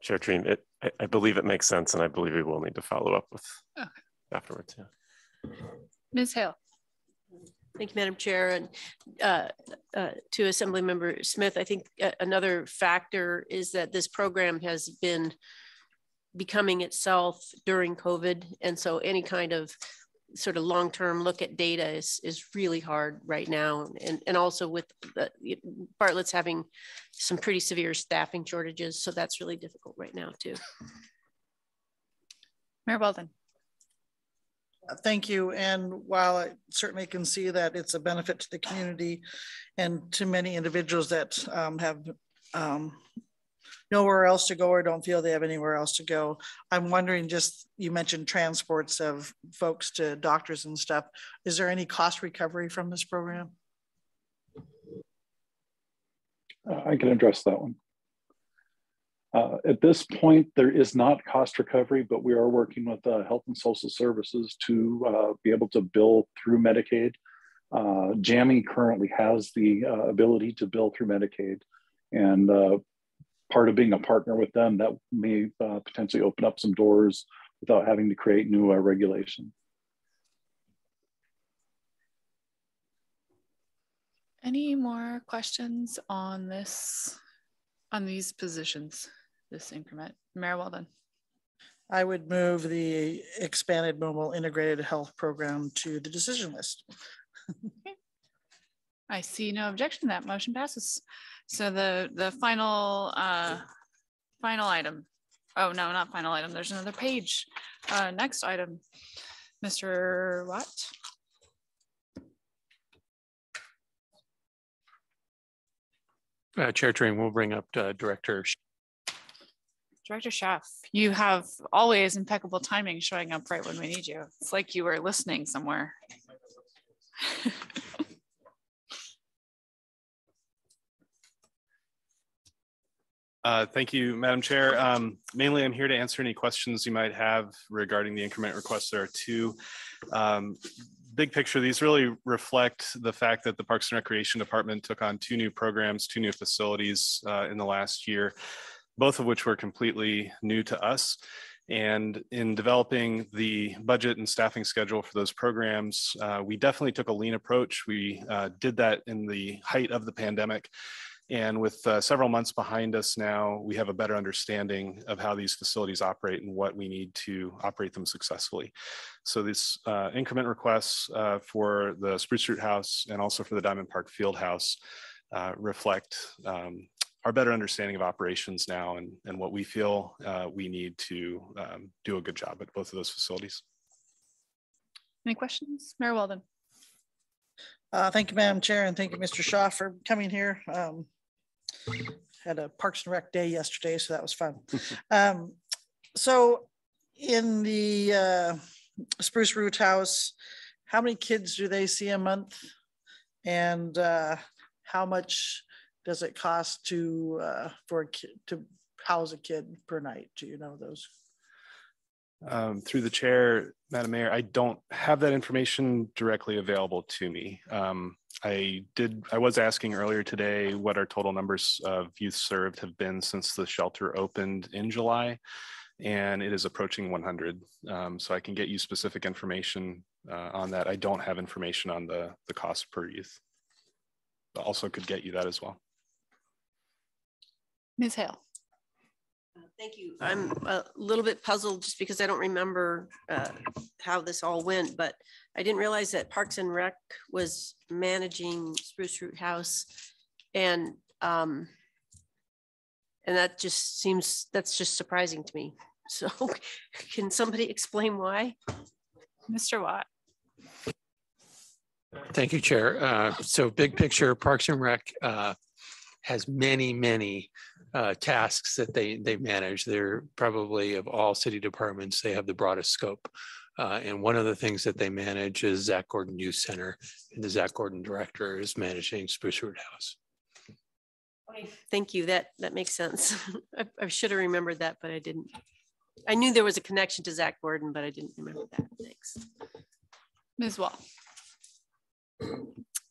Chair Triem, it, I, I, believe it makes sense and I believe we will need to follow up with okay. afterwards. Yeah. Ms. Hale. Thank you, Madam Chair. And uh, uh, to Assembly Member Smith, I think uh, another factor is that this program has been becoming itself during COVID. And so any kind of sort of long-term look at data is, is really hard right now. And, and also with the, Bartlett's having some pretty severe staffing shortages. So that's really difficult right now too. Mayor Weldon. Thank you. And while I certainly can see that it's a benefit to the community and to many individuals that um, have um, nowhere else to go or don't feel they have anywhere else to go. I'm wondering just, you mentioned transports of folks to doctors and stuff. Is there any cost recovery from this program? I can address that one. Uh, at this point, there is not cost recovery, but we are working with uh, Health and Social Services to uh, be able to bill through Medicaid. Uh, JAMHI currently has the uh, ability to bill through Medicaid. And uh, part of being a partner with them, that may uh, potentially open up some doors without having to create new uh, regulation. Any more questions on this, on these positions, this increment? Mayor Weldon. I would move the expanded mobile integrated health program to the decision list. I see no objection. That motion passes. So the, the final, uh, final item. Oh, no, not final item. There's another page. Uh, next item, Mr. Watt. Uh, Chair Triem, we'll bring up uh, Director. Director Schaaf, you have always impeccable timing showing up right when we need you. It's like you were listening somewhere. Uh, thank you, Madam Chair. Um, mainly, I'm here to answer any questions you might have regarding the increment requests. There are two. Um, big picture, these really reflect the fact that the Parks and Recreation Department took on two new programs, two new facilities uh, in the last year, both of which were completely new to us. And in developing the budget and staffing schedule for those programs, uh, we definitely took a lean approach. We uh, did that in the height of the pandemic and with uh, several months behind us now, we have a better understanding of how these facilities operate and what we need to operate them successfully. So this uh, increment requests uh, for the Spruce Root House and also for the Diamond Park Field House uh, reflect um, our better understanding of operations now and, and what we feel uh, we need to um, do a good job at both of those facilities. Any questions? Mayor Weldon. Uh, thank you, Madam Chair, and thank you, Mr. Schaaf, for coming here. Um, had a Parks and Rec day yesterday, so that was fun. um, so in the uh, Spruce Root House, how many kids do they see a month? And uh, how much does it cost to uh, for a kid to house a kid per night? Do you know those? Um, through the chair, Madam Mayor, I don't have that information directly available to me. Um, I did, I was asking earlier today what our total numbers of youth served have been since the shelter opened in July, and it is approaching 100. Um, so I can get you specific information uh, on that. I don't have information on the, the cost per youth. But also could get you that as well. Ms. Hale. Thank you. I'm a little bit puzzled just because I don't remember uh, how this all went, but I didn't realize that Parks and Rec was managing Spruce Root House. And um, and that just seems, that's just surprising to me. So can somebody explain why? Mr. Watt. Thank you, Chair. Uh, so big picture, Parks and Rec uh, has many, many uh, tasks that they they manage. They're probably of all city departments, they have the broadest scope. Uh, and one of the things that they manage is Zach Gordon Youth Center, and the Zach Gordon director is managing Spruce Root House. Thank you. That that makes sense. I, I should have remembered that, but I didn't. I knew there was a connection to Zach Gordon, but I didn't remember that. Thanks. Ms. Woll.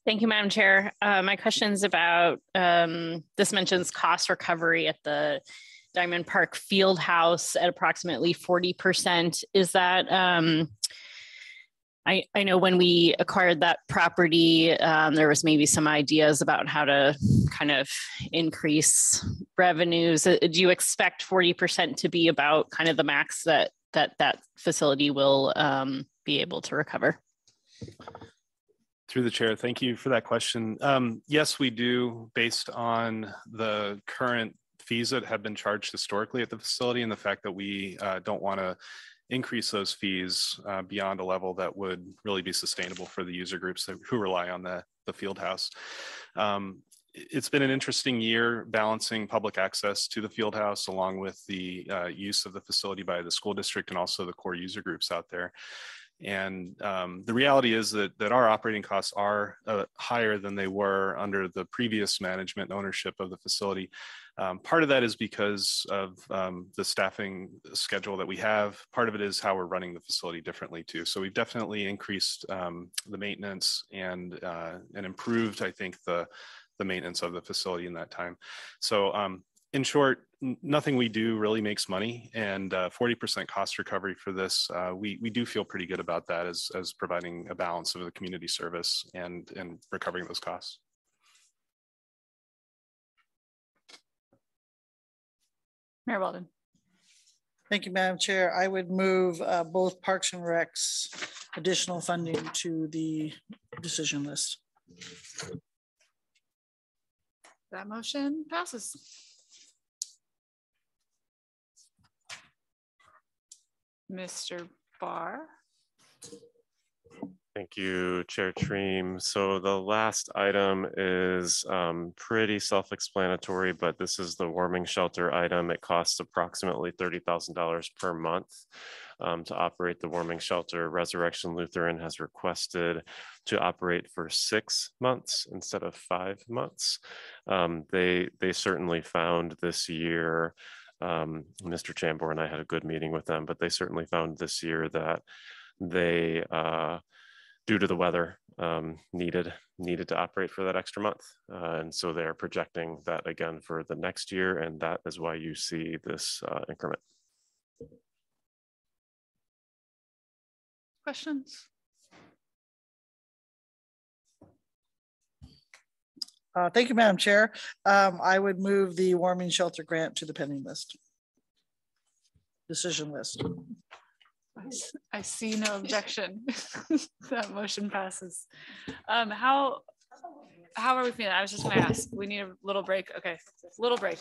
Thank you, Madam Chair. Uh, my question is about, um, this mentions cost recovery at the Diamond Park Field House at approximately 40%. Is that, um, I, I know when we acquired that property, um, there was maybe some ideas about how to kind of increase revenues. Uh, Do you expect 40% to be about kind of the max that that, that facility will um, be able to recover? Through the chair, thank you for that question. Um, yes, we do, based on the current fees that have been charged historically at the facility and the fact that we uh, don't want to increase those fees uh, beyond a level that would really be sustainable for the user groups that, who rely on the, the field house. Um, it's been an interesting year balancing public access to the field house along with the uh, use of the facility by the school district and also the core user groups out there. And um, the reality is that, that our operating costs are uh, higher than they were under the previous management ownership of the facility. Um, part of that is because of um, the staffing schedule that we have. Part of it is how we're running the facility differently too. So we've definitely increased um, the maintenance and uh, and improved, I think, the the maintenance of the facility in that time. So um, in short, nothing we do really makes money and uh, 40% cost recovery for this, uh, we, we do feel pretty good about that as, as providing a balance of the community service and, and recovering those costs. Mayor Weldon. Thank you, Madam Chair. I would move uh, both Parks and Recs additional funding to the decision list. That motion passes. Mr. Barr. Thank you, Chair Triem. So the last item is um, pretty self-explanatory, but this is the warming shelter item. It costs approximately $30,000 per month um, to operate the warming shelter. Resurrection Lutheran has requested to operate for six months instead of five months. Um, they, they certainly found this year um, Mr. Chambor and I had a good meeting with them, but they certainly found this year that they, uh, due to the weather, um, needed needed to operate for that extra month, uh, and so they're projecting that again for the next year, and that is why you see this uh, increment. Questions? Uh, thank you, Madam Chair. Um, I would move the warming shelter grant to the pending list. Decision list. I see no objection. That motion passes. Um, how, how are we feeling? I was just gonna ask. We need a little break. Okay, little break.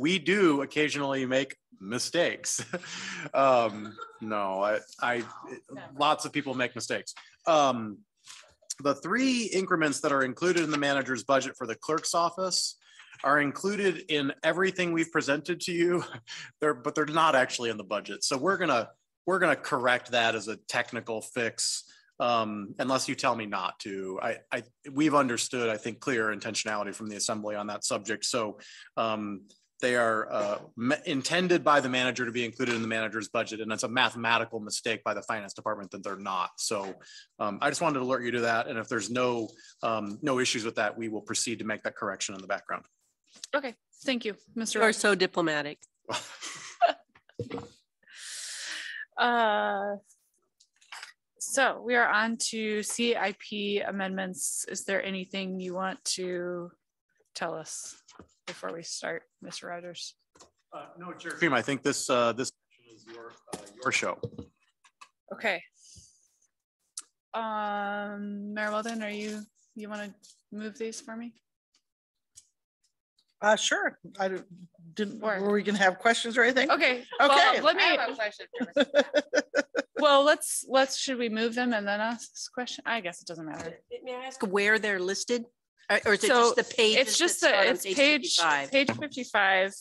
We do occasionally make mistakes. um, no, I, I, lots of people make mistakes. Um, the three increments that are included in the manager's budget for the clerk's office are included in everything we've presented to you. They're, but they're not actually in the budget. So we're gonna, we're gonna correct that as a technical fix um, unless you tell me not to. I, I, we've understood, I think, clear intentionality from the assembly on that subject. So um, they are uh, intended by the manager to be included in the manager's budget, and it's a mathematical mistake by the finance department that they're not. So um, I just wanted to alert you to that. And if there's no um, no issues with that, we will proceed to make that correction in the background. Okay, thank you, Mr. You are so diplomatic. uh, so we are on to CIP amendments. Is there anything you want to tell us? Before we start, Mr. Rogers? Uh, no, Chair Triem, I think this uh, this is your uh, your show. Okay. Um, Mayor Weldon, are you you want to move these for me? Uh, sure. I didn't. Or, were we gonna have questions or anything? Okay. Okay. Well, let me. well, let's let's. Should we move them and then ask this question? I guess it doesn't matter. May I ask where they're listed? Or is it So, just the page? It's just the, it's page, page fifty-five.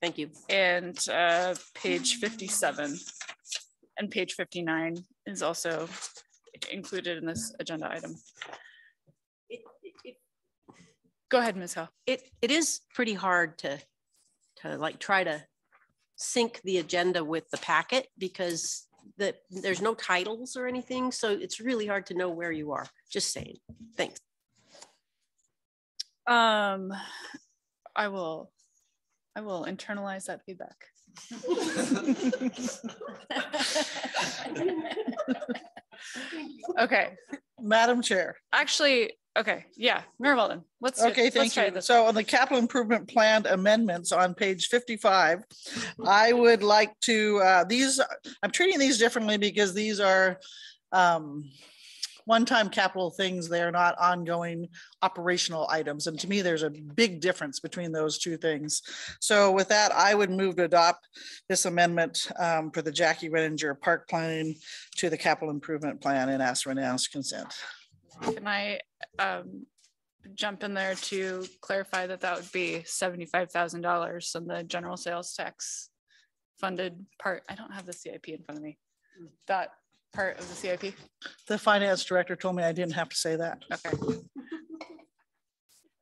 Thank you. And uh, page fifty-seven. And page fifty-nine is also included in this agenda item. It, it- Go ahead, Ms. Hill. It, it is pretty hard to, to like try to sync the agenda with the packet because the, there's no titles or anything. So it's really hard to know where you are. Just saying. Thanks. Um, I will, I will internalize that feedback. okay. Madam Chair. Actually, okay, yeah, Mayor Weldon, let's do. Okay, Let's thank try you. this. So on the capital improvement plan amendments on page fifty-five, I would like to, uh, these, I'm treating these differently because these are um, one-time capital things. They are not ongoing operational items. And to me, there's a big difference between those two things. So with that, I would move to adopt this amendment um, for the Jackie Renninger Park Plan to the capital improvement plan and ask for unanimous consent. Can I um, jump in there to clarify that that would be seventy-five thousand dollars on the general sales tax funded part? I don't have the CIP in front of me. That part of the CIP? The finance director told me I didn't have to say that. Okay.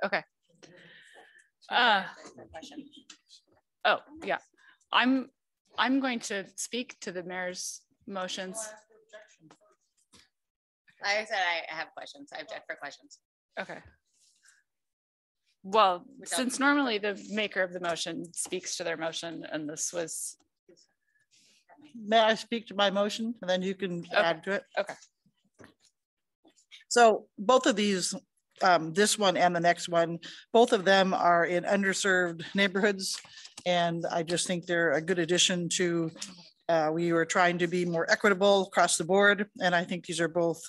Okay. Uh, oh, yeah. I'm, I'm going to speak to the mayor's motions. Like I said, I have questions. I object for questions. Okay. Well, since normally the maker of the motion speaks to their motion and this was, May I speak to my motion and then you can add to it? Okay. So both of these, um, this one and the next one, both of them are in underserved neighborhoods. And I just think they're a good addition to, uh, we were trying to be more equitable across the board. And I think these are both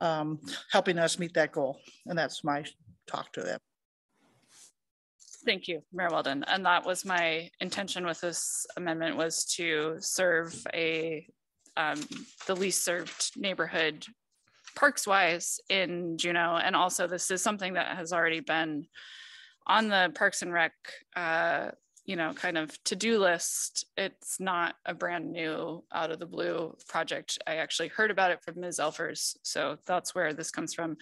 um, helping us meet that goal. And that's my talk to them. Thank you, Mayor Weldon. And that was my intention with this amendment was to serve a, um, the least served neighborhood parks wise in Juneau. And also this is something that has already been on the Parks and Rec, uh, you know, kind of to-do list. It's not a brand new out of the blue project. I actually heard about it from Ms. Elfers. So that's where this comes from.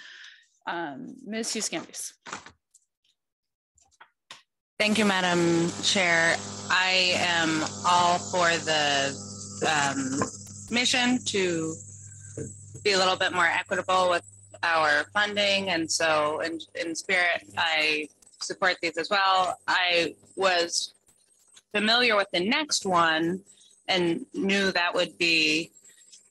Um, Ms. Hughes-Skandijs. Thank you, Madam Chair. I am all for the um, mission to be a little bit more equitable with our funding. And so in, in spirit, I support these as well. I was familiar with the next one and knew that would be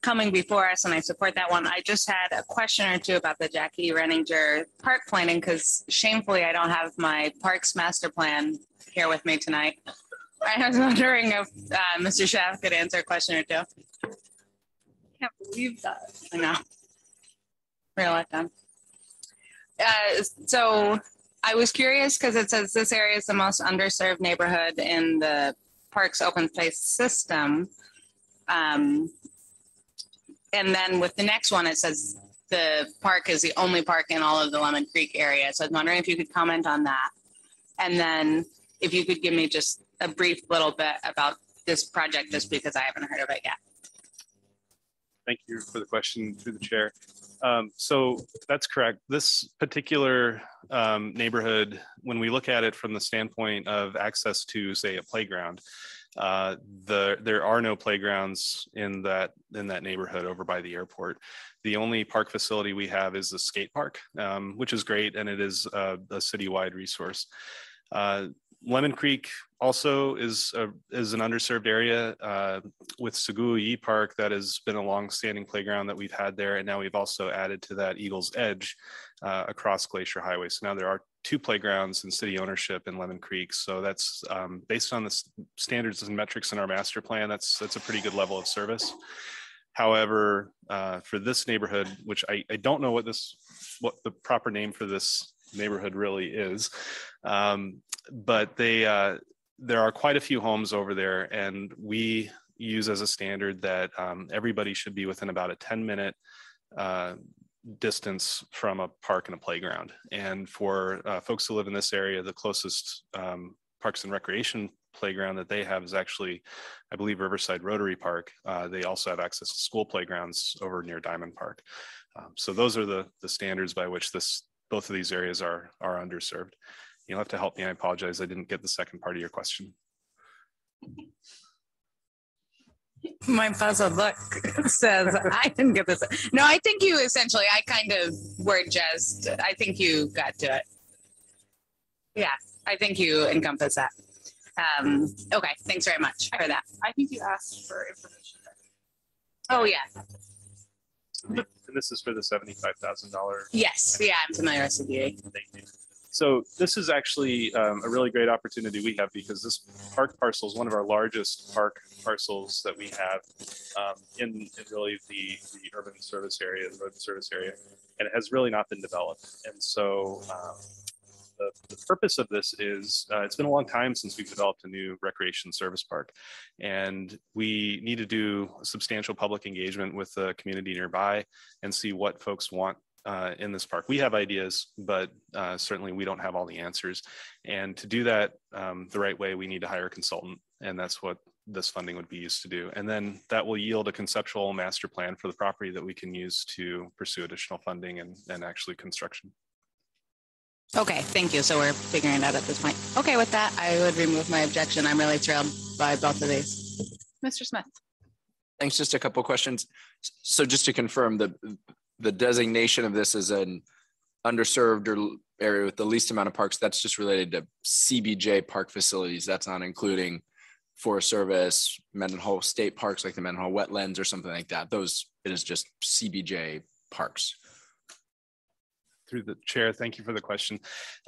coming before us and I support that one. I just had a question or two about the Jackie Renninger park planning because shamefully I don't have my parks master plan here with me tonight. I was wondering if uh, Mr. Schaaf could answer a question or two. I Can't believe that. I know. Real letdown. Uh, so I was curious because it says this area is the most underserved neighborhood in the park's open space system. Um, and then with the next one, it says the park is the only park in all of the Lemon Creek area. So I was wondering if you could comment on that. And then if you could give me just a brief little bit about this project, just because I haven't heard of it yet. Thank you for the question through the chair. Um, so that's correct. This particular um, neighborhood, when we look at it from the standpoint of access to, say, a playground, uh, the there are no playgrounds in that in that neighborhood over by the airport. The only park facility we have is the skate park, um, which is great, and it is a citywide resource. Uh, Lemon Creek also is a, is an underserved area uh, with Seguyi Park that has been a long-standing playground that we've had there, and now we've also added to that Eagles Edge uh, across Glacier Highway. So now there are two playgrounds in city ownership in Lemon Creek. So that's um, based on the standards and metrics in our master plan. That's that's a pretty good level of service. However, uh, for this neighborhood, which I, I don't know what this what the proper name for this neighborhood really is, um, but they uh, there are quite a few homes over there, and we use as a standard that um, everybody should be within about a 10 minute uh, distance from a park and a playground. And for uh, folks who live in this area, the closest um, parks and recreation playground that they have is actually, I believe, Riverside Rotary Park. Uh, they also have access to school playgrounds over near Diamond Park. Um, so those are the, the standards by which this both of these areas are, are underserved. You'll have to help me. I apologize. I didn't get the second part of your question. My puzzled look says I didn't get this. No, I think you essentially, I kind of were just, I think you got to it. Yeah, I think you encompass that. Um, okay, thanks very much for that. I think you asked for information. Oh, yeah. And this is for the seventy-five thousand dollar. Yes, yeah, I'm familiar with CBA. Thank you. So this is actually um, a really great opportunity we have because this park parcel is one of our largest park parcels that we have um, in, in really the, the urban service area, the road service area, and it has really not been developed. And so um, the, the purpose of this is uh, it's been a long time since we've developed a new recreation service park and we need to do substantial public engagement with the community nearby and see what folks want uh, in this park. We have ideas, but uh, certainly we don't have all the answers. And to do that um, the right way, we need to hire a consultant, and that's what this funding would be used to do. And then that will yield a conceptual master plan for the property that we can use to pursue additional funding and, and actually construction. Okay, thank you. So we're figuring it out at this point. Okay, with that, I would remove my objection. I'm really thrilled by both of these. Mr. Smith. Thanks. Just a couple questions. So just to confirm, the the designation of this as an underserved or area with the least amount of parks, that's just related to CBJ park facilities. That's not including Forest Service, Mendenhall State Parks like the Mendenhall Wetlands or something like that. Those, it is just CBJ parks through the chair. Thank you for the question.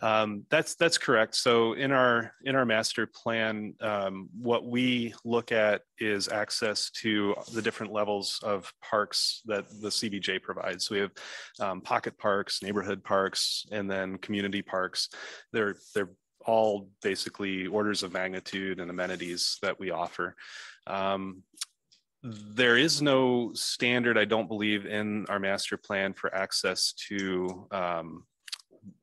Um, that's that's correct. So in our in our master plan, um, what we look at is access to the different levels of parks that the CBJ provides. So we have um, pocket parks, neighborhood parks, and then community parks. They're they're all basically orders of magnitude and amenities that we offer. Um, there is no standard, I don't believe, in our master plan for access to um,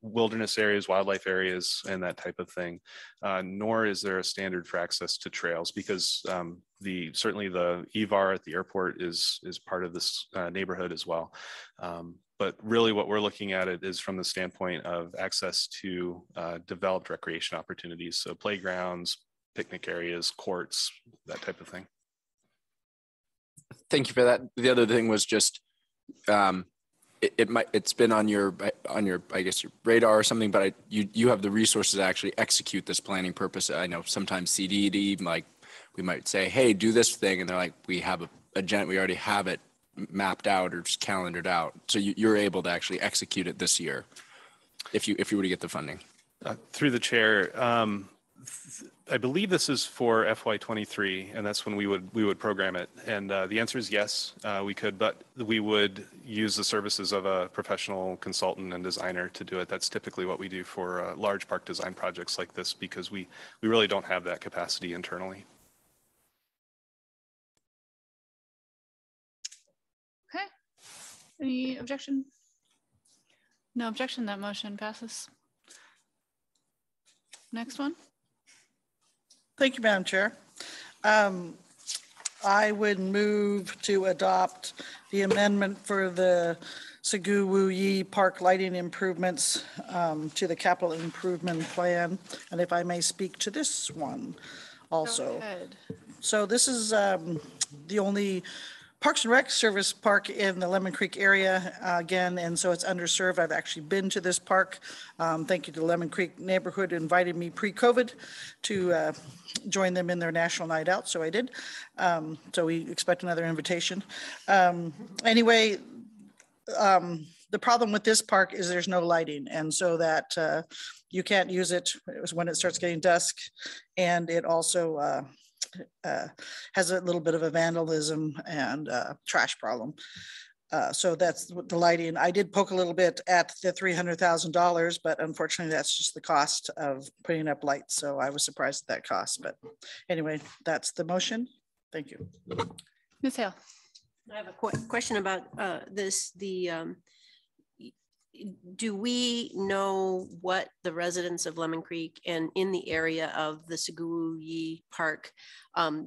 wilderness areas, wildlife areas, and that type of thing. Uh, nor is there a standard for access to trails because um, the certainly the EVAR at the airport is is part of this uh, neighborhood as well. Um, but really what we're looking at it is from the standpoint of access to uh, developed recreation opportunities. So playgrounds, picnic areas, courts, that type of thing. Thank you for that. The other thing was just, um, it, it might, it's been on your, on your, I guess, your radar or something, but I, you, you have the resources to actually execute this planning purpose. I know sometimes CDD, like, we might say, hey, do this thing. And they're like, we have a agenda, we already have it mapped out or just calendared out. So you, you're able to actually execute it this year if you, if you were to get the funding. Uh, through the chair, um, th- I believe this is for FY23, and that's when we would we would program it. And uh, the answer is yes, uh, we could, but we would use the services of a professional consultant and designer to do it. That's typically what we do for uh, large park design projects like this because we we really don't have that capacity internally. Okay. Any objection? No objection, that motion passes. Next one. Thank you, Madam Chair. Um, I would move to adopt the amendment for the Sagu Wu Yi Park lighting improvements um, to the capital improvement plan. And if I may speak to this one also. So this is um, the only Parks and Rec service park in the Lemon Creek area uh, again, and so it's underserved. I've actually been to this park. Um, Thank you to the Lemon Creek neighborhood invited me pre-COVID to uh, join them in their national night out, so I did. Um, So we expect another invitation. Um, Anyway, um, the problem with this park is there's no lighting, and so that uh, you can't use it when it starts getting dusk. And it also uh, has a little bit of a vandalism and uh, trash problem. Uh, so that's what the lighting. I did poke a little bit at the three hundred thousand dollars, but unfortunately, that's just the cost of putting up lights. So I was surprised at that cost. But anyway, that's the motion. Thank you. Ms. Hale. I have a que- question about uh, this, the, um, y- do we know what the residents of Lemon Creek and in the area of the Seguyi Park, um,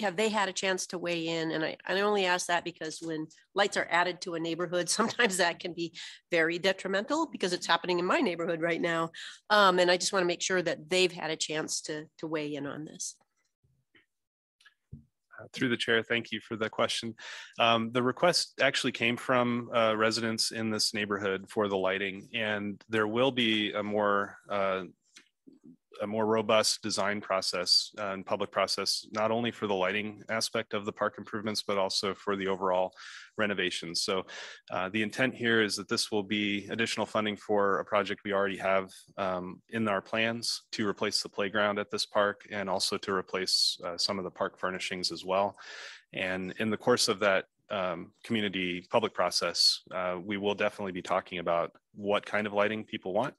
have they had a chance to weigh in? And I, I only ask that because when lights are added to a neighborhood, sometimes that can be very detrimental because it's happening in my neighborhood right now. Um, And I just want to make sure that they've had a chance to, to weigh in on this. Through the chair, thank you for the question. Um, the request actually came from uh, residents in this neighborhood for the lighting, and there will be a more uh, a more robust design process uh, and public process, not only for the lighting aspect of the park improvements, but also for the overall renovations. So uh, the intent here is that this will be additional funding for a project we already have um, in our plans to replace the playground at this park and also to replace uh, some of the park furnishings as well. And in the course of that um, community public process, uh, we will definitely be talking about what kind of lighting people want.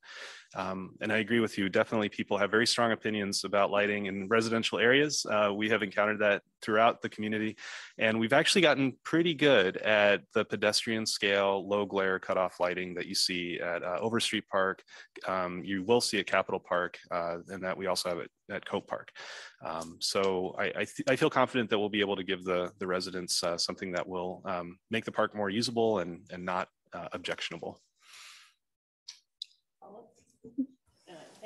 Um, and I agree with you. Definitely, people have very strong opinions about lighting in residential areas. Uh, we have encountered that throughout the community, and we've actually gotten pretty good at the pedestrian scale, low glare cutoff lighting that you see at uh, Overstreet Park. Um, you will see at Capitol Park, uh, and that we also have it at Cope Park. Um, so I, I, I, feel confident that we'll be able to give the the residents uh, something that will um, make the park more usable and and not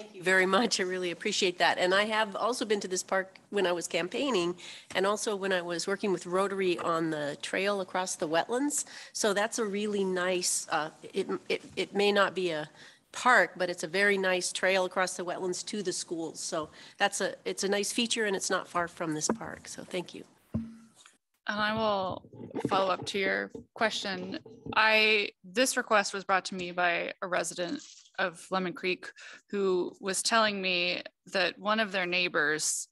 Thank you very much. I really appreciate that. And I have also been to this park when I was campaigning and also when I was working with Rotary on the trail across the wetlands. So that's a really nice, uh, it, it, it may not be a park, but it's a very nice trail across the wetlands to the schools. So that's a, it's a nice feature and it's not far from this park. So thank you. And I will follow up to your question. I, this request was brought to me by a resident of Lemon Creek who was telling me that one of their neighbors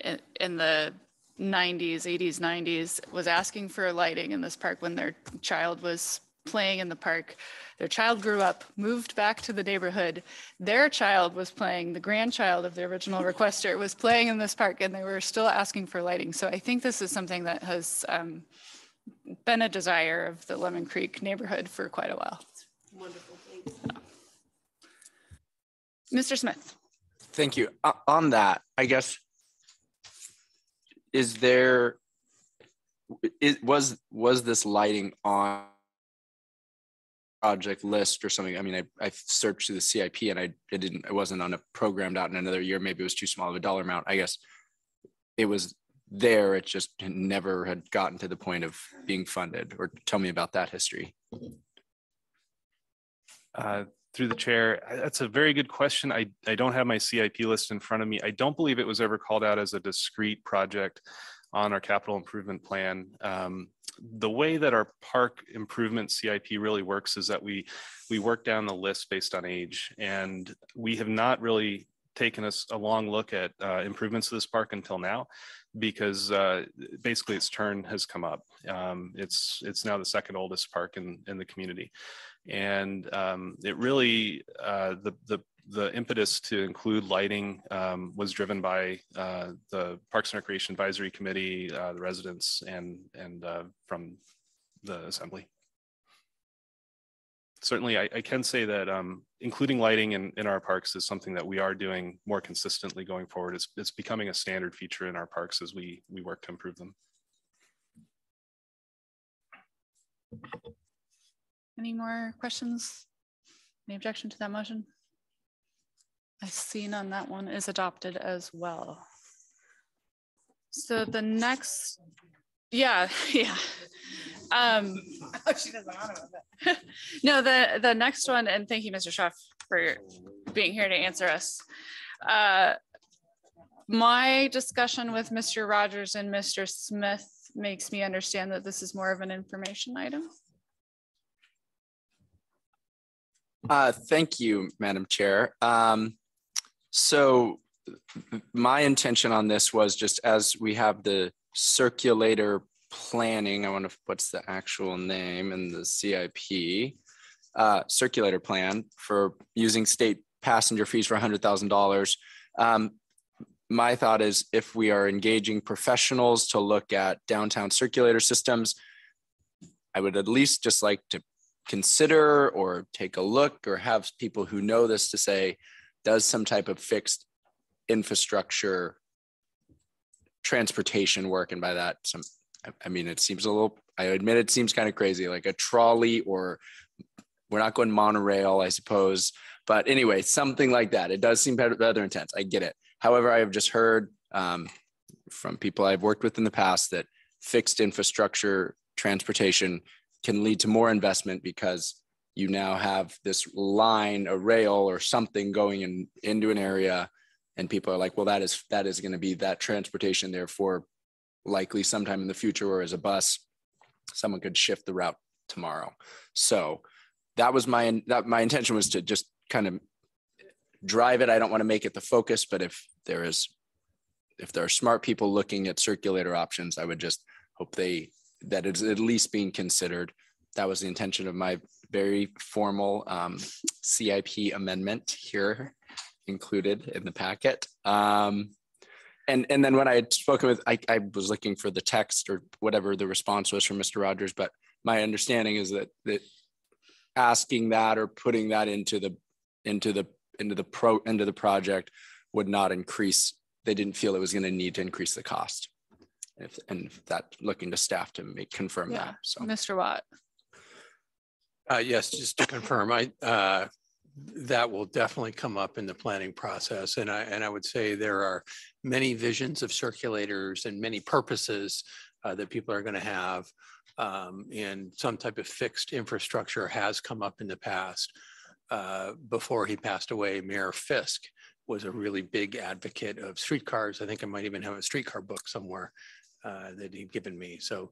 in, in the 90s, 80s, 90s was asking for lighting in this park when their child was playing in the park. Their child grew up, moved back to the neighborhood. Their child was playing, the grandchild of the original requester was playing in this park, and they were still asking for lighting. So I think this is something that has um, been a desire of the Lemon Creek neighborhood for quite a while. Wonderful, thanks. Mr. Smith. Thank you. O- On that, I guess, is there, is, was, was this lighting on project list or something. I mean, I, I searched through the CIP and I it didn't, it wasn't on a programmed out in another year. Maybe it was too small of a dollar amount. I guess it was there. It just never had gotten to the point of being funded or tell me about that history. Uh, through the chair, that's a very good question. I, I don't have my CIP list in front of me. I don't believe it was ever called out as a discrete project on our capital improvement plan. Um, the way that our park improvement CIP really works is that we we work down the list based on age, and we have not really taken us a long look at uh, improvements to this park until now because uh, basically its turn has come up. Um, it's it's now the second oldest park in in the community, and um, it really uh, the the the impetus to include lighting um, was driven by uh, the Parks and Recreation Advisory Committee, uh, the residents, and and uh, from the assembly. Certainly, I, I can say that um, including lighting in, in our parks is something that we are doing more consistently going forward. It's, it's becoming a standard feature in our parks as we we work to improve them. Any more questions? Any objection to that motion? I see none. That one is adopted as well. So the next, yeah, yeah. Um, she doesn't want to. no, the the next one, and thank you, Mr. Schaaf, for being here to answer us. Uh, my discussion with Mr. Rogers and Mr. Smith makes me understand that this is more of an information item. Uh, thank you, Madam Chair. Um, so my intention on this was just as we have the circulator planning, I wonder if, what's the actual name in the CIP, uh, circulator plan for using state passenger fees for $100,000. Um, my thought is if we are engaging professionals to look at downtown circulator systems, I would at least just like to consider or take a look or have people who know this to say, does some type of fixed infrastructure transportation work? And by that, some, I mean, it seems a little, I admit it seems kind of crazy, like a trolley or we're not going monorail, I suppose. But anyway, something like that. It does seem rather intense. I get it. However, I have just heard um, from people I've worked with in the past that fixed infrastructure transportation can lead to more investment because you now have this line, a rail or something going in into an area and people are like, well, that is that is going to be that transportation. Therefore, likely sometime in the future, or as a bus, someone could shift the route tomorrow. So that was my that my intention was to just kind of drive it. I don't want to make it the focus, but if there is if there are smart people looking at circulator options, I would just hope they that it's at least being considered. That was the intention of my very formal um, CIP amendment here included in the packet. Um, and, and then when I had spoken with, I, I was looking for the text or whatever the response was from Mr. Rogers, but my understanding is that that asking that or putting that into the into the into the pro into the project would not increase. They didn't feel it was going to need to increase the cost. If, and if that looking to staff to make confirm Yeah, that. So Mr. Watt. Uh, yes, just to confirm, I, uh, that will definitely come up in the planning process. And I, and I would say there are many visions of circulators and many purposes uh, that people are going to have. Um, and some type of fixed infrastructure has come up in the past. Uh, before he passed away, Mayor Fisk was a really big advocate of streetcars. I think I might even have a streetcar book somewhere uh, that he'd given me. So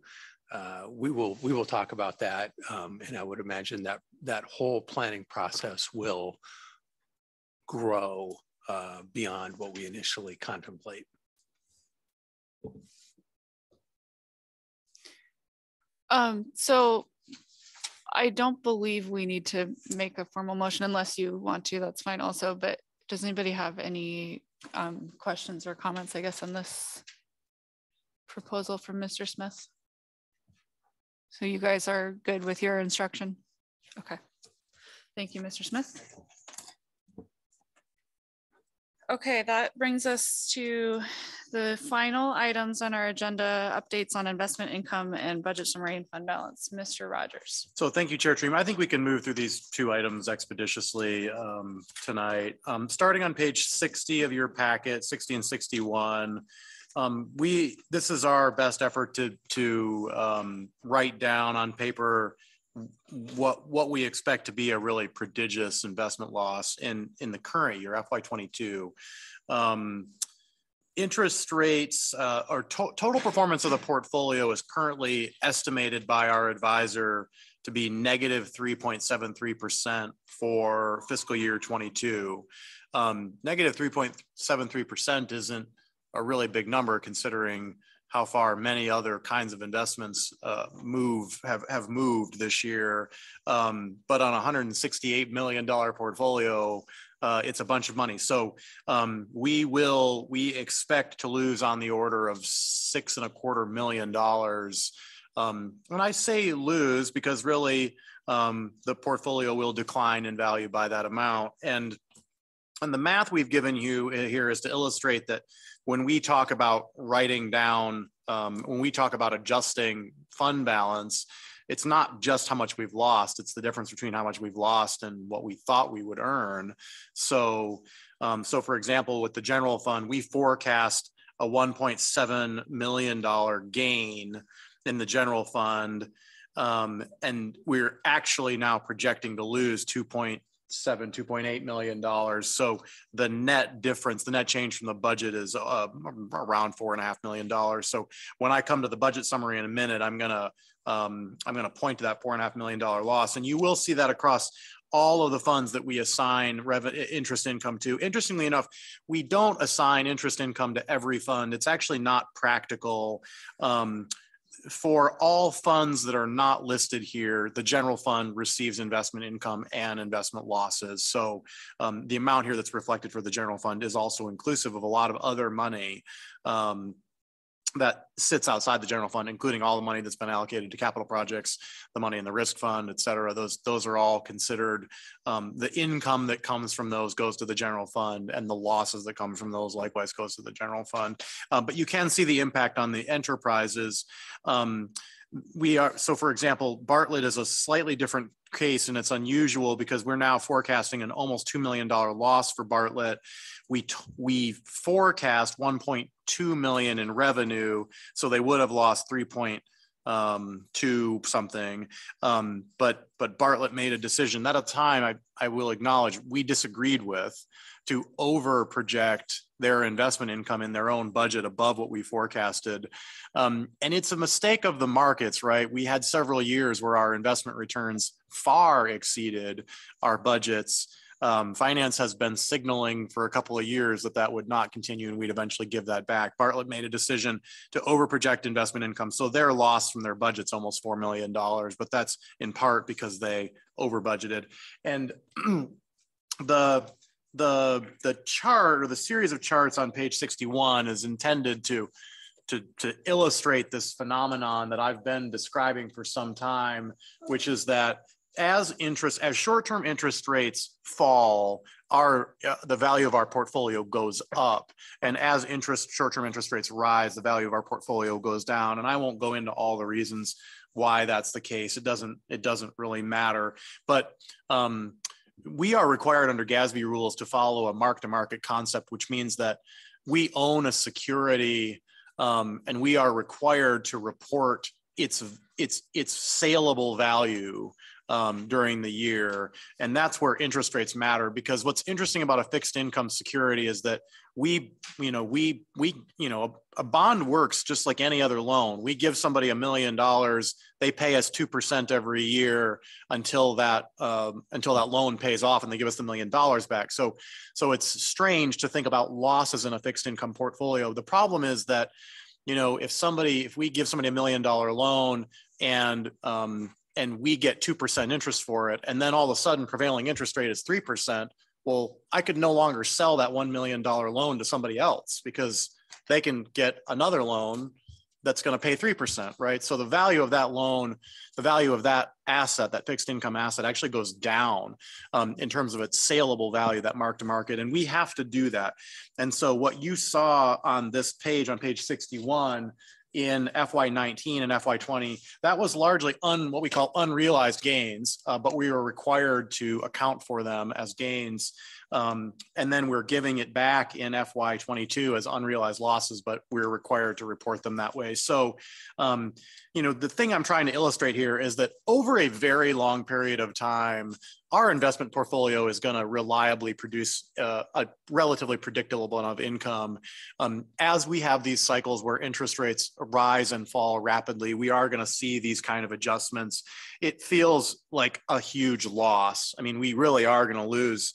uh, we will we will talk about that, um, and I would imagine that that whole planning process will grow uh, beyond what we initially contemplate. Um, so I don't believe we need to make a formal motion unless you want to, that's fine also, but does anybody have any um, questions or comments, I guess, on this proposal from Mr. Smith? So you guys are good with your instruction? Okay. Thank you, Mr. Smith. Okay, that brings us to the final items on our agenda, updates on investment income and budget summary and fund balance. Mr. Rogers. So thank you, Chair Triem. I think we can move through these two items expeditiously um, tonight. Um, Starting on page 60 of your packet, 60 and 61. Um, We, this is our best effort to, to um, write down on paper what, what we expect to be a really prodigious investment loss in, in the current year, FY '22. Um, interest rates uh, or to- total performance of the portfolio is currently estimated by our advisor to be negative 3.73% for fiscal year 22. Um, negative 3.73% isn't a really big number considering how far many other kinds of investments uh, move have have moved this year. Um, but on a 168 million dollar portfolio, uh, it's a bunch of money. So um, we will we expect to lose on the order of six and a quarter million dollars. Um, I say lose, because really um, the portfolio will decline in value by that amount. And and the math we've given you here is to illustrate that when we talk about writing down, um, when we talk about adjusting fund balance, it's not just how much we've lost, it's the difference between how much we've lost and what we thought we would earn. So, um, so for example, with the general fund, we forecast a $1.7 million gain in the general fund. Um, and we're actually now projecting to lose 2.7, 2.8 million dollars. So the net difference, the net change from the budget is uh, around four and a half million dollars. So when I come to the budget summary in a minute, I'm gonna um, I'm gonna point to that four and a half million dollar loss, and you will see that across all of the funds that we assign revenue interest income to. Interestingly enough, we don't assign interest income to every fund. It's actually not practical. Um, for all funds that are not listed here, the general fund receives investment income and investment losses. So um, the amount here that's reflected for the general fund is also inclusive of a lot of other money um, that sits outside the general fund, including all the money that's been allocated to capital projects, the money in the risk fund, et cetera. Those, those are all considered, um, the income that comes from those goes to the general fund and the losses that come from those likewise goes to the general fund. Uh, but you can see the impact on the enterprises. Um, we are, so for example, Bartlett is a slightly different case and it's unusual because we're now forecasting an almost $2 million loss for Bartlett. We, we forecast 1.2 million in revenue. So they would have lost 3.2 um, something. Um, but, but Bartlett made a decision that at the time I, I will acknowledge we disagreed with to over project their investment income in their own budget above what we forecasted. Um, and it's a mistake of the markets, right? We had several years where our investment returns far exceeded our budgets. Um, finance has been signaling for a couple of years that that would not continue and we'd eventually give that back. Bartlett made a decision to overproject investment income. So their loss from their budget's almost $4 million, but that's in part because they over budgeted. And the the the chart or the series of charts on page 61 is intended to to, to illustrate this phenomenon that I've been describing for some time, which is that as interest, as short-term interest rates fall, our uh, the value of our portfolio goes up, and as interest short-term interest rates rise, the value of our portfolio goes down. And I won't go into all the reasons why that's the case. It doesn't it doesn't really matter, but um, we are required under GASB rules to follow a mark-to-market concept, which means that we own a security um, and we are required to report its its its saleable value um, during the year. And that's where interest rates matter because what's interesting about a fixed income security is that we, you know, we, we, you know, a, a bond works just like any other loan. We give somebody a million dollars, they pay us 2% every year until that, um, until that loan pays off and they give us the million dollars back. So, so it's strange to think about losses in a fixed income portfolio. The problem is that, you know, if somebody, if we give somebody a million dollar loan and um, and we get 2% interest for it. And then all of a sudden prevailing interest rate is 3%. Well, I could no longer sell that $1 million loan to somebody else because they can get another loan that's going to pay 3%, right? So the value of that loan, the value of that asset, that fixed income asset actually goes down um, in terms of its saleable value, that mark to market. And we have to do that. And so what you saw on this page, on page 61, in FY19 and FY20, that was largely un, what we call unrealized gains, uh, but we were required to account for them as gains. Um, and then we're giving it back in FY22 as unrealized losses, but we're required to report them that way. So, um, you know, the thing I'm trying to illustrate here is that over a very long period of time, our investment portfolio is going to reliably produce uh, a relatively predictable amount of income. Um, as we have these cycles where interest rates rise and fall rapidly, we are going to see these kind of adjustments. It feels like a huge loss. I mean, we really are going to lose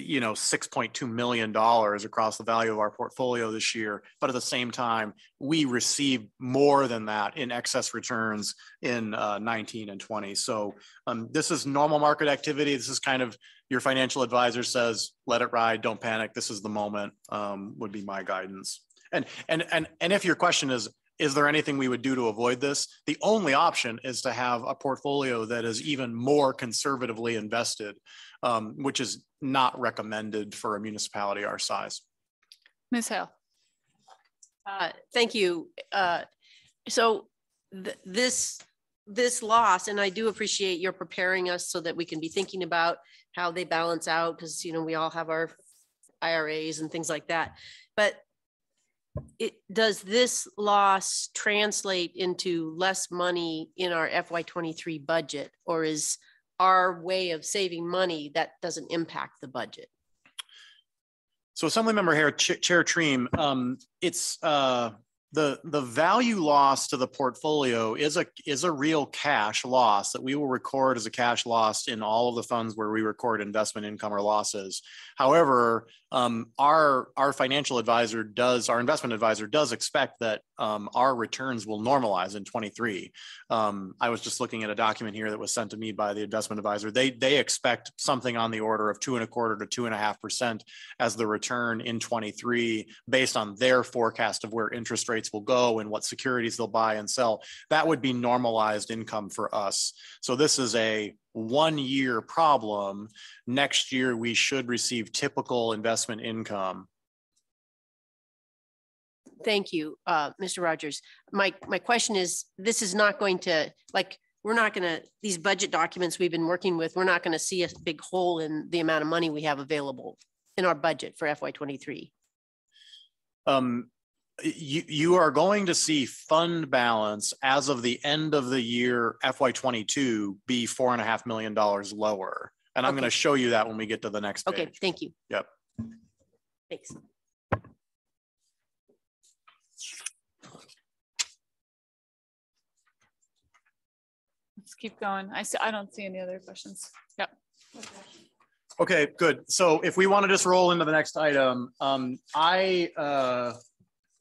you know, $6.2 million across the value of our portfolio this year. But at the same time, we received more than that in excess returns in uh, 19 and 20. So um, this is normal market activity. This is kind of your financial advisor says, let it ride, don't panic. This is the moment um, would be my guidance. And, and, and, and if your question is, is there anything we would do to avoid this? The only option is to have a portfolio that is even more conservatively invested, um, which is not recommended for a municipality our size. Ms. Hale. Uh, thank you. Uh, so th this this loss, and I do appreciate your preparing us so that we can be thinking about how they balance out because you know we all have our IRAs and things like that. But it, does this loss translate into less money in our FY23 budget or is our way of saving money that doesn't impact the budget? So Assembly Member here, Chair Triem, um, it's uh, the the value loss to the portfolio is a is a real cash loss that we will record as a cash loss in all of the funds where we record investment income or losses. However, um, our our financial advisor does our investment advisor does expect that um, our returns will normalize in 23. Um, I was just looking at a document here that was sent to me by the investment advisor. They they expect something on the order of two and a quarter to two and a half percent as the return in 23 based on their forecast of where interest rates will go and what securities they'll buy and sell. That would be normalized income for us. So this is a one year problem. Next year, we should receive typical investment income. Thank you, uh, Mr. Rogers. My, my question is, this is not going to, like, we're not going to, these budget documents we've been working with, we're not going to see a big hole in the amount of money we have available in our budget for FY23. Um, you, you are going to see fund balance as of the end of the year FY22 be four and a half million dollars lower. And I'm going to show you that when we get to the next page. Okay, thank you. Yep. Thanks. Let's keep going. I see, I don't see any other questions. Yep. Okay, good. So if we want to just roll into the next item, um, I, uh,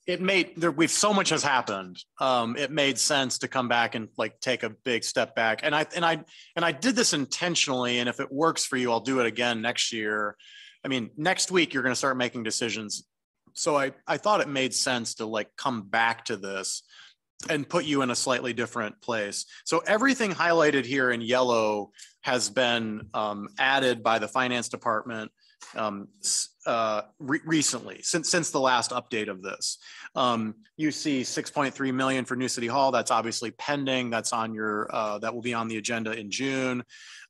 it made there we've so much has happened. Um it made sense to come back and like take a big step back. And i and i and i did this intentionally and if it works for you i'll do it again next year. I mean next week you're going to start making decisions. So i i thought it made sense to like come back to this and put you in a slightly different place. So everything highlighted here in yellow has been um, added by the finance department um, uh, re recently since since the last update of this. Um, you see 6.3 million for New City Hall. That's obviously pending. That's on your uh, that will be on the agenda in June.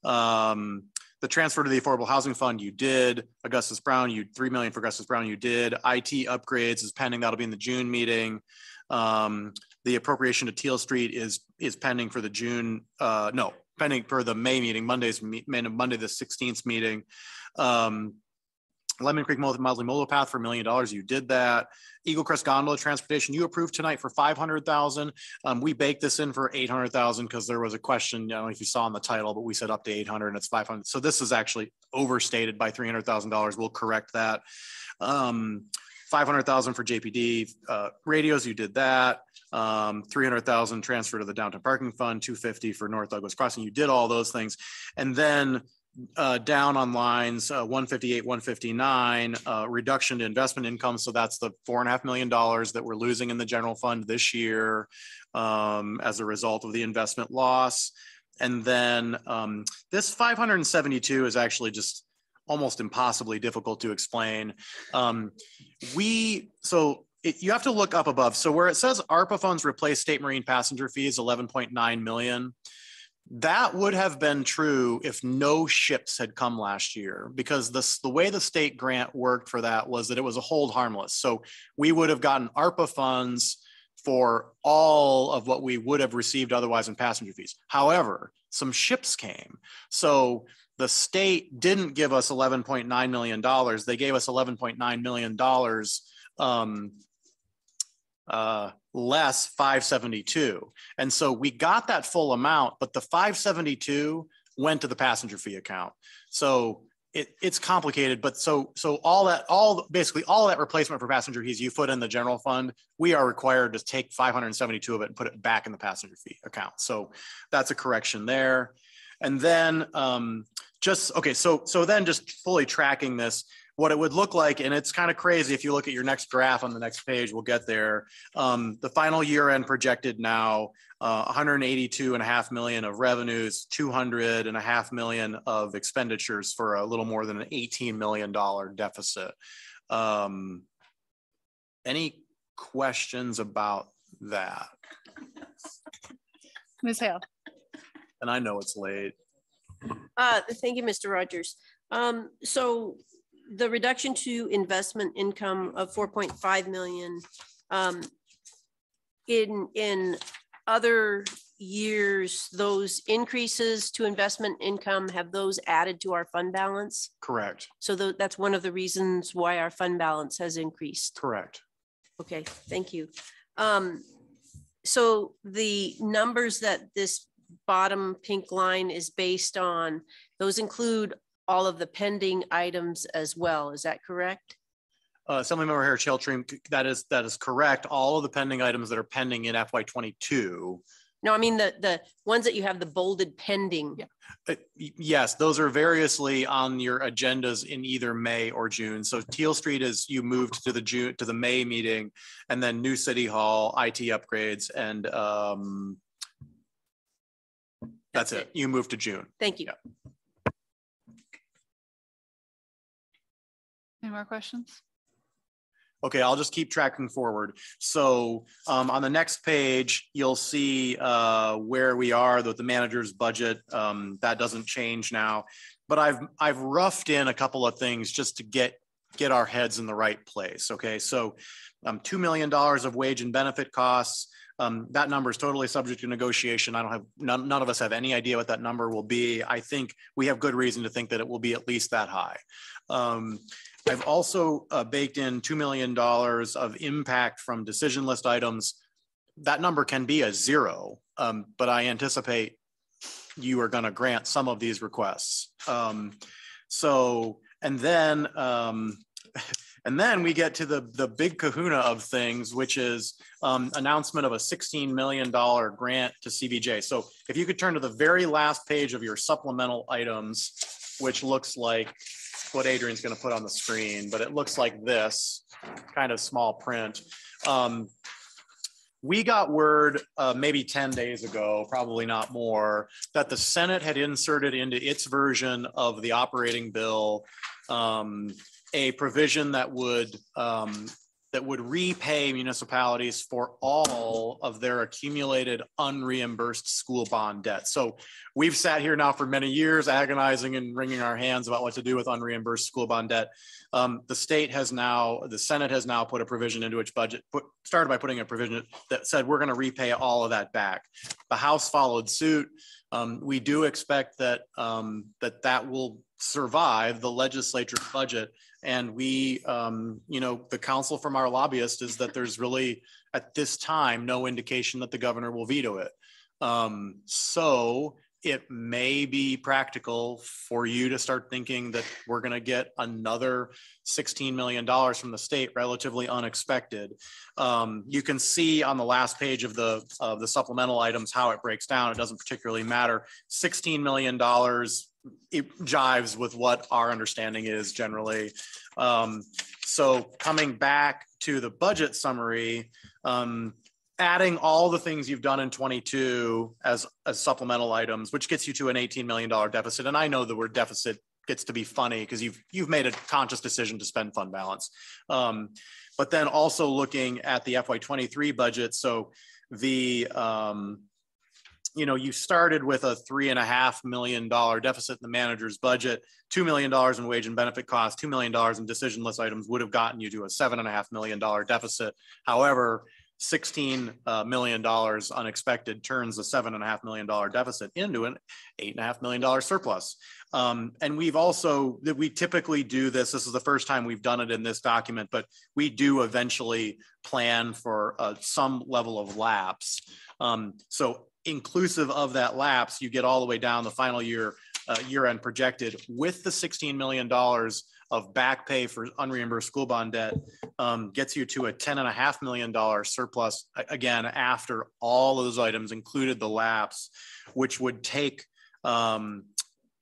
Um, the transfer to the Affordable Housing Fund, you did. Augustus Brown, you three million for Augustus Brown, you did. IT upgrades is pending. That'll be in the June meeting. Um, the appropriation to Teal Street is is pending for the June. Uh, no, pending for the May meeting. Monday's Monday the 16th meeting. Um, Lemon Creek Mosley Molo Path for a million dollars. You did that. Eaglecrest Gondola Transportation, you approved tonight for 500,000. Um, we baked this in for 800,000 because there was a question, I don't know if you saw in the title, but we said up to 800 and it's 500. So this is actually overstated by $300,000. We'll correct that. Um, 500,000 for JPD uh, radios. You did that. Um, 300,000 transfer to the downtown parking fund, 250 for North Douglas Crossing. You did all those things. And then uh, down on lines uh, 158, 159, uh, reduction to investment income. So that's the four and a half million dollars that we're losing in the general fund this year um, as a result of the investment loss. And then um, this 572 is actually just almost impossibly difficult to explain. Um, we, so it, you have to look up above. So where it says ARPA funds replace state marine passenger fees, 11.9 million, that would have been true if no ships had come last year because this, the way the state grant worked for that was that it was a hold harmless. So we would have gotten ARPA funds for all of what we would have received otherwise in passenger fees. However, some ships came. So the state didn't give us $11.9 million. They gave us $11.9 million um, uh, less 572. And so we got that full amount, but the 572 went to the passenger fee account. So it, it's complicated, but so so all that all basically all that replacement for passenger fees you put in the general fund, we are required to take 572 of it and put it back in the passenger fee account. So that's a correction there. And then um, just okay, so so then just fully tracking this, what it would look like, and it's kind of crazy if you look at your next graph on the next page, we'll get there. Um, the final year end projected now, uh, 182 and a half million of revenues, 200 and a half million of expenditures for a little more than an 18 million dollar deficit. Um, any questions about that? Ms. Hale. And I know it's late. Uh, thank you, Mr. Rogers. Um, so the reduction to investment income of four point five million. Um, in in other years, those increases to investment income have those added to our fund balance. Correct. So tho- that's one of the reasons why our fund balance has increased. Correct. Okay, thank you. Um, so the numbers that this bottom pink line is based on, those include all of the pending items as well. Is that correct? Uh, Assemblymember Harris Cheltrim, that is, that is correct. All of the pending items that are pending in FY twenty-two. No, I mean the, the ones that you have the bolded pending. Uh, Yes, those are variously on your agendas in either May or June. So Teal Street is, you moved to the June, to the May meeting, and then new city hall, IT upgrades, and um, that's it. You moved to June. Thank you. Any more questions? Okay, I'll just keep tracking forward. So um, on the next page, you'll see uh, where we are with the manager's budget. Um, that doesn't change now, but I've I've roughed in a couple of things just to get get our heads in the right place. Okay, so um, two million dollars of wage and benefit costs. Um, that number is totally subject to negotiation. I don't have none, none of us have any idea what that number will be. I think we have good reason to think that it will be at least that high. Um, I've also uh, baked in $2 million of impact from decision list items. That number can be a zero, um, but I anticipate you are going to grant some of these requests. Um, so, and then, um, and then we get to the, the big kahuna of things, which is um, announcement of a $16 million grant to CBJ. So if you could turn to the very last page of your supplemental items, which looks like what Adrian's going to put on the screen, but it looks like this kind of small print. Um, we got word uh, maybe 10 days ago, probably not more, that the Senate had inserted into its version of the operating bill um, a provision that would um, that would repay municipalities for all of their accumulated unreimbursed school bond debt. So we've sat here now for many years agonizing and wringing our hands about what to do with unreimbursed school bond debt. Um, the state has now, the Senate has now put a provision into its budget, put, started by putting a provision that said we're going to repay all of that back. The House followed suit. Um, we do expect that um, that that will survive the legislature's budget and we, um, you know, the counsel from our lobbyist is that there's really, at this time, no indication that the governor will veto it. Um, so it may be practical for you to start thinking that we're going to get another $16 million from the state relatively unexpected. Um, you can see on the last page of the, of the supplemental items how it breaks down. It doesn't particularly matter. $16 million it jives with what our understanding is generally. Um, so coming back to the budget summary, um, adding all the things you've done in 22 as, as supplemental items, which gets you to an $18 million deficit. And I know the word deficit gets to be funny because you've, you've made a conscious decision to spend fund balance. Um, but then also looking at the FY23 budget. So the, um, you know, you started with a three and a half million dollar deficit in the manager's budget, $2 million in wage and benefit costs, $2 million in decisionless items would have gotten you to a seven and a half million dollar deficit. However, 16 uh, dollars unexpected turns a seven and a half million dollar deficit into an eight and a half million dollar surplus. Um, and we've also, that we typically do this, this is the first time we've done it in this document, but we do eventually plan for uh, some level of lapse. Um, so inclusive of that lapse, you get all the way down the final year, uh, year end projected with the $16 million of back pay for unreimbursed school bond debt um, gets you to a ten and a half million dollar surplus again after all of those items included the lapse, which would take um,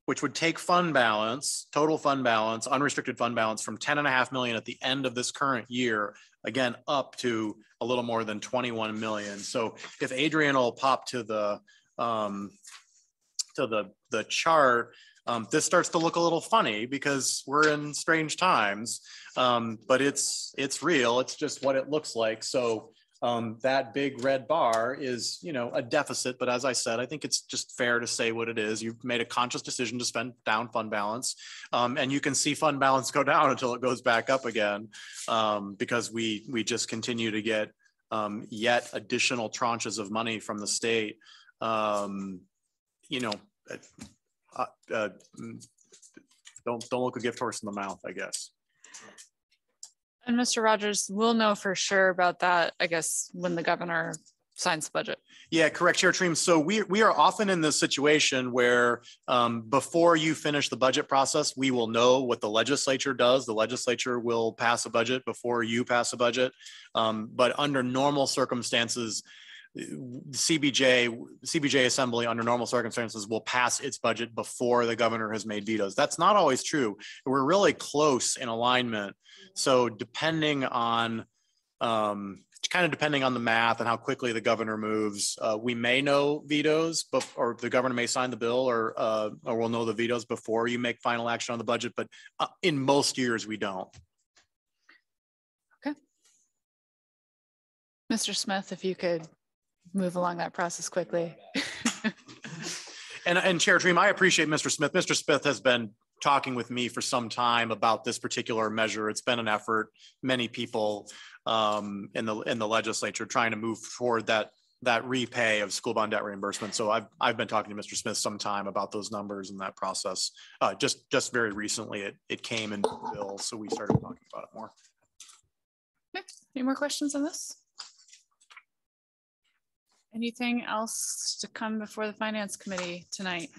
which would take fund balance, total fund balance, unrestricted fund balance from 10 and a half million at the end of this current year, again, up to a little more than 21 million. So if Adrian will pop to the, um, to the, the chart, um, this starts to look a little funny because we're in strange times, um, but it's, it's real. It's just what it looks like. So um, that big red bar is, you know, a deficit. But as I said, I think it's just fair to say what it is. You've made a conscious decision to spend down fund balance, um, and you can see fund balance go down until it goes back up again, um, because we we just continue to get um, yet additional tranches of money from the state. Um, you know, uh, uh, don't don't look a gift horse in the mouth, I guess. And Mr. Rogers, we'll know for sure about that, I guess, when the governor signs the budget. Yeah, correct, Chair Triem. So we, we are often in this situation where um, before you finish the budget process, we will know what the legislature does. The legislature will pass a budget before you pass a budget. Um, but under normal circumstances, CBJ, CBJ Assembly under normal circumstances will pass its budget before the governor has made vetoes. That's not always true. We're really close in alignment. So depending on, um, kind of depending on the math and how quickly the governor moves, uh, we may know vetoes, but or the governor may sign the bill, or uh, or we'll know the vetoes before you make final action on the budget. But uh, in most years, we don't. Okay. Mr. Smith, if you could move along that process quickly. and, and Chair Triem, I appreciate Mr. Smith. Mr. Smith has been talking with me for some time about this particular measure. It's been an effort. Many people um, in the in the legislature trying to move toward that that repay of school bond debt reimbursement. So I've I've been talking to Mr. Smith some time about those numbers and that process. Uh, just just very recently, it it came in the bill, so we started talking about it more. Okay. Any more questions on this? Anything else to come before the finance committee tonight?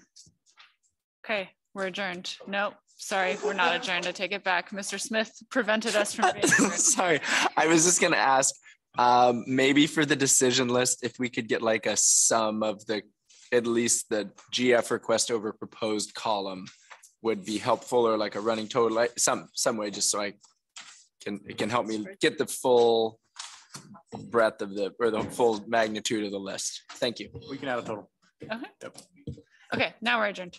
Okay, we're adjourned. Nope, sorry, we're not adjourned. I take it back. Mr. Smith prevented us from being Sorry, I was just gonna ask, um, maybe for the decision list, if we could get like a sum of the, at least the GF request over proposed column would be helpful or like a running total, like some, some way, just so I can, it can help me get the full breadth of the, or the full magnitude of the list. Thank you. We can add a total. Okay. Okay, now we're adjourned.